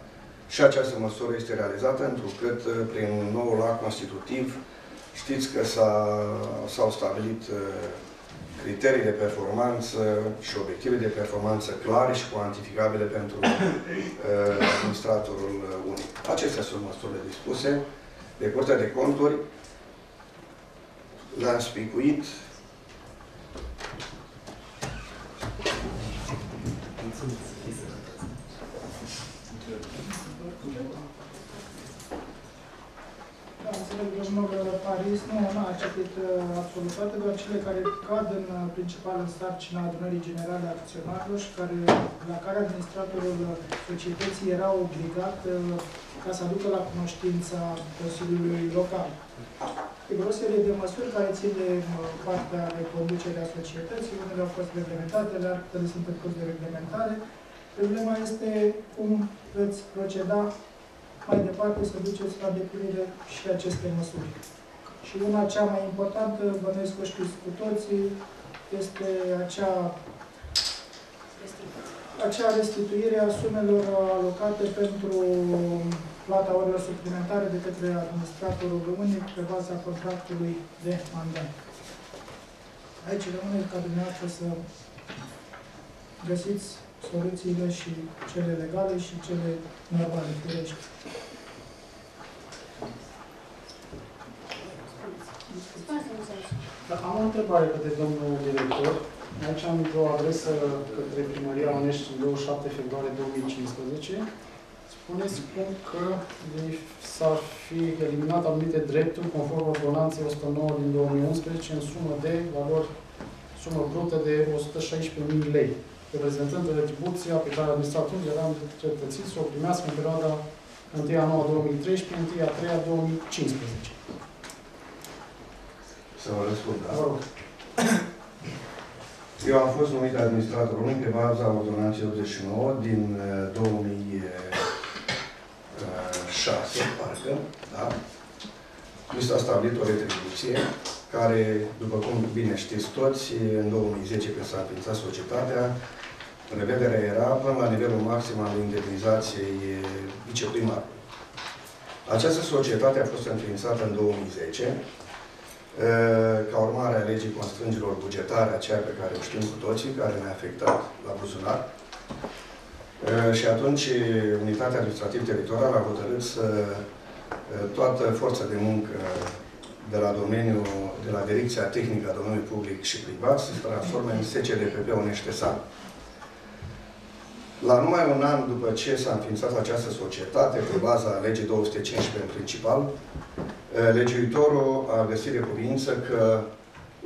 și această măsură este realizată întrucât prin noul act constitutiv știți că s-au stabilit criterii de performanță și obiective de performanță clare și cuantificabile pentru uh, administratorul unic. Acestea sunt măsurile dispuse de Curtea de Conturi. Le-am spicuit. Da, înțeleg, domnul Paris nu, nu a citit uh, absolut toate, doar cele care cad în uh, principal în sarcina adunării generale a acționarilor și care, la care administratorul uh, societății era obligat uh, ca să aducă la cunoștința Consiliului Local. E o serie de măsuri care țin de uh, partea de conducere a societății, unele au fost reglementate, altele sunt în curs de reglementare. Problema este cum veți proceda mai departe să duceți la deplinire și aceste măsuri. Și una cea mai importantă, bănuiesc că știți cu toții, este acea, acea restituire a sumelor alocate pentru plata orilor suplimentare de către administratorul unic pe baza contractului de mandat. Aici rămâne ca dumneavoastră să găsiți soluțiile și cele legale și cele normale, firești. Da, am o întrebare către domnul director. Aici am o adresă către Primăria Onești în 27 februarie 2015 spuneți cum că s-ar fi eliminat anumite drepturi conform ordonanței 109 din 2011 în sumă de valori, sumă brută de 116.000 lei, reprezentând retribuția pe care administratorul era îndreptățit să o primească în perioada 1 a 9 2013, 1 a 3 a 2015. Să vă răspund, da? Vă. Eu am fost numit administrator unic pe baza ordonanței 89 din eh, 2000 6, parcă, da? Mi s-a stabilit o retribuție care, după cum bine știți toți, în 2010, când s-a înființat societatea, revederea era până la nivelul maxim al indemnizației viceprimarului. Această societate a fost înființată în 2010, eh, ca urmare a legii constrângerilor bugetare, aceea pe care o știm cu toții, care ne-a afectat la buzunar, și atunci Unitatea Administrativ-Teritorială a hotărât să toată forța de muncă de la domeniul, de la Direcția Tehnică a Domeniului Public și Privat să se transforme în SCDPP Unește Sal. La numai un an după ce s-a înființat această societate, pe baza legii 215 în principal, legiuitorul a găsit de cuvință că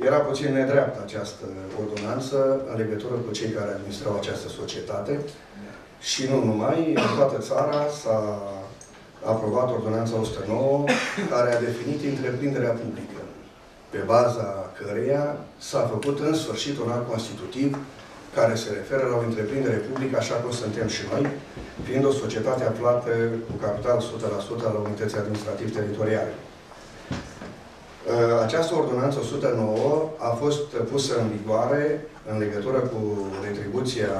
era puțin nedreaptă această ordonanță în legătură cu cei care administrau această societate și nu numai, în toată țara s-a aprobat ordonanța 109 care a definit întreprinderea publică, pe baza căreia s-a făcut în sfârșit un act constitutiv care se referă la o întreprindere publică, așa cum suntem și noi, fiind o societate aflată cu capital 100% la unității administrativ-teritoriale. Această ordonanță 109 a fost pusă în vigoare în legătură cu retribuția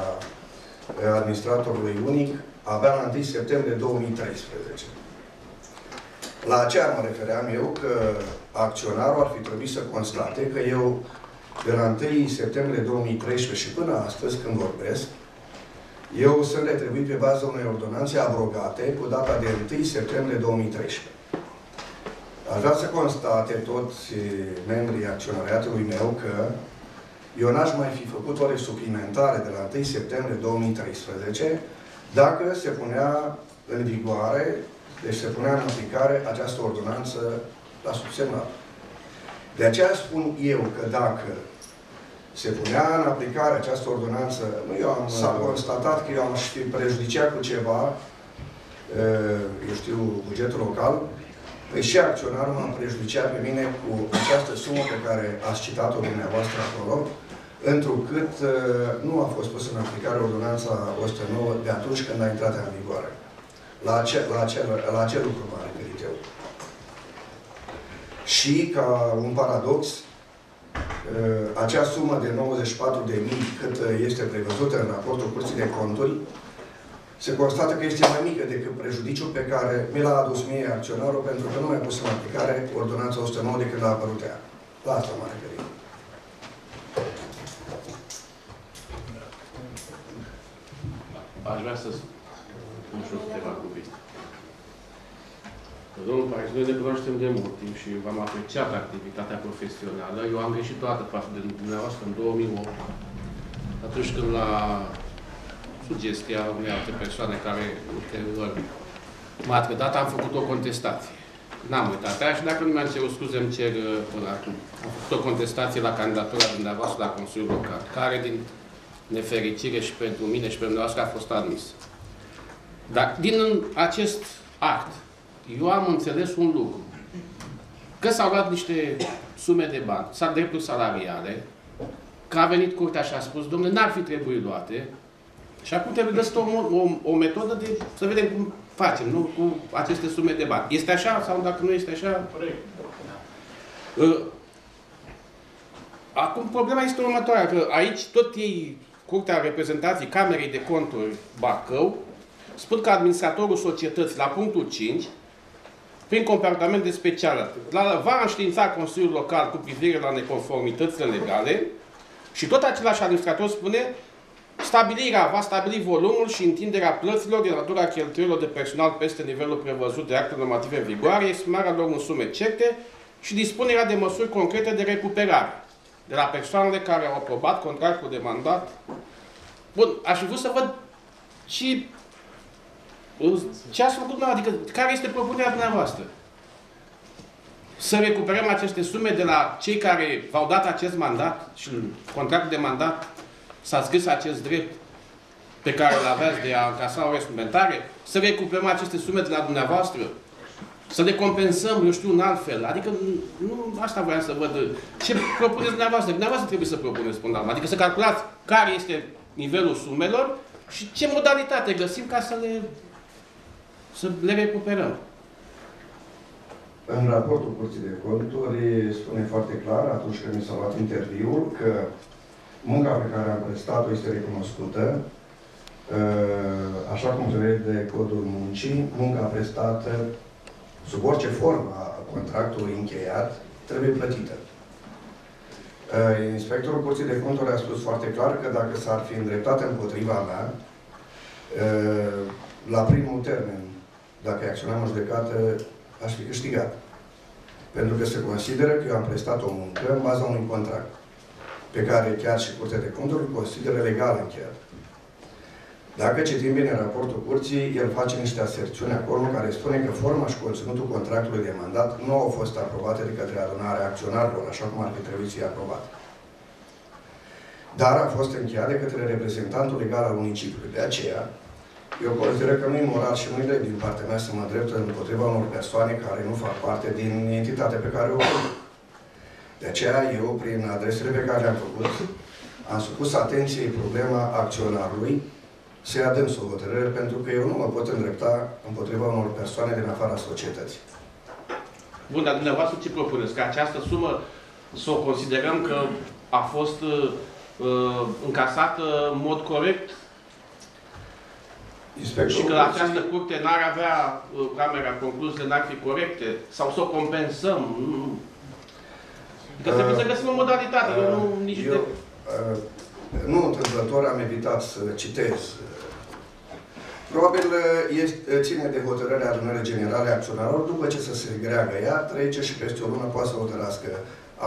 administratorului unic abia la 1 septembrie 2013. La aceea mă refeream eu că acționarul ar fi trebuit să constate că eu de la 1 septembrie 2013 și până astăzi, când vorbesc, eu sunt retribuit pe baza unei ordonanțe abrogate cu data de 1 septembrie 2013. Aș vrea să constate toți membrii acționariatului meu că eu n-aș mai fi făcut ore suplimentare de la 1 septembrie 2013 dacă se punea în vigoare, deci se punea în aplicare această ordonanță la subsemnat. De aceea spun eu că dacă se punea în aplicare această ordonanță, nu eu am, s-a constatat că eu am fi prejudiciat cu ceva, eu știu, bugetul local, păi și acționarul m-a prejudiciat pe mine cu această sumă pe care ați citat-o dumneavoastră acolo, întrucât nu a fost pusă în aplicare ordonanța 109 de atunci când a intrat în vigoare. La acel, la acel, la acel lucru m-a referit eu. Și, ca un paradox, acea sumă de 94.000 cât este prevăzută în raportul Curții de Conturi, se constată că este mai mică decât prejudiciul pe care mi l-a adus mie acționarul pentru că nu mi-a pus în aplicare ordonanța 109 de când a apărut ea. La asta m-a referit. Aș vrea să spun și eu câteva cuvinte. Domnul Paris, noi ne cunoaștem de mult timp și v-am apreciat activitatea profesională. Eu am greșit toată față de dumneavoastră în 2008, atunci când la sugestia unei alte persoane care ulterior m-a trădat, am făcut o contestație. N-am uitat aia și dacă nu mi-am cerut scuze, îmi cer uh, până acum. Am făcut o contestație la candidatura dumneavoastră la Consiliul Local, care din nefericire și pentru mine și pentru dumneavoastră a fost admis. Dar din acest act, eu am înțeles un lucru. Că s-au luat niște sume de bani, s-au drepturi salariale, că a venit curtea și a spus, domnule, n-ar fi trebuit luate, și acum trebuie găsit o, o, o metodă de să vedem cum facem, nu? Cu aceste sume de bani. Este așa sau dacă nu este așa? Corect. Uh, acum problema este următoarea, că aici tot ei, Curtea Reprezentației Camerei de Conturi Bacău, spun că administratorul societății, la punctul 5, prin comportament de special, la, va înștiința Consiliul Local cu privire la neconformitățile legale și tot același administrator spune Stabilirea va stabili volumul și întinderea plăților din natura cheltuielor de personal peste nivelul prevăzut de actele normative în vigoare, estimarea lor în sume certe și dispunerea de măsuri concrete de recuperare. De la persoanele care au aprobat contractul de mandat. Bun, aș fi vrut să văd și uh, ce ați făcut dumneavoastră, adică care este propunerea dumneavoastră. Să recuperăm aceste sume de la cei care v-au dat acest mandat și în contractul de mandat s-a scris acest drept pe care îl aveați de a încasa o resumentare, să recuperăm aceste sume de la dumneavoastră, să le compensăm, eu știu, în alt fel. Adică, nu, asta vreau să văd. Ce propuneți dumneavoastră? Dumneavoastră trebuie să propuneți până la urmă. Adică să calculați care este nivelul sumelor și ce modalitate găsim ca să le, să le recuperăm. În raportul Curții de Conturi spune foarte clar, atunci când mi s-a luat interviul, că munca pe care am prestat-o este recunoscută, uh, așa cum se vede codul muncii, munca prestată sub orice formă a contractului încheiat, trebuie plătită. Uh, inspectorul Curții de Conturi a spus foarte clar că dacă s-ar fi îndreptat împotriva mea, uh, la primul termen, dacă acționam în judecată, aș fi câștigat. Pentru că se consideră că eu am prestat o muncă în baza unui contract, pe care chiar și Curtea de Conturi îl consideră legal încheiat. Dacă citim bine raportul curții, el face niște aserțiuni acolo care spune că forma și conținutul contractului de mandat nu au fost aprobate de către adunarea acționarilor, așa cum ar fi trebuit să fie aprobate. Dar a fost încheiat de către reprezentantul legal al municipiului. De aceea, eu consider că nu e moral și nu e din partea mea să mă drept împotriva unor persoane care nu fac parte din entitatea pe care o fac. De aceea, eu, prin adresele pe care le-am făcut, am supus atenției problema acționarului, să-i adem o hotărâre, pentru că eu nu mă pot îndrepta împotriva unor persoane din afara societății. Bun, dar dumneavoastră ce propuneți? Că această sumă să o considerăm că a fost uh, uh încasată în mod corect Inspectorul și că această curte n-ar avea, uh, camera, concluziile n-ar fi corecte? Sau să o compensăm? Că trebuie uh, să găsim o modalitate. Uh, eu nu, nici eu, de... uh, nu întâmplător am evitat să citez Probabil este, ține de hotărârea adunării generale a acționarilor, după ce să se greagă ea, trece și peste o lună poate să hotărască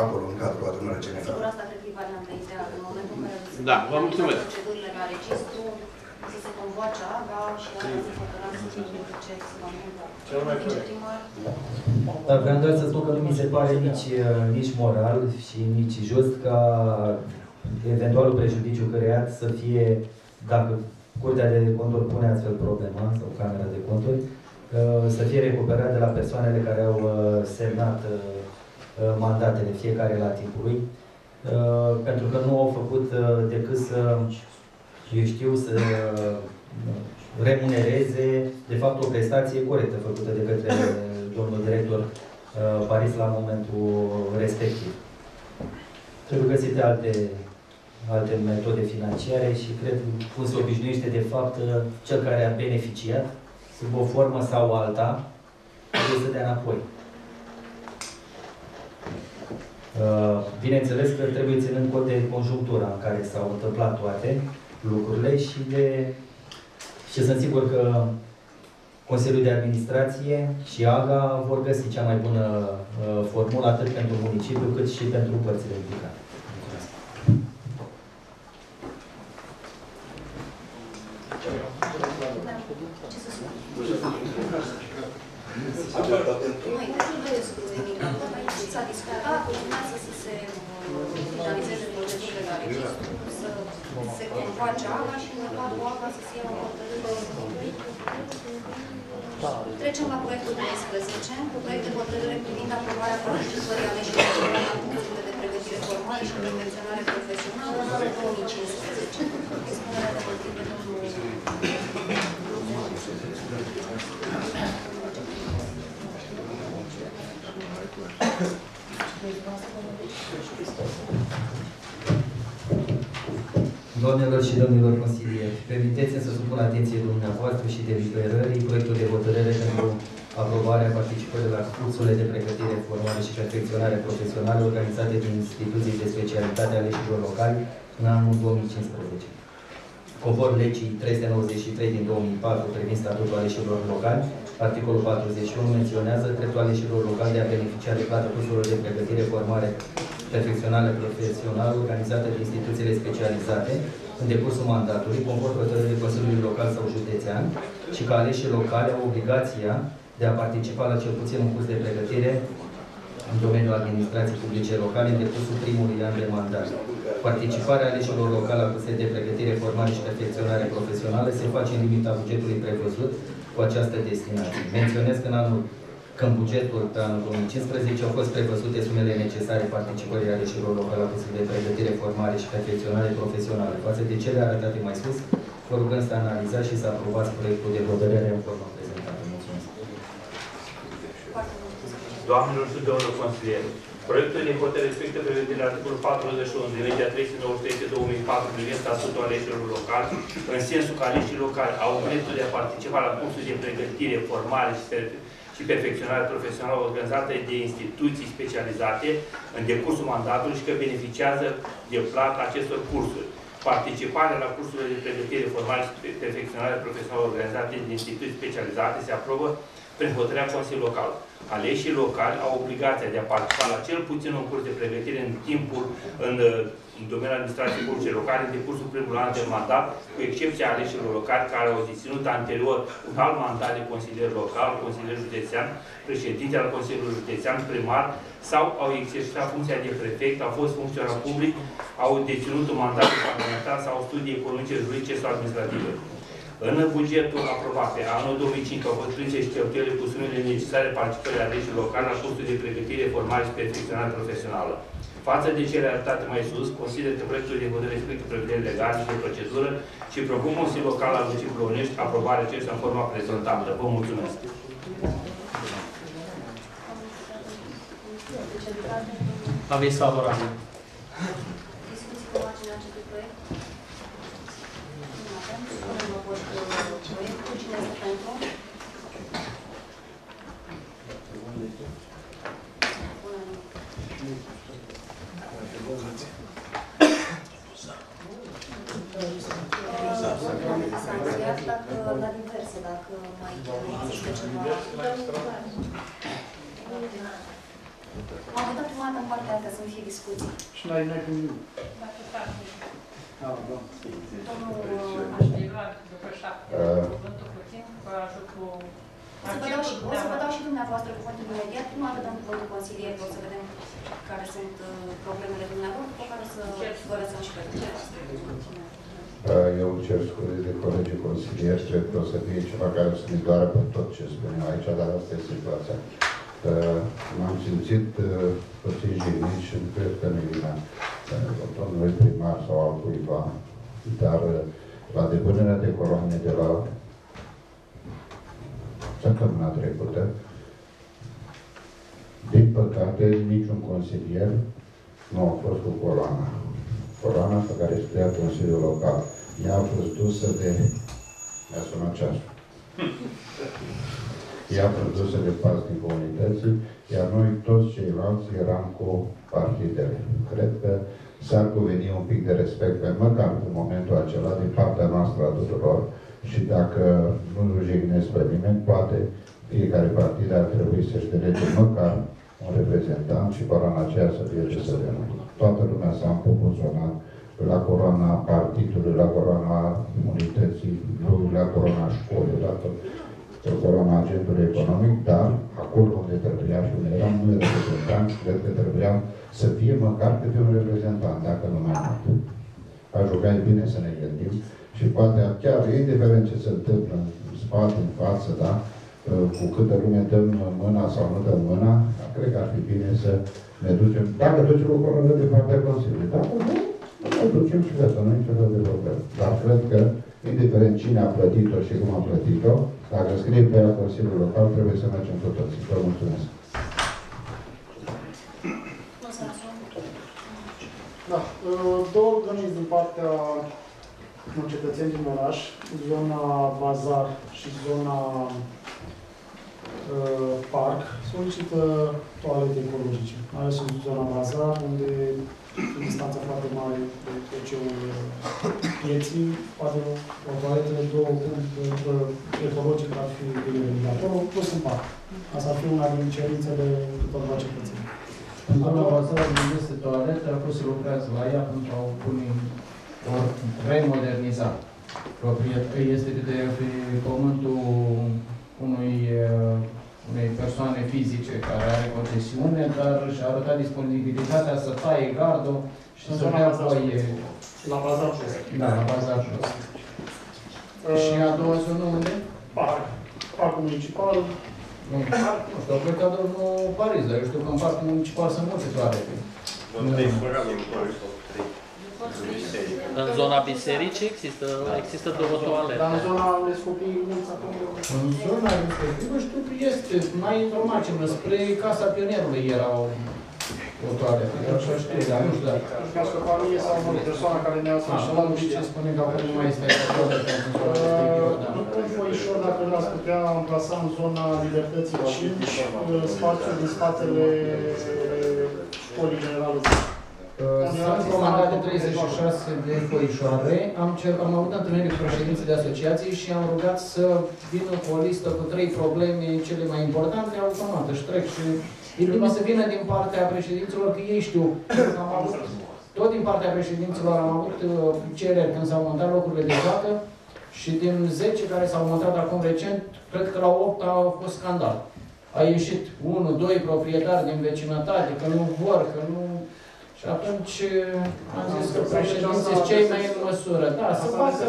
acolo, în cadrul adunării generale. Sigur, asta trebuie varianta ideală, în momentul în care se da, vă mulțumesc. procedurile la registru, să se convoace AGA și AGA să hotărăm să se ce se va întâmpla. Cel mai corect. Da, vreau doar să spun că nu mi se pare nici, uh, nici moral și nici just ca eventualul prejudiciu creat să fie, dacă Curtea de Conturi pune astfel problema, sau Camera de Conturi, uh, să fie recuperat de la persoanele care au uh, semnat uh, mandatele, fiecare la timpul lui, pentru că nu au făcut decât să, eu știu, să remunereze, de fapt, o prestație corectă făcută de către domnul director Paris la momentul respectiv. Trebuie găsite alte alte metode financiare și cred cum se obișnuiește de fapt cel care a beneficiat, sub o formă sau alta, trebuie să dea înapoi. Uh, bineînțeles că trebuie ținând cont de conjunctura în care s-au întâmplat toate lucrurile și de și sunt sigur că Consiliul de Administrație și AGA vor găsi cea mai bună uh, formulă atât pentru municipiu cât și pentru părțile implicate. s-a discutat, urmează să se finalizeze procedurile la registru, să se convoace AGA și în următorul AGA să se ia o hotărâre. Trecem la proiectul 13, cu proiect de hotărâre privind aprobarea participării aleșilor la cursurile de pregătire formală și perfecționare profesională în anul 2015. Expunerea de motive domnul Doamnelor și domnilor consilieri, permiteți-mi să supun atenție dumneavoastră și deliberării proiectul de hotărâre pentru aprobarea participării la cursurile de pregătire, formare și perfecționare profesională organizate din instituții de specialitate ale aleșilor locali în anul 2015. Conform legii 393 din 2004 privind statutul aleșilor locali, articolul 41 menționează dreptul aleșilor locali de a beneficia de plată cursurilor de pregătire, formare perfecționare profesională organizată de instituțiile specializate în decursul mandatului, conform hotărârii Consiliului Local sau Județean, și că aleșii locali au obligația de a participa la cel puțin un curs de pregătire în domeniul administrației publice locale în decursul primului an de mandat. Participarea aleșilor locale la cursuri de pregătire, formare și perfecționare profesională se face în limita bugetului prevăzut cu această destinație. Menționez că în anul că în bugetul pe anul 2015 au fost prevăzute sumele necesare participării aleșilor locale la cursuri de pregătire, formare și perfecționare profesională. Față de cele arătate mai sus, vă rugăm să analizați și să aprobați proiectul de hotărâre în forma prezentată. Mulțumesc. Doamnelor și domnilor consilieri, proiectul de hotărâre respectă prevederea articolul 41 din legea 393-2004 privind statutul aleșilor locali, în sensul că aleșii locali au dreptul de a participa la cursuri de pregătire, formare și per- și perfecționare profesională organizate de instituții specializate în decursul mandatului și că beneficiază de plata acestor cursuri. Participarea la cursurile de pregătire, formare și perfecționare profesională organizate de instituții specializate se aprobă prin hotărârea Consiliului Local. Aleșii locali au obligația de a participa la cel puțin un curs de pregătire în timpul, în, în domeniul administrației publice locale, în decursul primului an de mandat, cu excepția aleșilor locali care au deținut anterior un alt mandat de consilier local, consilier județean, președinte al Consiliului Județean, primar, sau au exercitat funcția de prefect, au fost funcționar public, au deținut un mandat de parlamentar sau studii economice, juridice sau administrative. În bugetul aprobat pe anul 2005 au fost prinse și cheltuielile cu sumele necesare participării aleșii locale la cursuri de pregătire, formare și perfecționare profesională. Față de cele arătate mai sus, consider că proiectul de hotărâre respectă prevederile legale și de procedură și propun Consiliul Local al Municipiului Ploiești aprobarea acestea în forma prezentată. Vă mulțumesc! Aveți favorabil. Discuții pe marginea acestui proiect? Nu avem. Supunem la vot uh, proiectul. Cine este pentru? Unanimic. S-a încheiat dacă, la diverse, dacă mai există ceva. Am votat prima dată în partea asta să nu fie discuții. Și noi, noi cum... Da, da. O să vă dau și, o să vă dau și dumneavoastră cuvântul imediat. Prima dată dăm cuvântul consilier, o să vedem care sunt uh, problemele dumneavoastră, după care o să vă lăsăm și pe dumneavoastră. Eu cer scuze de colegii consilieri, cred că o să fie ceva care o să ne doară pe tot ce spunem aici, dar asta e situația. M-am simțit uh, puțin jignit și nu cred că nu e vina uh, domnului primar sau altcuiva, dar uh, la depunerea de coloane de la săptămâna trecută, din păcate, niciun consilier nu a fost cu coloana. Coloana pe care scria Consiliul Local. Ea a fost dusă de... Mi-a sunat ceasul. Ea a fost dusă de din comunității, iar noi toți ceilalți eram cu partidele. Cred că s-ar cuveni un pic de respect, pe măcar în momentul acela, din partea noastră a tuturor, și dacă nu jignesc pe nimeni, poate fiecare partid ar trebui să-și delege măcar un reprezentant și coroana aceea să fie ce să vedem. Toată lumea s-a împopozonat la coroana partidului, la coroana unității, la coroana școlii, la coroana agentului economic, dar acolo unde trebuia și unde eram noi reprezentanți, cred că trebuia să fie măcar câte un reprezentant, dacă nu mai mult. Aș jucat e bine să ne gândim și poate chiar, indiferent ce se întâmplă în spate, în față, da, cu câtă lume dăm mâna sau nu dăm mâna, cred că ar fi bine să ne ducem, dacă ducem o coroană de partea Consiliului, dacă nu, ne ducem și gata, nu e nicio fel de problemă. Dar cred că, indiferent cine a plătit-o și cum a plătit-o, dacă scrie pe ea Consiliul Local, trebuie să mergem cu toții. Vă mulțumesc. Da, două organizații din partea unor cetățeni din oraș, zona Bazar și zona uh, Parc, solicită toalete ecologice, mai ales în zona Bazar, unde în distanța foarte mare de TC-ul pieții, poate o toaletă de două ecologică ar fi bine venit acolo, plus în parc. Asta ar fi una din cerințele câtorva cetățeni. În zona bazară unde este toaletă, a fost să lucrează la ea pentru a o pune, o remoderniza. Proprietă este de pe pământul unui, uh, unei persoane fizice care are concesiune, dar și-a arătat disponibilitatea să taie gardul și În să zona dea bazar voie. La bazar jos. Da, la baza jos. Și a doua zonă unde? Parc. Parcul municipal. Nu, nu știu, a plecat domnul Paris, dar eu știu că în parcul municipal sunt multe toalete. În zona bisericii există, există două toalete. Dar în zona unde sunt copiii mulți acolo. În zona respectivă, știu că este, mai informat ce spre Casa Pionierului era o, o toaletă. Eu așa știu, dar nu știu dacă... Ca să familie sau o persoană care ne-a Așa, spus la nu știu ce spune că acolo nu mai este acolo pentru zona respectivă, da. Nu pun foișor dacă l-ați putea amplasa în zona Libertății 5, spațiul din spatele școlii generale. Sunt comandate 36 de foișoare. Am, cer, am avut întâlniri cu președinții de asociații și am rugat să vină cu o listă cu trei probleme cele mai importante, automat își trec și îi primi să vină din partea președinților, că ei știu. Am avut, tot din partea președinților am avut uh, cereri când s-au montat locurile de joacă și din 10 care s-au montat acum recent, cred că la 8 a fost scandal. A ieșit unul, doi proprietari din vecinătate, că nu vor, că nu... Și atunci am zis că președinții sunt cei mai în măsură. Da, să facă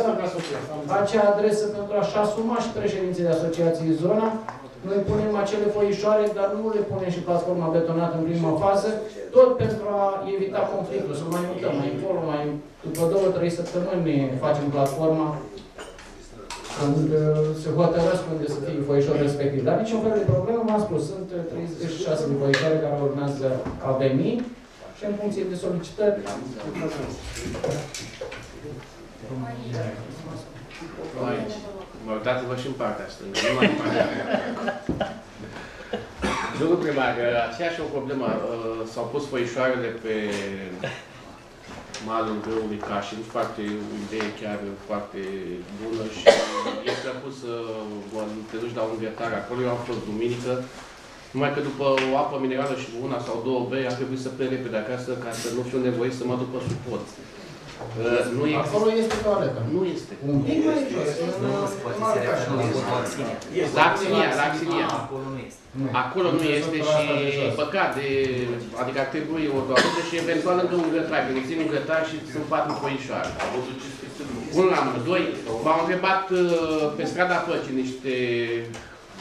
acea adresă pentru a-și asuma și președinții de asociații zona. Noi punem acele foișoare, dar nu le punem și platforma betonată în prima fază, tot pentru a evita conflictul, să mai mutăm mai încolo, mai după două, trei săptămâni ne facem platforma. Când uh, se hotărăsc unde să fie foișorul respectiv. Dar niciun fel de problemă, v-am spus, sunt uh, 36 de foișoare care urmează a veni și în funcție de solicitări. Aici. Mă uitați-vă și în partea stângă, nu mai în partea mea. Domnul primar, aceeași o problemă. uh, S-au pus făișoarele pe malul râului Cașin, foarte, o idee chiar foarte bună și este pus să mă te duci la un grătar acolo. Eu am fost duminică, numai că după o apă minerală și una sau două bei, a trebuit să plec repede acasă ca să nu fiu nevoit să mă duc pe sub pod. Uh, Nu există. Acolo este toaletă. Nu este. Un pic mai jos. Nu se poate se referă la Laxinia. Laxinia, Laxinia. Acolo nu este. Acolo nu este și păcat de... Adică ar trebui o toaletă și eventual încă un grătar. Când există un grătar și sunt patru foișoare. Unul la mână. Doi, v-au întrebat uh, pe strada Păcii niște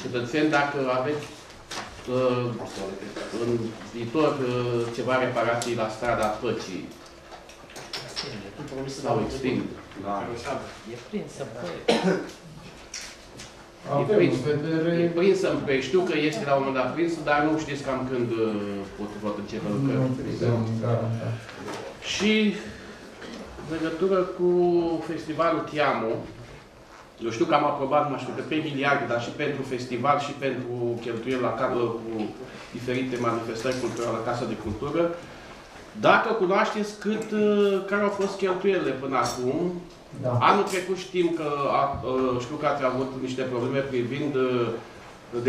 cetățeni dacă aveți uh, în viitor uh, ceva reparații la strada Păcii. Sau extind. E prinsă, băi. E prins, e prins în pe, știu că este la un moment dat prins, dar nu știți cam când uh, pot, pot începe lucrări. Și în legătură cu festivalul Tiamo, eu știu că am aprobat, nu știu, pe miliarde, dar și pentru festival și pentru cheltuieli la cadru cu diferite manifestări culturale la Casa de Cultură. Dacă cunoașteți cât, uh, care au fost cheltuielile până acum, Da. Anul trecut știm că a, uh, știu că ați avut niște probleme privind uh,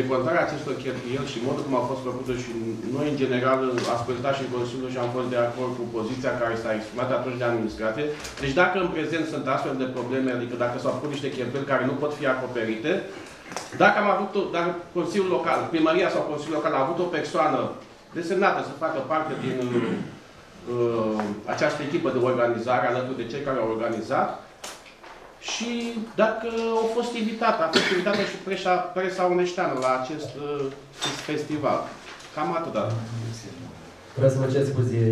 decontarea acestor cheltuieli și modul cum au fost făcute și noi, în general, ați prezentat și în Consiliu și am fost de acord cu poziția care s-a exprimat atunci de administrație. Deci dacă în prezent sunt astfel de probleme, adică dacă s-au făcut niște cheltuieli care nu pot fi acoperite, dacă am avut, o- dacă Consiliul Local, Primăria sau Consiliul Local a avut o persoană desemnată să facă parte din uh, această echipă de organizare alături de cei care au organizat, și dacă au fost invitată, a fost invitată și presa, presa uneșteană la acest uh, festival. Cam atât. Da. Vreau să vă cer scuze,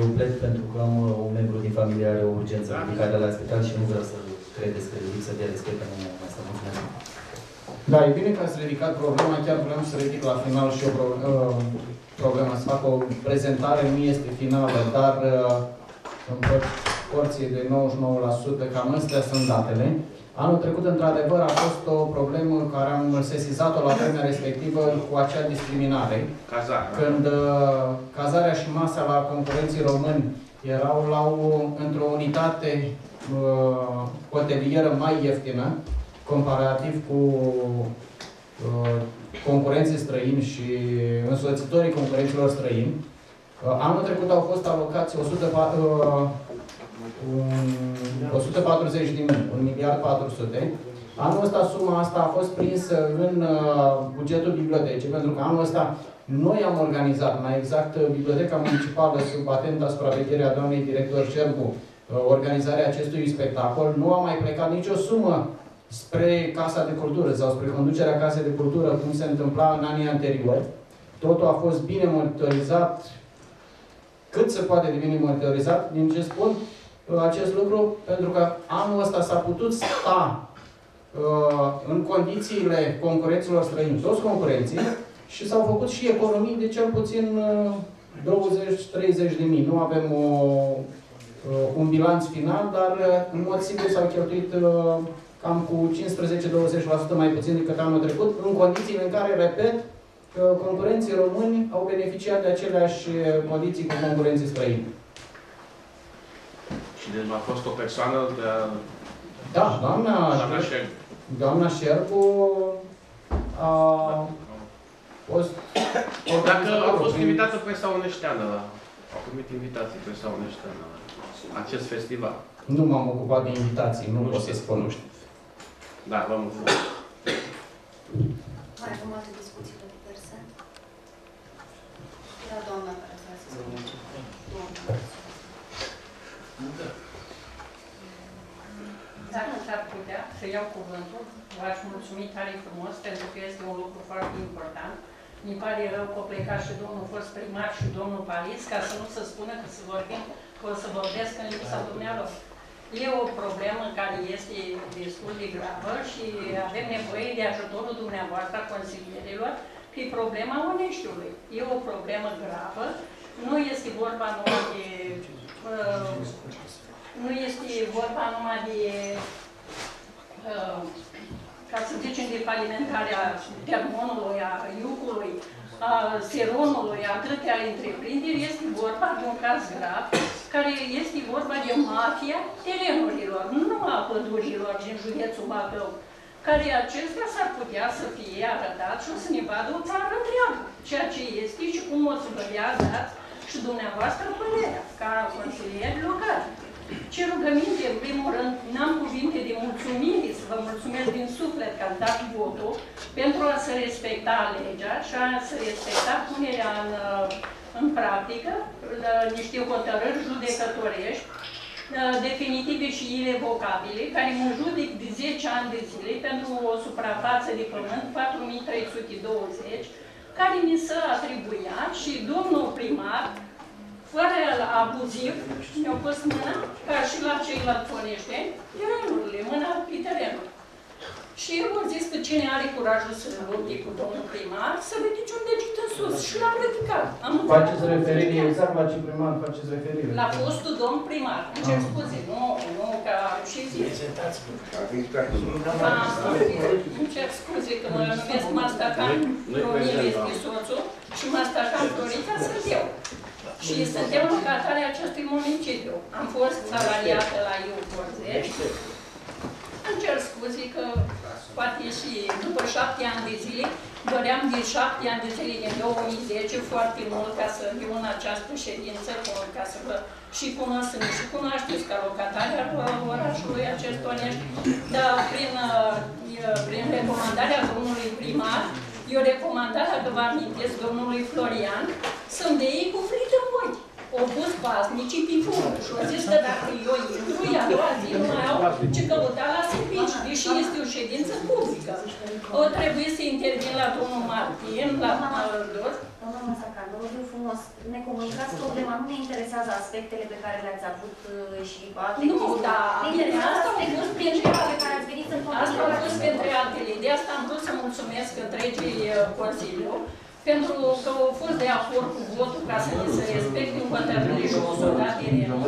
eu plec pentru că am uh, un membru din familie are o urgență Da. ridicată la spital și nu vreau să credeți că lipsă de respect nu asta mulțumesc. Da, e bine că ați ridicat problema, chiar vreau să ridic la final și o pro- uh, problemă, să fac o prezentare, nu este finală, dar uh, în por- porție de 99%, cam astea sunt datele. Anul trecut, într-adevăr, a fost o problemă care am sesizat-o la vremea respectivă cu acea discriminare. Cazarea. Când uh, cazarea și masa la concurenții români erau la o, într-o unitate uh, hotelieră mai ieftină, comparativ cu uh, concurenții străini și însoțitorii concurenților străini, Uh, Anul trecut au fost alocați 100, uh, un- 140 de mii, 1 miliard 400. Anul ăsta suma asta a fost prinsă în uh, bugetul bibliotecii, pentru că anul ăsta noi am organizat, mai exact uh, Biblioteca Municipală sub atenta supraveghere a doamnei director Șerbu, uh, organizarea acestui spectacol. Nu a mai plecat nicio sumă spre Casa de Cultură sau spre conducerea Casei de Cultură, cum se întâmpla în anii anteriori. Totul a fost bine monitorizat, cât se poate de bine monitorizat. Din ce spun uh, acest lucru? Pentru că anul ăsta s-a putut sta uh, în condițiile concurenților străini, toți concurenții, și s-au făcut și economii de cel puțin uh, 20-30 de mii. Nu avem o, uh, un bilanț final, dar uh, în mod sigur s-au cheltuit uh, cam cu 15-20% mai puțin decât anul trecut, în condițiile în care, repet, că concurenții români au beneficiat de aceleași uh, condiții cu concurenții străini. Și deci a fost o persoană de... Da, doamna, Doamna Șerbu. doamna Șerbu a fost... Dacă a fost invitată presa oneșteană, a primit invitații presa oneșteană la acest festival. Nu m-am ocupat de invitații, nu, pot să spun. Nu știu. Da, vă mulțumesc. Mai avem alte discuții pe diverse? Era doamna care vrea să spună. Doamna. Dacă s-ar putea să iau cuvântul, v-aș mulțumi tare frumos pentru că este un lucru foarte important. Mi pare rău că a plecat și domnul fost primar și domnul Palis, ca să nu se spună că să vorbim, că o să vorbesc în lipsa dumnealor. E o problemă care este destul de gravă și avem nevoie de ajutorul dumneavoastră, consilierilor, că e problema oneștiului. E o problemă gravă, nu este vorba numai de uh, nu este vorba numai de, uh, ca să zicem, de falimentarea termonului, a iucului, a seronului, a atâtea întreprinderi, este vorba de un caz grav, care este vorba de mafia terenurilor, nu a pădurilor din județul Bacău, care acestea s-ar putea să fie arătat și o să ne vadă o țară întreagă, ceea ce este și cum o să vă dea dați și dumneavoastră părerea, ca consilieri locali. Ce rugăminte, în primul rând, n-am cuvinte de mulțumire, să vă mulțumesc din suflet că ați dat votul pentru a se respecta legea și a se respecta punerea în, în practică la niște hotărâri judecătorești uh, definitive și irrevocabile, care mă judec de 10 ani de zile pentru o suprafață de pământ, 4320, care mi s-a atribuiat și domnul primar fără abuziv, ne-au pus mâna, ca și la ceilalți foneșteni, terenurile, mâna pe terenul. Și eu am zis că cine are curajul să lupte cu domnul primar, să ridice un deget în sus. Și l-am ridicat. Am Faceți referire exact la ce primar faceți referire. La fostul domn primar. Îmi cer scuze, nu, nu, că am și zis. Îmi cer scuze că mă numesc Mastacan, Ronil este soțul și Mastacan Florica sunt eu. Și suntem locatarii acestui municipiu. Am fost salariată la EU40. Îmi cer scuze că poate și după șapte ani de zile, doream de șapte ani de zile din 2010 foarte mult ca să fiu în această ședință, ca să vă și cunosc, și cunoașteți ca locatari al orașului acest Onești, dar prin, prin recomandarea domnului primar, eu recomandat, dacă vă amintesc, domnului Florian, să-mi dea ei cu frit în ochi. Au pus pasnicii pe fund și au zis că dacă eu intru, ea a doua zi nu mai au ce căuta la servici, deși este o ședință publică. O trebuie să intervin la domnul Martin, la Maldor. Domnul Masacan, vă rog eu frumos, ne comunicați problema, nu ne interesează aspectele pe care le-ați avut uh, și alte Nu, da, Ne interesează asta au aspectul fost principal pe care ați venit în Asta a fost printre altele. De asta am vrut să mulțumesc întregii uh, Consiliu, pentru că au fost de acord cu votul ca să ne se respecte în hotărâre și o să da terenul.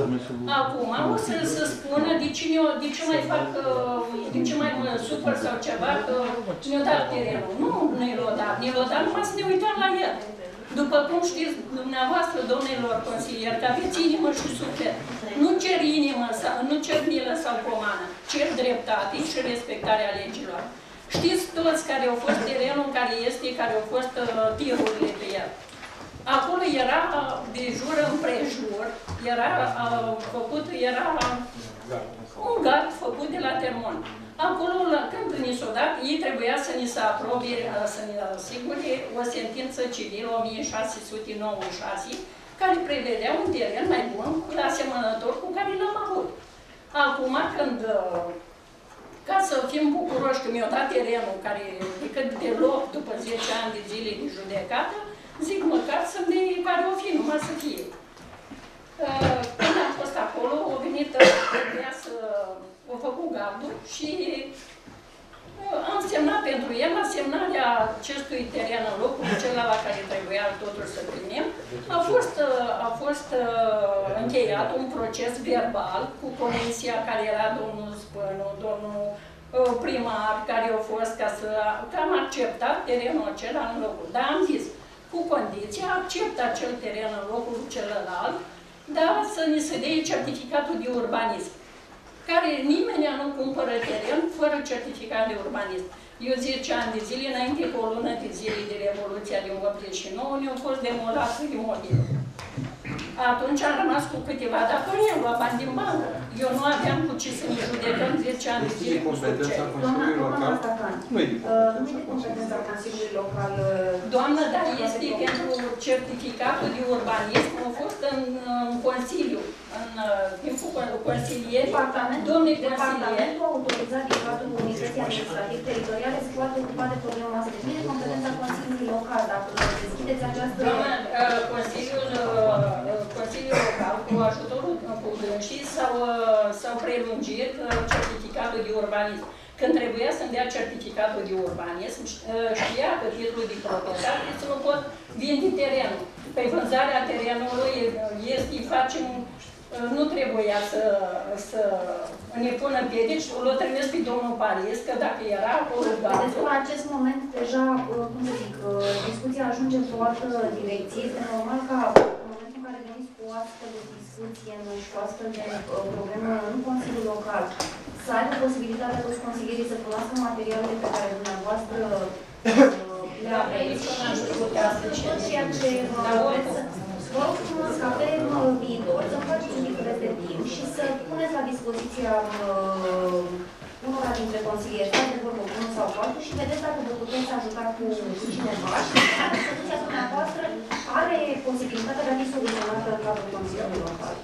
Acum o să se spună de ce, de ce mai fac, uh, de ce mai mă supăr sau ceva, că ne-o dat terenul. Nu ne l-o dat, ne l-o dat numai să ne uităm la el. După cum știți dumneavoastră, domnilor consilieri, că aveți inimă și suflet, nu cer inimă, sau, nu cer milă sau pomană, cer dreptate și respectarea legilor. Știți toți care au fost terenul care este, care au fost uh, tirurile pe el. Acolo era de jur împrejur, era uh, făcut, era un gard făcut de la Termon. Acolo, la, când ni s-o dat, ei trebuia să ni se aprobe, uh, să ne asigure o sentință civilă 1696, care prevedea un teren mai bun, asemănător cu care l-am avut. Acum, când uh, ca să fim bucuroși că mi-au dat terenul care decât deloc după 10 ani de zile de judecată, zic măcar să-mi dea care o fi, numai să fie. Uh, Când am fost acolo, au venit, uh, trebuia să o făcut gardul și uh, am semnat pentru el asemnarea acestui teren în locul celălalt la care trebuia totul să primim. A fost, uh, a fost uh, încheiat un proces verbal cu comisia care era domnul Spănu, domnul uh, primar care au fost ca să că am acceptat terenul acela în locul. Dar am zis, cu condiția, accept acel teren în locul celălalt, dar să ni se dea certificatul de urbanism care nimeni nu cumpără teren fără certificat de urbanism. Eu 10 ani de zile, înainte cu o lună de zile de Revoluția din 89, ne-au fost demolat imobil. Atunci am rămas cu câteva datorii, am luat bani din bancă. Eu nu aveam cu ce să ne judecăm 10 ani de zile cu competența succes. Consiliului Local? Nu e de Uh, Nu e de competența Consiliului Local. uh, Doamnă, dar este pentru certificatul de urbanism, au fost în, în Consiliu, în uh, timpul con- consilieri, Departamentul, domnule consilier, departamentul autorizat din cadrul Unității Administrativ Teritoriale se poate ocupa de problema asta. Deci nu e de competența Consiliului Local. Dacă deschideți această... Doamna, uh, Consiliul, uh, Consiliul Local, cu ajutorul și s-au, uh, s-au prelungit uh, certificatul de urbanism. Când trebuia să-mi dea certificatul de urbanism, ș- uh, știa că titlul de proprietate să nu pot vinde terenul. Pe vânzarea terenului uh, este, facem, uh, nu trebuia să, să ne pună piedici, l-o trimis pe domnul Paris, că dacă era acolo Vedeți gazul, că în acest moment deja, uh, cum să zic, uh, discuția ajunge într-o altă direcție. Este normal ca în momentul în care veniți cu o astfel de discuție nu, și cu o astfel de uh, problemă în Consiliul Local, să aibă posibilitatea toți consilierii să cunoască materialele pe care dumneavoastră uh, le aveți și tot ceea ce uh, vreți să Vă rog frumos ca pe uh, viitor să faceți un pic de timp și să puneți la dispoziția uh, unora dintre consilieri, stați de vorbă cu unul sau cu altul și vedeți dacă vă puteți ajuta cu, cu cineva și dacă soluția dumneavoastră are posibilitatea de a fi soluționată în cadrul Consiliului Local.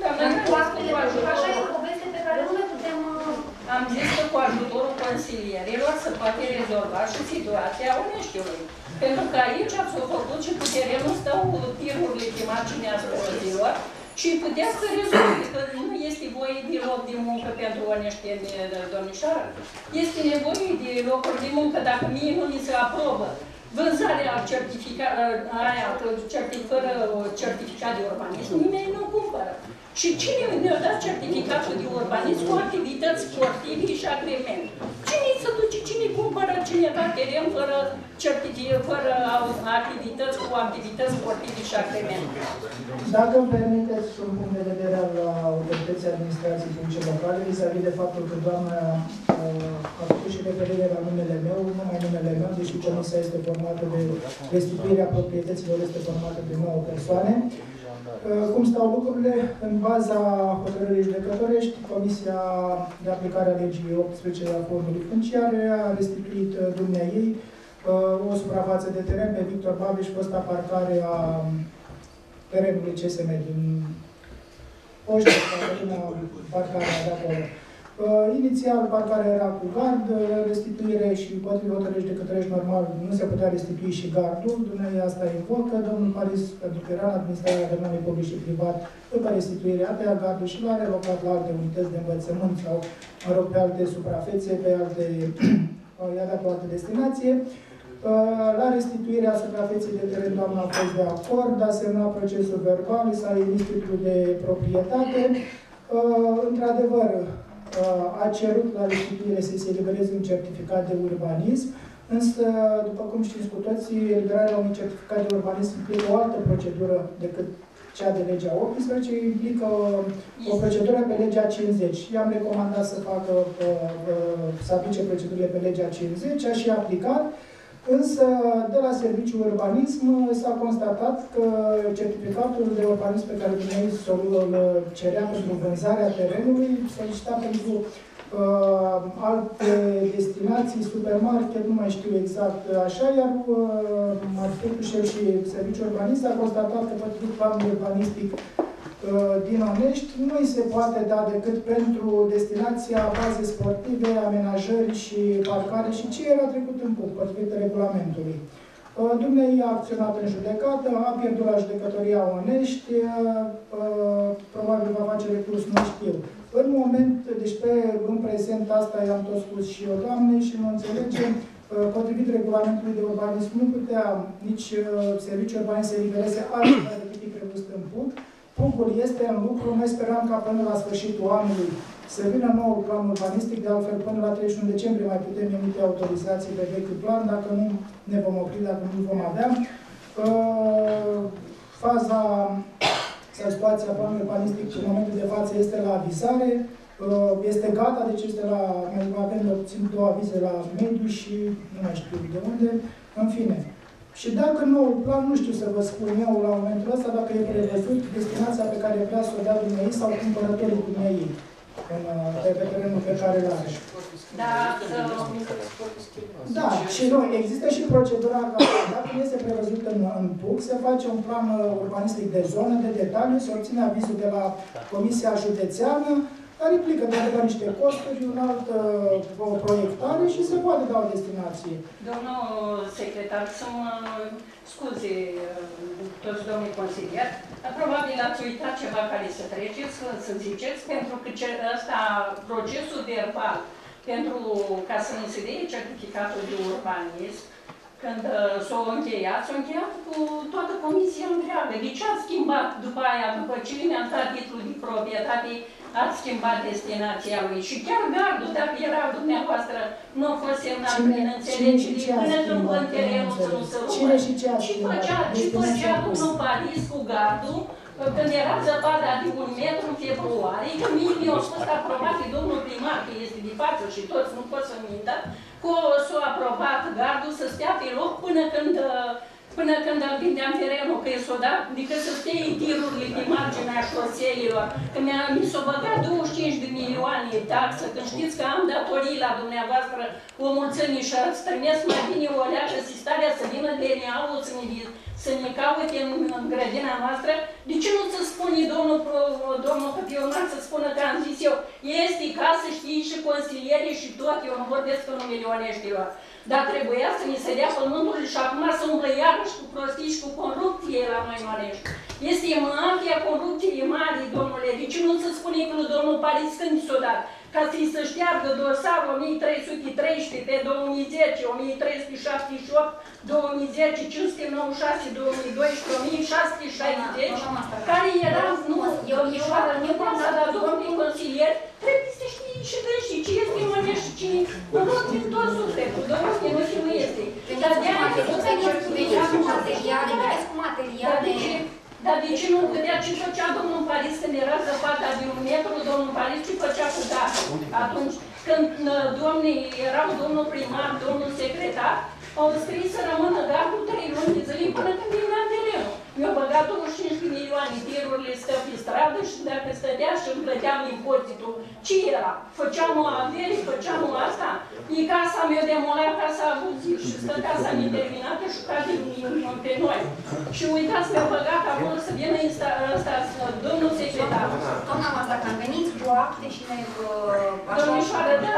Doamna, Dar nu cu astfel de cu așa e o ajutorul- poveste pe care nu le putem... uh, Am zis că cu ajutorul consilierilor se poate rezolva și situația Uneștiului. Pentru că aici ați făcut și cu terenul stau tirurile de marginea străzilor și putea să rezolve că nu este voie de loc de muncă pentru oneșteni, domnișoară. Este nevoie de locuri de muncă dacă mie nu mi se aprobă vânzarea certifica, aia, certific, fără certificat de urbanism, nimeni nu cumpără. Și cine ne-a dat certificatul de urbanism cu activități sportive și agrement? Cine se duce, cine cumpără cineva teren fără, certific, fără activități cu activități sportive și agrement? Dacă îmi permiteți un punct de vedere al autorității administrației publice locale, vis-a-vis de faptul că doamna uh, a făcut și referire la numele meu, numai numele meu, deși comisia este formată de restituirea proprietăților, este formată de 9 persoane. Uh, Cum stau lucrurile? În baza hotărârii judecătorești, Comisia de aplicare a legii 18 a fondului funciare a restituit uh, dumnea ei uh, o suprafață de teren pe Victor Babiș, fosta parcare a terenului CSM din Oști, parcarea de acolo. Uh, inițial, parcarea era cu gard, uh, restituire și potrivit hotărâși de către normal, nu se putea restitui și gardul, dumneavoastră asta invocă, domnul Paris, pentru că era în administrarea domnului public și privat, după restituire a tăiat gardul și l-a relocat la alte unități de învățământ sau, mă rog, pe alte suprafețe, pe alte, i-a dat o altă destinație. Uh, La restituirea suprafeței de teren, doamna a fost de acord, a semnat procesul verbal, s-a emis titlul de proprietate. Uh, Într-adevăr, uh, a cerut la restituire să se elibereze un certificat de urbanism, însă, după cum știți cu toții, eliberarea unui certificat de urbanism implică o altă procedură decât cea de legea 18, implică o procedură pe legea 50. I-am recomandat să facă, uh, uh, să aplice procedurile pe legea 50, a și aplicat. Însă, de la Serviciul Urbanism s-a constatat că certificatul de urbanism pe care dumneavoastră îl cerea pentru vânzarea terenului solicita pentru uh, alte destinații, supermarket, nu mai știu exact așa, iar uh, arhitectul șef și Serviciul Urbanism a constatat că potrivit planului urbanistic uh, din Onești nu îi se poate da decât pentru destinația baze sportive, amenajări și parcare și ce era trecut în punct, potrivit regulamentului. Uh, Dumnezeu a acționat în judecată, a pierdut la judecătoria Onești, uh, uh, probabil va face recurs, nu știu. În moment, deci pe, în prezent, asta i-am tot spus și eu, doamne, și nu înțelegem, uh, potrivit regulamentului de urbanism, nu putea nici uh, serviciul urbanism să elibereze altceva decât e prevăzut în punct. Punctul este în lucru, noi sperăm ca până la sfârșitul anului să vină noul plan urbanistic, de altfel până la 31 decembrie mai putem emite autorizații pe vechiul plan, dacă nu ne vom opri, dacă nu vom avea. Uh, faza sau situația planului urbanistic în momentul de față este la avizare, uh, este gata, deci este la, mai avem obțin două avize la mediu și nu mai știu de unde, în fine. Și dacă noul plan, nu știu să vă spun eu la momentul ăsta, dacă e prevăzut destinația pe care vrea să o dea dumneavoastră sau cumpărătorii dumneavoastră în, uh, pe, pe terenul pe care îl are. Da, Da, și nu, există și procedura ca dacă nu este prevăzut în, în PUC, se face un plan uh, urbanistic de zonă, de detaliu, se obține avizul de la Comisia Județeană, care implică de la niște costuri, un alt uh, o proiectare și se poate da o destinație. Domnul secretar, să mă scuze uh, toți domnii consilieri, dar probabil ați uitat ceva care să treceți, să, să ziceți, pentru că ce, ăsta, procesul verbal, pentru ca să nu se dea certificatul de urbanism, când uh, s-o încheiat, s-o încheiat cu toată comisia întreagă. De ce ați schimbat după aia, după ce ne-a dat titlul de proprietate, ați schimbat destinația lui? Și chiar gardul, dacă era dumneavoastră, nu a fost semnat Cine- prin cine înțelegere, și ce a până când schimbat? în terenul să nu se rupă. Cine și ce a Și schimbat? făcea, și Destinația făcea pusă. domnul Paris cu gardul, când era zăpada de un metru în februarie, că mie mi-a fost aprobat de domnul primar, că este de față și toți nu pot să mintă, cu s-a aprobat gardul să stea pe loc până când uh, până când îl vindeam terenul, că i s-o dat, adică să stea tirurile pe marginea șoseilor, că mi-a, mi s-o băgat 25 de milioane taxă, când știți că am datorii la dumneavoastră o mulțămii și ați trimis mai bine o leacă starea să vină DNA-ul să ne, vi- să ne caute în, în grădina noastră, de ce nu să spune domnul, pro- domnul Căpionar să spună că am zis eu, este ca să știi și consilierii și tot, eu nu vorbesc în numele oneștilor. Dar trebuia să ni se dea pământul și acum să umblă iarăși cu prostii și cu corupție la noi în Onești. Este mafia corupției mari, domnule. De ce nu se spune că lui domnul Paris când s-o dat? Ca să-și să șteargă dosarul 1313 pe 2010, 1378, 2010, 596, 2012, 1660, care era, nu, eu, eu, eu am dat domnul consilier, trebuie să știi și de și ce este mănești și cine, nu rog din tot sufletul, de orice nu știu nu este. Dar de aia Vedeți nu se vedeți cu materiale, vedeți cu Dar de materiale. Ce? Dar de ce nu vedea ce făcea domnul Paris când era zăpada de un metru, domnul Paris ce făcea cu data? Atunci când uh, domnii erau domnul primar, domnul secretar, au scris să rămână gardul trei luni de zile până când vine terenul. Mi-au băgat 25 de milioane, tirurile stă pe stradă și dacă stătea și îmi plăteam impozitul, ce era? Făceam o avere, făceam o asta? E casa mea demolat, casa abuziv și stă casa neterminată și cade în pe noi. Și uitați, mi-au băgat acolo să vină insta, ăsta, domnul secretar. Doamna Mazdacan, veniți cu acte și ne... uh, așa- Domnișoară, da,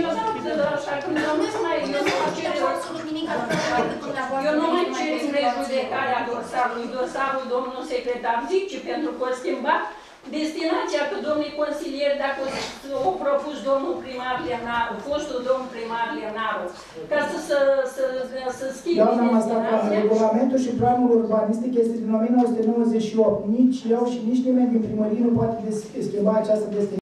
eu da, da, așa, când am Nu mai, mai eu nu mai cer cer absolut nimic altceva decât dumneavoastră. eu nu mai veniți cer cu prejudecarea dosarului, dosarul domnul secretar zice, pentru că o schimbat destinația că domnii consilieri, dacă o propus domnul primar Lemnaru, fostul domn primar Lemnaru, ca să, să, să, să schimbe Doamna Mastacan, destinația. regulamentul și planul urbanistic este din 1998. Nici eu și nici nimeni din primărie nu poate des- schimba această destinație.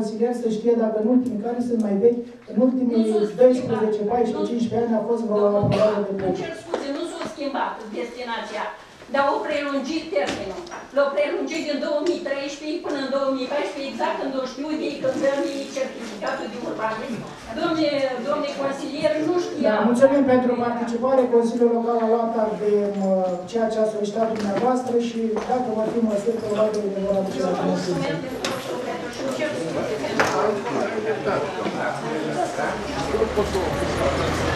Consilier să știe dacă în ultimii care sunt mai vechi, în ultimii 12, 14, 15 ani a fost vreo aprobare de Îmi plăci. cer scuze, nu s-a schimbat destinația. dar au prelungit termenul. L-au prelungit din 2013 până în 2014, exact când o știu ei când dăm ei certificatul de urbanism. Domne, domne consilier, nu Da, știam. mulțumim pentru participare. Consiliul Local a luat act de mă, ceea ce a solicitat dumneavoastră și dacă vor fi măsuri, probabil le vor aduce la cunoștință. Mulțumesc de tot